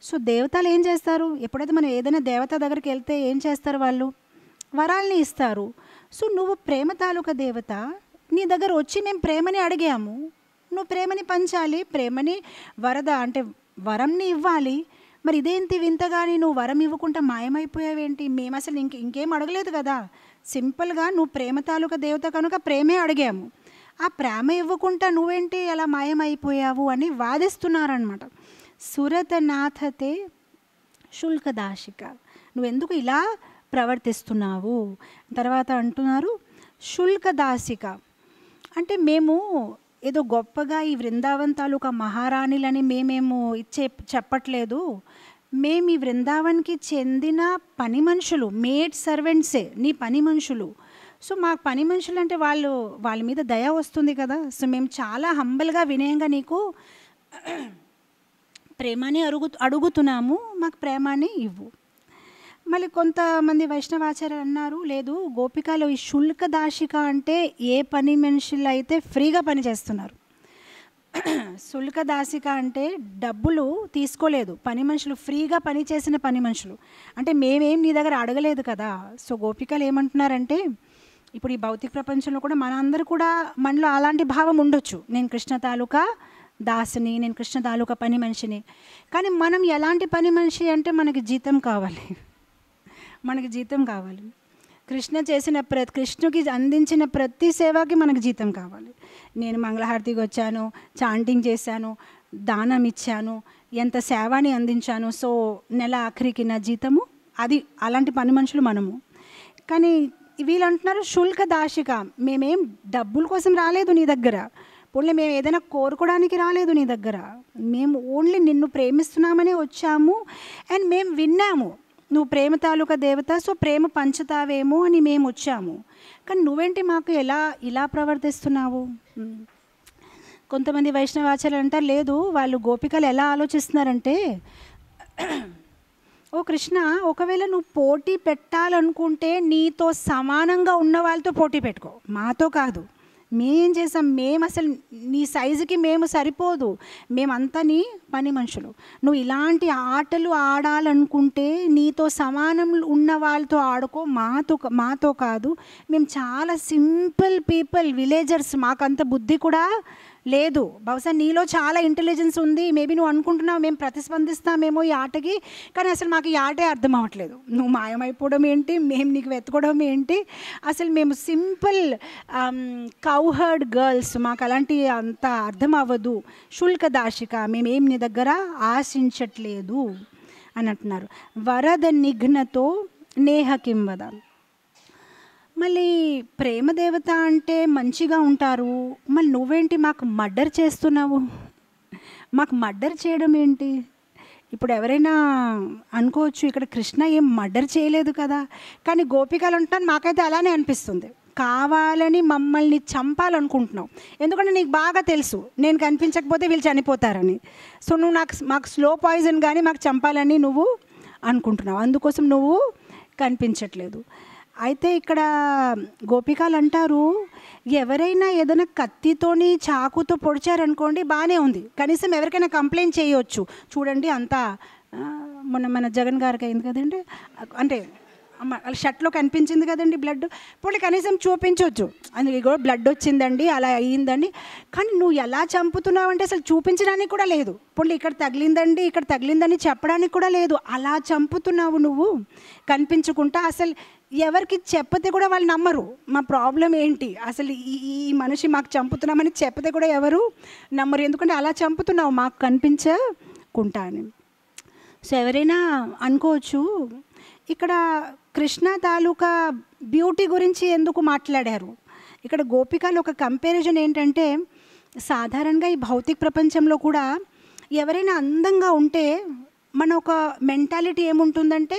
సో దేవతలు ఏం చేస్తారు? ఎప్పుడైతే మనం ఏదైనా దేవత దగ్గరికి వెళ్తే ఏం చేస్తారు వాళ్ళు? వరాల్ని ఇస్తారు. సో నువ్వు ప్రేమ తాలూకా దేవత నీ దగ్గర వచ్చి మేము ప్రేమని అడిగాము. నువ్వు ప్రేమని పంచాలి ప్రేమని వరద అంటే వరంని ఇవ్వాలి. మరి ఇదేంటి వింతగాని నువ్వు వరం ఇవ్వకుండా మాయమైపోయావేంటి? మేము అసలు ఇంక ఇంకేం అడగలేదు కదా. సింపుల్గా నువ్వు ప్రేమ తాలూకా దేవత కనుక ప్రేమే అడిగాము. ఆ ప్రేమ ఇవ్వకుండా నువ్వేంటి అలా మాయమైపోయావు అని వాదిస్తున్నారనమాట సురతనాథతే శుల్కదాశిక. నువ్వెందుకు ఇలా ప్రవర్తిస్తున్నావు? తర్వాత అంటున్నారు శుల్కదాసిక అంటే మేము ఏదో గొప్పగా ఈ వృందావన్ తాలూకా మహారాణిలని మేమేము ఇచ్చే చెప్పట్లేదు. మేము ఈ వృందావన్కి చెందిన పని మనుషులు మేడ్ సర్వెంట్సే నీ పని మనుషులు. సో మాకు పని మనుషులు అంటే వాళ్ళు వాళ్ళ మీద దయ వస్తుంది కదా. సో మేము చాలా హంబల్గా వినయంగా నీకు ప్రేమని అరుగు అడుగుతున్నాము మాకు ప్రేమని ఇవ్వు. మళ్ళీ కొంతమంది వైష్ణవాచార్యులు అన్నారు లేదు గోపికలు ఈ శుల్క దాశిక అంటే ఏ పని మనుషులు అయితే ఫ్రీగా పని చేస్తున్నారు. శుల్క దాసిక అంటే డబ్బులు తీసుకోలేదు పని మనుషులు ఫ్రీగా పని చేసిన పని మనుషులు. అంటే మేమేం నీ దగ్గర అడగలేదు కదా. సో గోపికలు ఏమంటున్నారంటే ఇప్పుడు ఈ భౌతిక ప్రపంచంలో కూడా మన అందరూ కూడా మనలో అలాంటి భావం ఉండొచ్చు. నేను కృష్ణ తాలూకా దాసిని నేను కృష్ణ తాలూకా పని మనిషిని. కానీ మనం ఎలాంటి పని మనిషి అంటే మనకి జీతం కావాలి. మనకి జీతం కావాలి. కృష్ణ చేసిన ప్రతి కృష్ణుకి అందించిన ప్రతి సేవకి మనకు జీతం కావాలి. నేను మంగళహారతికి వచ్చాను చాంటింగ్ చేశాను దానం ఇచ్చాను ఎంత సేవని అందించాను. సో నెల ఆఖరికి నా జీతము అది అలాంటి పని మనుషులు మనము. కానీ వీళ్ళు అంటున్నారు శుల్క దాశిక మేమేం డబ్బుల కోసం రాలేదు నీ దగ్గర. పోన్లే మేము ఏదైనా కోరుకోవడానికి రాలేదు నీ దగ్గర. మేము ఓన్లీ నిన్ను ప్రేమిస్తున్నామనే వచ్చాము అండ్ మేము విన్నాము. నువ్వు ప్రేమ తాలూకా దేవత సో ప్రేమ పంచుతావేమో అని మేము వచ్చాము. కానీ నువ్వేంటి మాకు ఎలా ఇలా ప్రవర్తిస్తున్నావు? కొంతమంది వైష్ణవాచార్యులు అంటారు లేదు వాళ్ళు గోపికలు ఎలా ఆలోచిస్తున్నారంటే ఓ కృష్ణ ఒకవేళ నువ్వు పోటీ పెట్టాలనుకుంటే నీతో సమానంగా ఉన్న వాళ్ళతో పోటీ పెట్టుకో. మాతో కాదు. మేం చేసాం మేము అసలు నీ సైజుకి మేము సరిపోదు. మేమంతా నీ పని మనుషులు. నువ్వు ఇలాంటి ఆటలు ఆడాలనుకుంటే నీతో సమానం ఉన్న వాళ్ళతో ఆడుకో. మాతో మాతో కాదు. మేము చాలా సింపుల్ పీపుల్ విలేజర్స్. మాకంత బుద్ధి కూడా లేదు. బహుశా నీలో చాలా ఇంటెలిజెన్స్ ఉంది. మేబీ నువ్వు అనుకుంటున్నావు మేము ప్రతిస్పందిస్తామేమో ఈ ఆటకి కానీ అసలు మాకు ఈ ఆటే అర్థం అవ్వట్లేదు. నువ్వు మాయమైపోవడం ఏంటి? మేము నీకు వెతుకోవడం ఏంటి? అసలు మేము సింపుల్ um, కౌహర్డ్ గర్ల్స్ మాకు అలాంటి అంత అర్థం అవ్వదు. శుల్క దాశిక మేమేం నీ దగ్గర ఆశించట్లేదు అని అంటున్నారు వరద నిఘ్నతో నేహ కింవద. మళ్ళీ ప్రేమ దేవత అంటే మంచిగా ఉంటారు. మళ్ళీ నువ్వేంటి మాకు మర్డర్ చేస్తున్నావు? మాకు మర్డర్ చేయడం ఏంటి? ఇప్పుడు ఎవరైనా అనుకోవచ్చు ఇక్కడ కృష్ణ ఏం మర్డర్ చేయలేదు కదా. కానీ గోపికలు ఉంటాను మాకైతే అలానే అనిపిస్తుంది. కావాలని మమ్మల్ని చంపాలనుకుంటున్నావు. ఎందుకంటే నీకు బాగా తెలుసు నేను కనిపించకపోతే వీళ్ళు చనిపోతారని. సో నువ్వు నాకు మాకు స్లో పాయిజన్ కానీ మాకు చంపాలని నువ్వు అనుకుంటున్నావు. అందుకోసం నువ్వు కనిపించట్లేదు. అయితే ఇక్కడ గోపికలు అంటారు ఎవరైనా ఏదైనా కత్తితోని చాకుతో పొడిచారనుకోండి బాగానే ఉంది. కనీసం ఎవరికైనా కంప్లైంట్ చేయొచ్చు. చూడండి అంతా మొన్న మన జగన్ గారికి అయింది కదండి. అంటే షర్ట్లో కనిపించింది కదండి బ్లడ్. పోనీ కనీసం చూపించవచ్చు అందుకే కూడా బ్లడ్ వచ్చిందండి అలా అయ్యిందండి. కానీ నువ్వు ఎలా చంపుతున్నావు అంటే అసలు చూపించడానికి కూడా లేదు. పోనీ ఇక్కడ తగిలిందండి ఇక్కడ తగిలిందని చెప్పడానికి కూడా లేదు. అలా చంపుతున్నావు నువ్వు. కనిపించుకుంటా అసలు ఎవరికి చెప్పతే కూడా వాళ్ళు నమ్మరు. మా ప్రాబ్లం ఏంటి? అసలు ఈ ఈ మనిషి మాకు చంపుతున్నామని చెప్పతే కూడా ఎవరు నమ్మరు. ఎందుకంటే అలా చంపుతున్నావు మాకు కనిపించకుండా అని. సో ఎవరైనా అనుకోవచ్చు ఇక్కడ కృష్ణ తాలూకా బ్యూటీ గురించి ఎందుకు మాట్లాడారు? ఇక్కడ గోపికలు ఒక కంపారిజన్ ఏంటంటే సాధారణంగా ఈ భౌతిక ప్రపంచంలో కూడా ఎవరైనా అందంగా ఉంటే మన ఒక మెంటాలిటీ ఏముంటుందంటే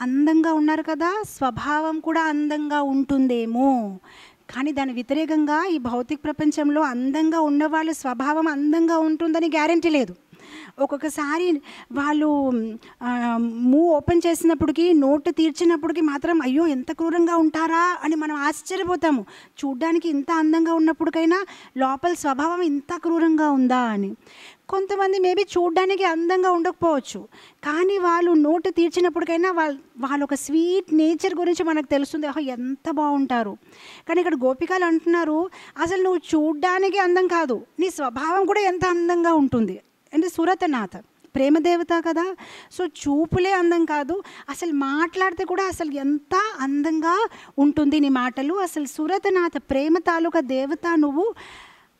అందంగా ఉన్నారు కదా స్వభావం కూడా అందంగా ఉంటుందేమో. కానీ దాని వ్యతిరేకంగా ఈ భౌతిక ప్రపంచంలో అందంగా ఉన్నవాళ్ళ స్వభావం అందంగా ఉంటుందని గ్యారంటీ లేదు. ఒక్కొక్కసారి వాళ్ళు మూ ఓపెన్ చేసినప్పటికీ నోటు తీర్చినప్పటికీ మాత్రం అయ్యో ఎంత క్రూరంగా ఉంటారా? అని మనం ఆశ్చర్యపోతాము. చూడ్డానికి ఇంత అందంగా ఉన్నప్పటికైనా లోపల స్వభావం ఇంత క్రూరంగా ఉందా అని. కొంతమంది మేబీ చూడడానికి అందంగా ఉండకపోవచ్చు. కానీ వాళ్ళు నోటు తీర్చినప్పటికైనా వాళ్ళు వాళ్ళ ఒక స్వీట్ నేచర్ గురించి మనకు తెలుస్తుంది. ఓహో ఎంత బాగుంటారు. కానీ ఇక్కడ గోపికలు అంటున్నారు అసలు నువ్వు చూడ్డానికి అందం కాదు. నీ స్వభావం కూడా ఎంత అందంగా ఉంటుంది. అంటే సురతనాథ ప్రేమదేవత కదా. సో చూపులే అందం కాదు. అసలు మాట్లాడితే కూడా అసలు ఎంత అందంగా ఉంటుంది నీ మాటలు. అసలు సురతనాథ ప్రేమ తాలూకా దేవత నువ్వు.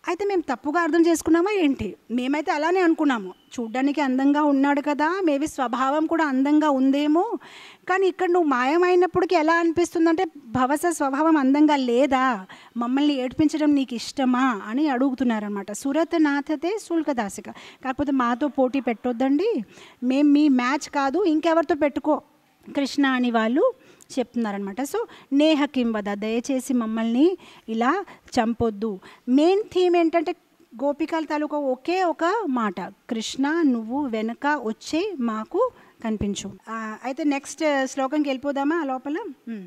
అయితే మేము తప్పుగా అర్థం చేసుకున్నామా ఏంటి? మేమైతే అలానే అనుకున్నాము. చూడ్డానికి అందంగా ఉన్నాడు కదా మేబీ స్వభావం కూడా అందంగా ఉందేమో. కానీ ఇక్కడ నువ్వు మాయమైనప్పటికీ ఎలా అనిపిస్తుందంటే భవస స్వభావం అందంగా లేదా? మమ్మల్ని ఏడ్పించడం నీకు ఇష్టమా? అని అడుగుతున్నారనమాట సురత్ నాథతే శుల్కదాసిక. కాకపోతే మాతో పోటీ పెట్టొద్దండి. మేము మీ మ్యాచ్ కాదు ఇంకెవరితో పెట్టుకో? కృష్ణ అని వాళ్ళు చెప్తున్నారనమాట సో నేహ కింబద దయచేసి మమ్మల్ని ఇలా చంపొద్దు. మెయిన్ థీమ్ ఏంటంటే గోపికల తాలూకా ఒకే ఒక మాట. కృష్ణ నువ్వు వెనక వచ్చే మాకు కనిపించు. అయితే నెక్స్ట్ శ్లోకంకి వెళ్ళిపోదామా ఆ లోపల? మ్.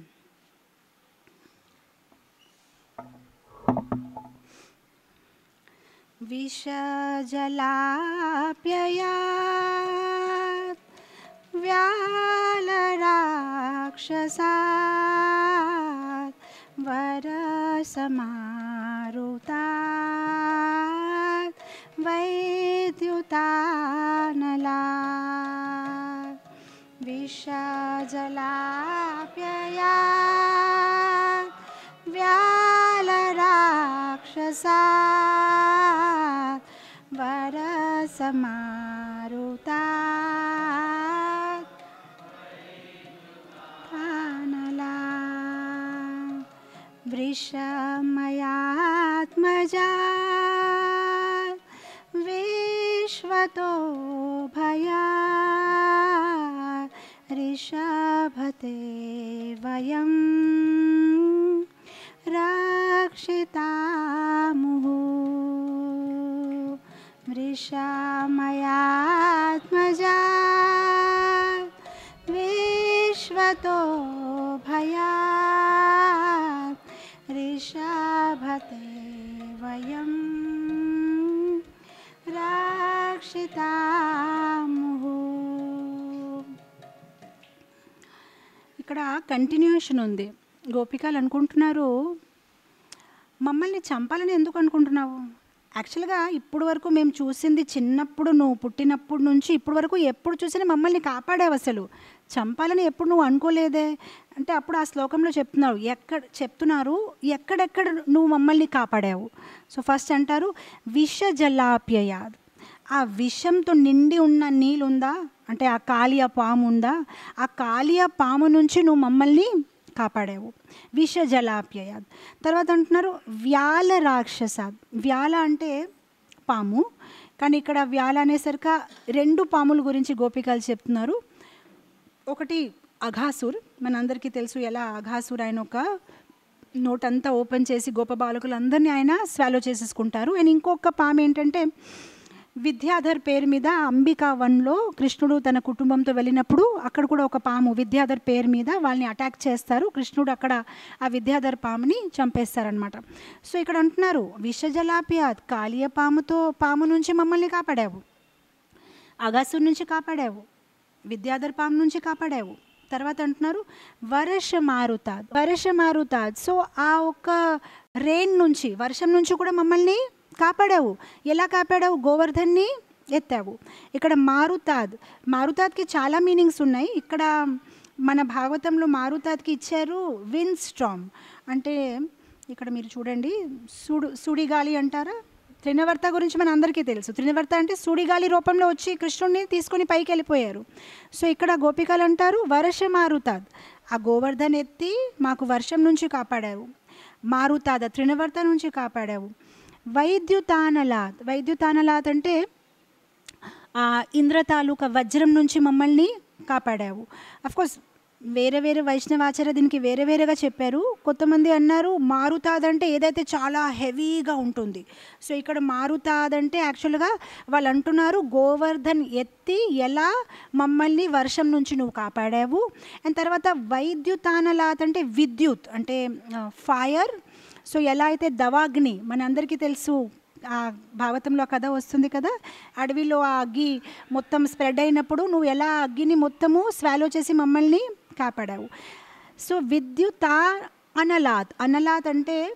राक्षसात वर समारुतात वैद्युतानला विषजलाप्यया व्यालराक्षसा वरसमारुता वृषमयात्मजा विश्वतो भया ऋषभते वयं रक्षितामुः वृषामयात्मजा विश्वतो भया ऋषभते वयं रक्षितामुः ఇక్కడ కంటిన్యూషన్ ఉంది గోపికలు అనుకుంటున్నారు మమ్మల్ని చంపాలని ఎందుకు అనుకుంటున్నావు యాక్చువల్గా ఇప్పుడు వరకు మేము చూసింది చిన్నప్పుడు నువ్వు పుట్టినప్పుడు నుంచి ఇప్పుడు వరకు ఎప్పుడు చూసినా మమ్మల్ని కాపాడావు అసలు చంపాలని ఎప్పుడు నువ్వు అనుకోలేదే? అంటే అప్పుడు ఆ శ్లోకంలో చెప్తున్నారు ఎక్కడ చెప్తున్నారు ఎక్కడెక్కడ నువ్వు మమ్మల్ని కాపాడావు? సో ఫస్ట్ అంటారు విష జలాప్యయాద్ ఆ విషంతో నిండి ఉన్న నీళ్ళు ఉందా అంటే ఆ కాళియ పాము ఉందా? ఆ కాళియ పాము నుంచి నువ్వు మమ్మల్ని కాపాడావు. విష జలాప్యయాద్ తర్వాత అంటున్నారు వ్యాల రాక్షసాద్. వ్యాల అంటే పాము. కానీ ఇక్కడ వ్యాల అనేసరికి రెండు పాముల గురించి గోపికలు చెప్తున్నారు. ఒకటి అఘాసుర్. మనందరికీ తెలుసు ఎలా అఘాసుర్ ఆయన ఒక నోట్ అంతా ఓపెన్ చేసి గోప బాలకులందరినీ ఆయన స్వాలో చేసేసుకుంటారు. అండ్ ఇంకొక పాము ఏంటంటే విద్యాధర్ పేరు మీద అంబికా వన్లో కృష్ణుడు తన కుటుంబంతో వెళ్ళినప్పుడు అక్కడ కూడా ఒక పాము విద్యాధర్ పేరు మీద వాళ్ళని అటాక్ చేస్తారు. కృష్ణుడు అక్కడ ఆ విద్యాధర్ పాముని చంపేస్తారనమాట సో ఇక్కడ అంటున్నారు విషజలాప్య కాళీయ పాముతో పాము నుంచి మమ్మల్ని కాపాడావు. అగాసు నుంచి కాపాడావు. విద్యాధర్ పాము నుంచి కాపాడావు. తర్వాత అంటున్నారు వర్ష మారుతాద్ వర్ష మారుతాద్ సో ఆ ఒక రెయిన్ నుంచి వర్షం నుంచి కూడా మమ్మల్ని కాపాడావు. ఎలా కాపాడావు? గోవర్ధన్ని ఎత్తావు. ఇక్కడ మారుతాద్ మారుతాద్కి చాలా మీనింగ్స్ ఉన్నాయి. ఇక్కడ మన భాగవతంలో మారుతాద్కి ఇచ్చారు విన్ స్ట్రామ్ అంటే ఇక్కడ మీరు చూడండి సుడు సుడిగాలి అంటారా? త్రినవర్త గురించి మన అందరికీ తెలుసు. త్రినవర్త అంటే సుడిగాలి రూపంలో వచ్చి కృష్ణుడిని తీసుకొని పైకి వెళ్ళిపోయారు. సో ఇక్కడ గోపికలు అంటారు వర్ష మారుతాద్. ఆ గోవర్ధన్ ఎత్తి మాకు వర్షం నుంచి కాపాడావు. మారుతాద త్రినవర్త నుంచి కాపాడావు. వైద్యుతానలాత్ వైద్యుతానలాత్ అంటే ఆ ఇంద్ర తాలూకా వజ్రం నుంచి మమ్మల్ని కాపాడావు. కోర్స్ వేరే వేరే వైష్ణవాచార్య దీనికి వేరే వేరేగా చెప్పారు. కొంతమంది అన్నారు మారుతాదంటే ఏదైతే చాలా హెవీగా ఉంటుంది. సో ఇక్కడ మారుతాదంటే యాక్చువల్గా వాళ్ళు అంటున్నారు గోవర్ధన్ ఎత్తి ఎలా మమ్మల్ని వర్షం నుంచి నువ్వు కాపాడావు? అండ్ తర్వాత వైద్యుతానలాత్ అంటే విద్యుత్ అంటే ఫైర్. సో ఎలా అయితే దవాగ్ని మనందరికీ తెలుసు ఆ భాగవతంలో కథ వస్తుంది కదా? అడవిలో ఆ అగ్గి మొత్తం స్ప్రెడ్ అయినప్పుడు నువ్వు ఎలా అగ్గిని మొత్తము స్వాలో చేసి మమ్మల్ని కాపాడావు. సో విద్యుత్ అనలాత్ అనలాత్ అంటే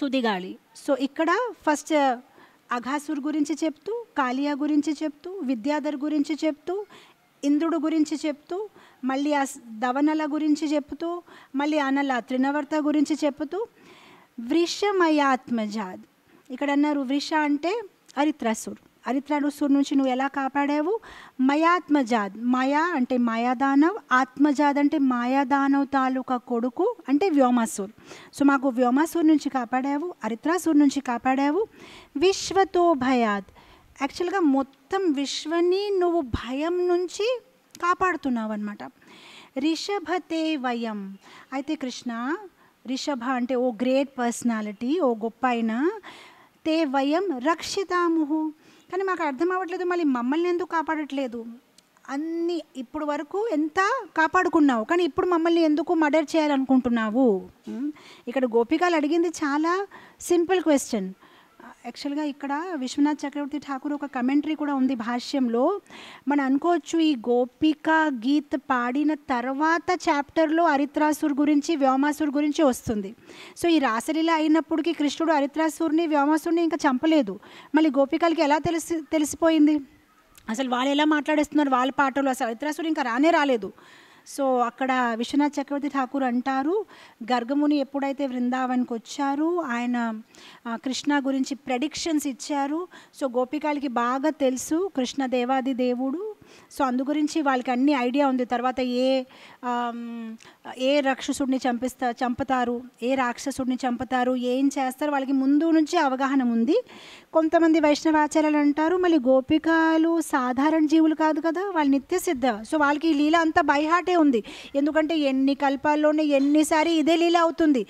సుదిగాలి. సో ఇక్కడ ఫస్ట్ అఘాసుర్ గురించి చెప్తూ కాళియా గురించి చెప్తూ విద్యాధర్ గురించి చెప్తూ ఇంద్రుడు గురించి చెప్తూ మళ్ళీ ఆ దవనల గురించి చెప్తూ మళ్ళీ అనల త్రినవర్త గురించి చెప్తూ వృషమయాత్మజాద్. ఇక్కడ అన్నారు వృష అంటే అరిత్రసుర్ అరిత్రాసుర్ నుంచి నువ్వు ఎలా కాపాడావు? మయాత్మజాద్. మాయా అంటే మాయాదానవ్ ఆత్మజాద్ అంటే మాయాదానవ్ తాలూకా కొడుకు అంటే వ్యోమాసూర్. సో మాకు వ్యోమాసూర్ నుంచి కాపాడావు అరిత్రాసుర్ నుంచి కాపాడావు. విశ్వతో భయాద్. యాక్చువల్గా మొత్తం విశ్వని నువ్వు భయం నుంచి కాపాడుతున్నావు అనమాట రిషభతే వయం. అయితే కృష్ణ రిషభ అంటే ఓ గ్రేట్ పర్సనాలిటీ ఓ గొప్ప అయిన తే వయం రక్షితాముహు. కానీ మాకు అర్థం అవ్వట్లేదు మళ్ళీ మమ్మల్ని ఎందుకు కాపాడట్లేదు? అన్ని ఇప్పుడు వరకు ఎంత కాపాడుకున్నావు? కానీ ఇప్పుడు మమ్మల్ని ఎందుకు మర్డర్ చేయాలనుకుంటున్నావు? ఇక్కడ గోపికలు అడిగింది చాలా సింపుల్ క్వశ్చన్ యాక్చువల్గా ఇక్కడ విశ్వనాథ్ చక్రవర్తి ఠాకూర్ ఒక కమెంటరీ కూడా ఉంది భాష్యంలో. మనం అనుకోవచ్చు ఈ గోపిక గీత్ పాడిన తర్వాత చాప్టర్లో హరిత్రాసుర్ గురించి వ్యోమాసుర్ గురించి వస్తుంది. సో ఈ రాసలీల అయినప్పటికీ కృష్ణుడు హరిత్రాసుర్ని వ్యోమాసుర్ని ఇంకా చంపలేదు. మళ్ళీ గోపికలకి ఎలా తెలిసి తెలిసిపోయింది? అసలు వాళ్ళు ఎలా మాట్లాడేస్తున్నారు? వాళ్ళ పాటలు అసలు అరిత్రాసురు ఇంకా రానే రాలేదు. సో అక్కడ విశ్వనాథ్ చక్రవర్తి ఠాకూర్ అంటారు గర్గముని ఎప్పుడైతే బృందావన్కి వచ్చారు ఆయన కృష్ణ గురించి ప్రెడిక్షన్స్ ఇచ్చారు. సో గోపికాలకి బాగా తెలుసు కృష్ణ దేవాది దేవుడు. సో అందు గురించి వాళ్ళకి అన్ని ఐడియా ఉంది. తర్వాత ఏ ఏ రాక్షసుడిని చంపిస్తా చంపుతారు ఏ రాక్షసుడిని చంపుతారు ఏం చేస్తారు వాళ్ళకి ముందు నుంచి అవగాహన ఉంది. కొంతమంది వైష్ణవాచార్యాలు అంటారు మళ్ళీ గోపికలు సాధారణ జీవులు కాదు కదా వాళ్ళు నిత్య సిద్ధ. సో వాళ్ళకి ఈ లీల అంతా బైహాటే ఉంది. ఎందుకంటే ఎన్ని కల్పాల్లోనే ఎన్నిసారి ఇదే లీల అవుతుంది.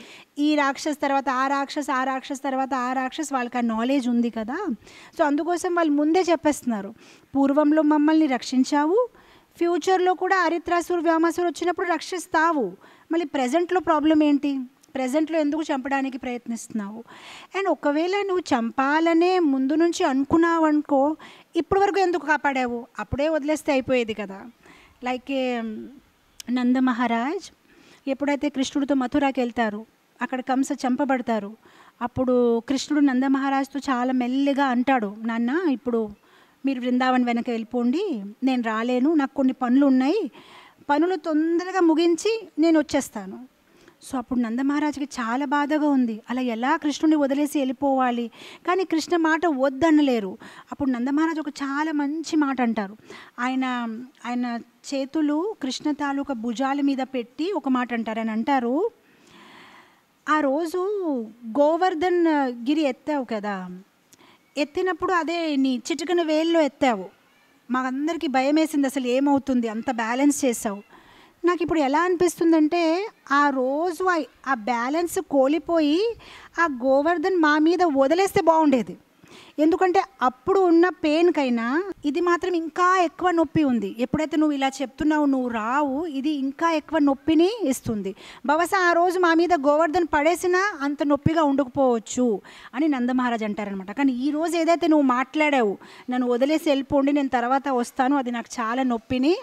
ఈ రాక్షస్ తర్వాత ఆ రాక్షస్ ఆ రాక్షస్ తర్వాత ఆ రాక్షస్ వాళ్ళకి ఆ నాలెడ్జ్ ఉంది కదా. సో అందుకోసం వాళ్ళు ముందే చెప్పేస్తున్నారు. పూర్వంలో మమ్మల్ని రక్షించావు. ఫ్యూచర్లో కూడా హరిత్రాసురు వ్యామాసురు వచ్చినప్పుడు రక్షిస్తావు. మళ్ళీ ప్రజెంట్లో ప్రాబ్లం ఏంటి? ప్రజెంట్లో ఎందుకు చంపడానికి ప్రయత్నిస్తున్నావు? అండ్ ఒకవేళ నువ్వు చంపాలనే ముందు నుంచి అనుకున్నావు అనుకో ఇప్పటి వరకు ఎందుకు కాపాడావు? అప్పుడే వదిలేస్తే అయిపోయేది కదా. లైక్ నంద మహారాజ్ ఎప్పుడైతే కృష్ణుడితో మథురాకి వెళ్తారు అక్కడ కంస చంపబడతారు అప్పుడు కృష్ణుడు నందమహారాజుతో చాలా మెల్లిగా అంటాడు నాన్న ఇప్పుడు మీరు బృందావన్ వెనక వెళ్ళిపోండి నేను రాలేను నాకు కొన్ని పనులు ఉన్నాయి పనులు తొందరగా ముగించి నేను వచ్చేస్తాను. సో అప్పుడు నందమహారాజుకి చాలా బాధగా ఉంది. అలా ఎలా కృష్ణుని వదిలేసి వెళ్ళిపోవాలి? కానీ కృష్ణ మాట వద్దనలేరు. అప్పుడు నందమహారాజు ఒక చాలా మంచి మాట అంటారు. ఆయన ఆయన చేతులు కృష్ణ తాలూకా భుజాల మీద పెట్టి ఒక మాట అంటారు. ఆయన అంటారు ఆ రోజు గోవర్ధన్ గిరి ఎత్తావు కదా ఎత్తినప్పుడు అదే నీ చిటికన వేల్లో ఎత్తావు. మాకందరికీ భయం వేసింది అసలు ఏమవుతుంది? అంత బ్యాలెన్స్ చేసావు నాకు ఇప్పుడు ఎలా అనిపిస్తుందంటే ఆ రోజు ఆ- ఆ బ్యాలెన్స్ కోల్పోయి ఆ గోవర్ధన్ మా మీద వదిలేస్తే బాగుండేది. ఎందుకంటే అప్పుడు ఉన్న పెయిన్కైనా ఇది మాత్రం ఇంకా ఎక్కువ నొప్పి ఉంది. ఎప్పుడైతే నువ్వు ఇలా చెప్తున్నావు నువ్వు రావు ఇది ఇంకా ఎక్కువ నొప్పిని ఇస్తుంది. బహుశా ఆ రోజు మా మీద గోవర్ధన్ పడేసినా అంత నొప్పిగా ఉండకపోవచ్చు అని నందమహారాజ్ అంటారనమాట కానీ ఈ రోజు ఏదైతే నువ్వు మాట్లాడావు నన్ను వదిలేసి వెళ్ళిపోండి నేను తర్వాత వస్తాను అది నాకు చాలా నొప్పిని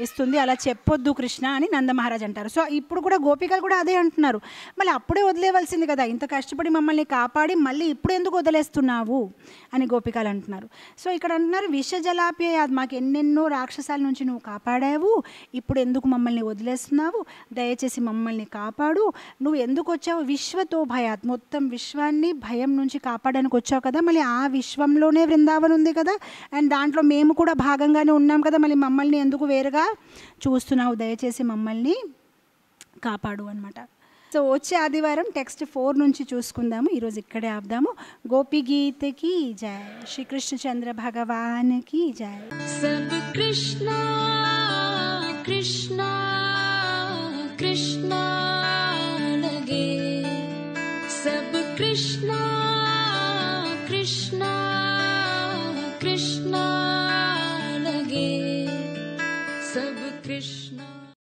ఇస్తుంది. అలా చెప్పొద్దు కృష్ణ అని నందమహారాజ్ అంటారు. సో ఇప్పుడు కూడా గోపికలు కూడా అదే అంటున్నారు. మళ్ళీ అప్పుడే వదిలేవలసింది కదా ఇంత కష్టపడి మమ్మల్ని కాపాడి మళ్ళీ ఇప్పుడు ఎందుకు వదిలేస్తున్నావు అని గోపికలు అంటున్నారు. సో ఇక్కడ అంటున్నారు విష మాకు ఎన్నెన్నో రాక్షసాల నుంచి నువ్వు కాపాడావు. ఇప్పుడు ఎందుకు మమ్మల్ని వదిలేస్తున్నావు? దయచేసి మమ్మల్ని కాపాడు. నువ్వు ఎందుకు వచ్చావు? విశ్వతో భయాత్. మొత్తం విశ్వాన్ని భయం నుంచి కాపాడడానికి వచ్చావు కదా మళ్ళీ ఆ విశ్వంలోనే బృందావనం ఉంది కదా. అండ్ దాంట్లో మేము కూడా భాగంగానే ఉన్నాం కదా మళ్ళీ మమ్మల్ని ఎందుకు వేరుగా చూస్తున్నావు దయచేసి మమ్మల్ని కాపాడు అనమాట సో వచ్చే ఆదివారం టెక్స్ట్ ఫోర్ నుంచి చూసుకుందాము ఈరోజు ఇక్కడే ఆపుదాము గోపి గీతకి జయ శ్రీ కృష్ణచంద్ర భగవాన్కి జయ కృష్ణ కృష్ణ